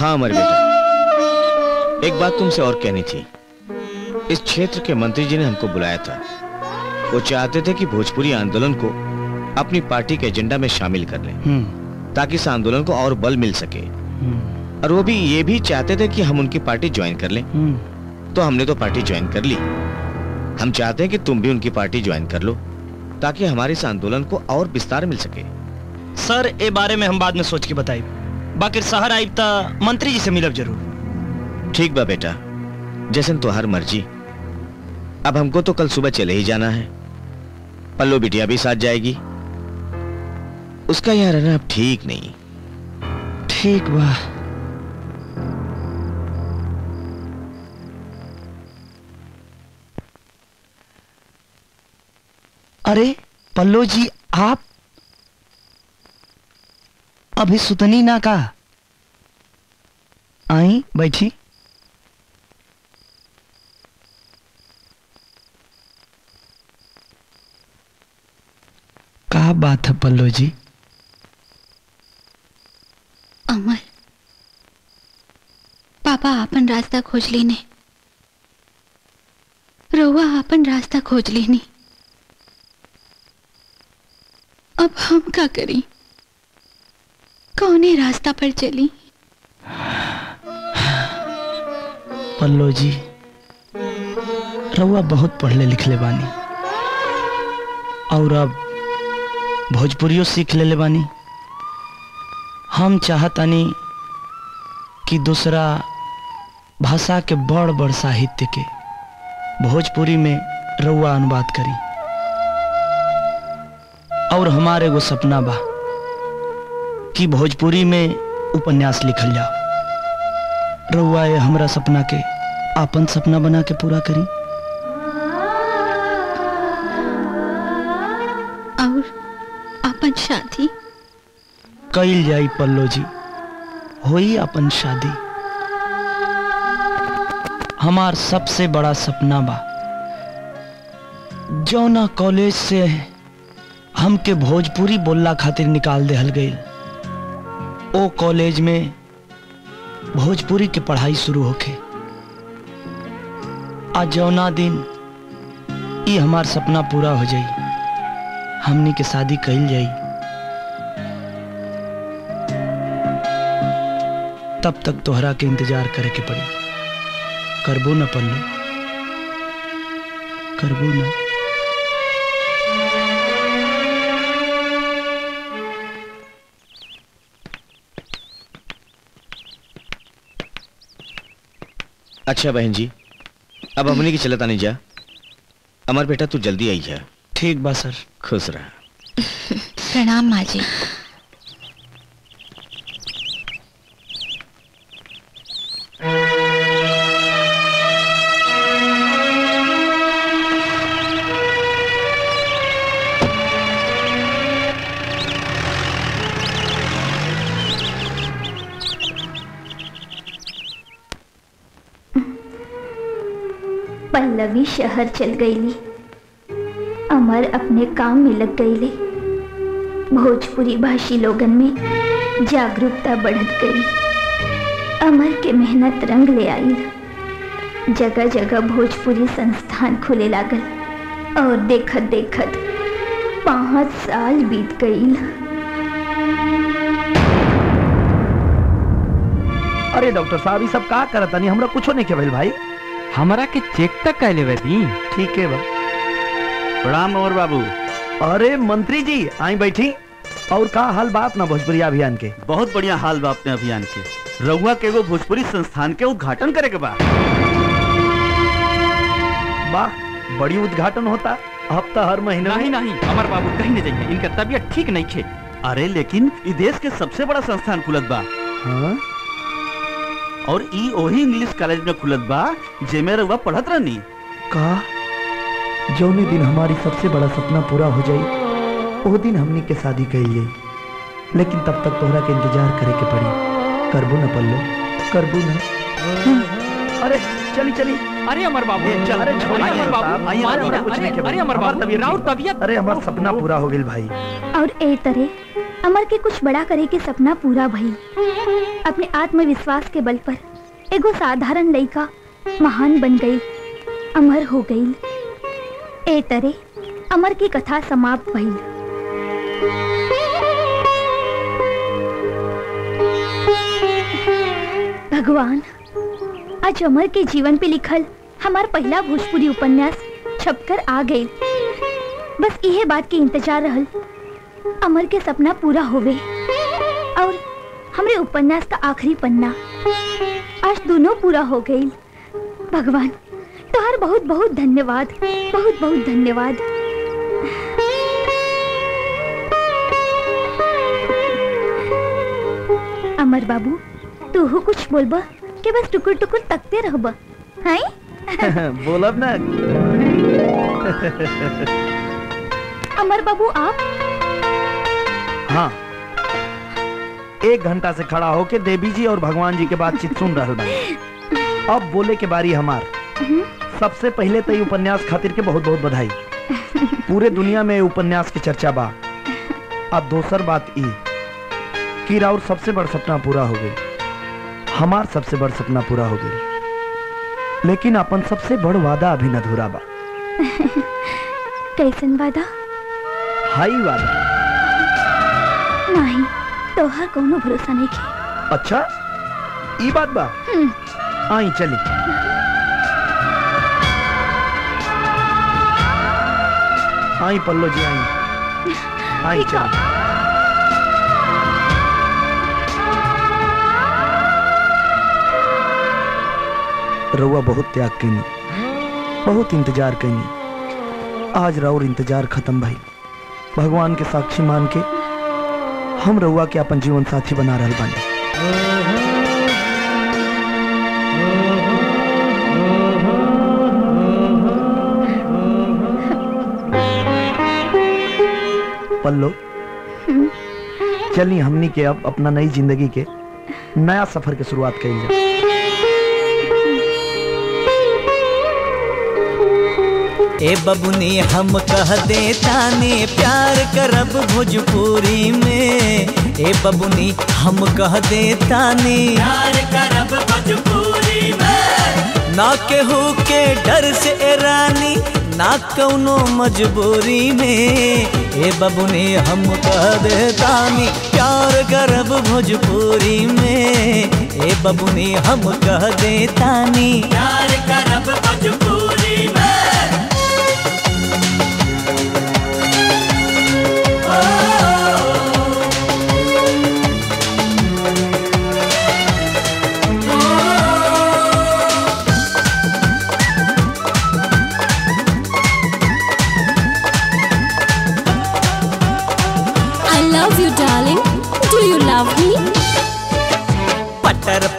हाँ हमारे बेटा एक बात तुमसे और कहनी थी इस क्षेत्र के मंत्री जी ने हमको बुलाया था वो चाहते थे कि भोजपुरी आंदोलन को अपनी पार्टी के एजेंडा में शामिल कर लें हम्म। ताकि इस आंदोलन को और बल मिल सके हम्म। और वो भी ये भी चाहते थे कि हम उनकी पार्टी ज्वाइन कर लें हम्म। तो हमने तो पार्टी ज्वाइन कर ली हम चाहते हैं कि तुम भी उनकी पार्टी ज्वाइन कर लो ताकि हमारे इस आंदोलन को और विस्तार मिल सके सर ए बारे में हम बाद में सोच के बताए बाकी शहर आई मंत्री जी से मिलब जरूर ठीक बा बेटा जैसन तुहार मर्जी अब हमको तो कल सुबह चले ही जाना है पल्लो बिटिया भी साथ जाएगी उसका यहाँ रहना अब ठीक नहीं ठीक वाह अरे पल्लो जी आप अभी सुतनी ना का आई बैठी का बात है पल्लो जी अमर पापा अपन रास्ता खोज लेने रोवा अपन रास्ता खोज लेने अब हम क्या करी कौने रास्ता पर चली पल्लो जी रउआ बहुत पढ़ले लिखले बानी और अब भोजपुरियो सीख ले, ले बानी हम चाहतानी कि दूसरा भाषा के बड़ बड़ साहित्य के भोजपुरी में रउआ अनुवाद करी और हमारे वो सपना बा कि भोजपुरी में उपन्यास लिखल जाओ रउआ ये हमारा सपना के आपन सपना बना के पूरा करी अपन शादी कैल जाई पल्लो जी होई अपन शादी हमार सबसे बड़ा सपना बा जौना कॉलेज से हमके भोजपुरी बोलला खातिर निकाल देहल गई ओ कॉलेज में भोजपुरी के पढ़ाई शुरू होके आ जौना दिन ये हमार सपना पूरा हो जाई हमनी के शादी कल जाई तब तक तोहरा के इंतजार करे के पड़ी करबो न पन्नो करबो न अच्छा बहन जी अब हमने की चलता नहीं जा अमर बेटा तू जल्दी आई जा ठीक बा सर खुश रहा प्रणाम माँ जी पल्लवी शहर चल गई नहीं अमर अपने काम में लग गई ले भोजपुरी भाषी लोगन में जागरूकता बढ़त गई अमर के मेहनत रंग ले आई जगह जगह भोजपुरी संस्थान खुले लागल और देखत देखत पांच साल बीत गई अरे डॉक्टर साहब ये सब का करता नहीं हमरा कुछ नहीं के भाई हमारा के चेक तक कह ले ठीक है भाई प्रणाम अमर बाबू अरे मंत्री जी आई बैठी और का हाल बात ना भोजपुरी अभियान के बहुत बढ़िया हाल बा अपने अभियान के रउआ के वो भोजपुरी संस्थान के उद्घाटन करे के बा वाह बड़ी उद्घाटन होता हफ्ता तो हर महीने नहीं नहीं अमर बाबू कहीं नहीं जाइए इनका तबियत ठीक नहीं है अरे लेकिन इस देश के सबसे बड़ा संस्थान खुलत बा हाँ? और ई वही इंग्लिश कॉलेज में खुलत बा जे में रुआ पढ़त रहनी का जो दिन हमारी सबसे बड़ा सपना पूरा हो जाए वो दिन हमने के शादी कर लिए लेकिन तब तक तोहरा के इंतजार करे के पड़ी करबू न पल्लो करबू न हम्म। अरे चली चली अरे अमर बाबू अरे छोड़ी अमर बाबू अरे अमर बाबू राउर तबियत अरे हमार सपना पूरा हो गेल भाई और ए तरह अमर के कुछ बड़ा करे के सपना पूरा भाई अपने आत्मविश्वास के बल पर एगो साधारण लड़का महान बन गई अमर हो गई ए तरे अमर की कथा समाप्त भई भगवान आज अमर के जीवन पे लिखल हमार पहला भोजपुरी उपन्यास छपकर आ गई बस यह बात के इंतजार रहल अमर के सपना पूरा होवे और हमरे उपन्यास का आखिरी पन्ना आज दोनों पूरा हो गई भगवान तुहार बहुत बहुत धन्यवाद बहुत बहुत धन्यवाद अमर बाबू तू कुछ बोलबा के बस टुकुर टुकुर तकते रहबा हैं बोलब ना अमर बाबू आप हाँ एक घंटा से खड़ा होके देवी जी और भगवान जी के बातचीत सुन रहा अब बोले के बारी हमार हम्म। सबसे पहले तो उपन्यास खातिर के बहुत बहुत बधाई पूरे दुनिया में उपन्यास की चर्चा बा अब दूसर बात ई कि राउर सबसे बड़ सपना पूरा हो गई हमार सबसे बड़ सपना पूरा हो गई लेकिन अपन सबसे बड़ वादा अभी न धूरा बा कैसन वादा हाई वादा नहीं तोहर कोनो भरोसा नहीं के अच्छा ई बात बा हम्म। आई चली आई पल्लो जी आई आई चलो रउआ बहुत त्याग कैनी बहुत इंतजार कैनी आज राउर इंतजार खत्म भाई भगवान के साक्षी मान के हम रउआ के अपन जीवन साथी बना रहा बानी पल्लो चली हमनी के अब अपना नई जिंदगी के नया सफर के शुरुआत कर जाए ए बबुनी हम कह दे ताने प्यार करब भोजपुरी में ए बबुनी हम कह दे ताने प्यार करब भोजपुरी में ना केहू के डर से रानी ना कौनो मजबूरी में हे बबुनी हम कह तानी प्यार करब भोजपुरी में हे बबुनी हम कह देतानी प्यार करब भोजपुरी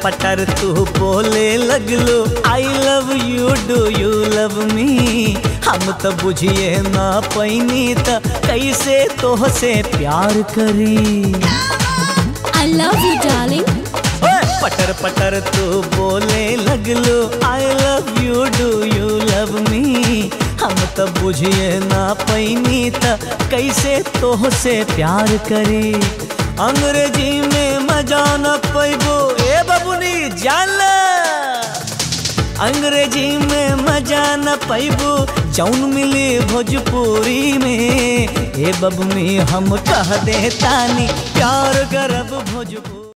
पटर तू बोले लगलो I love you do you love me हम तो बुझिए ना पैनी तो कैसे तोह से प्यार करी आई लव यू डार्लिंग पटर पटर तू बोले लगलो I love you do you love me हम तो बुझिए ना पैनी त कैसे तोह से तो प्यार करी अंग्रेजी में जान ए बबुनी जान अंग्रेजी में मजा न पैबो जौन मिले भोजपुरी में ए बबुनी हम कह देतानी प्यार करब भोजपुरी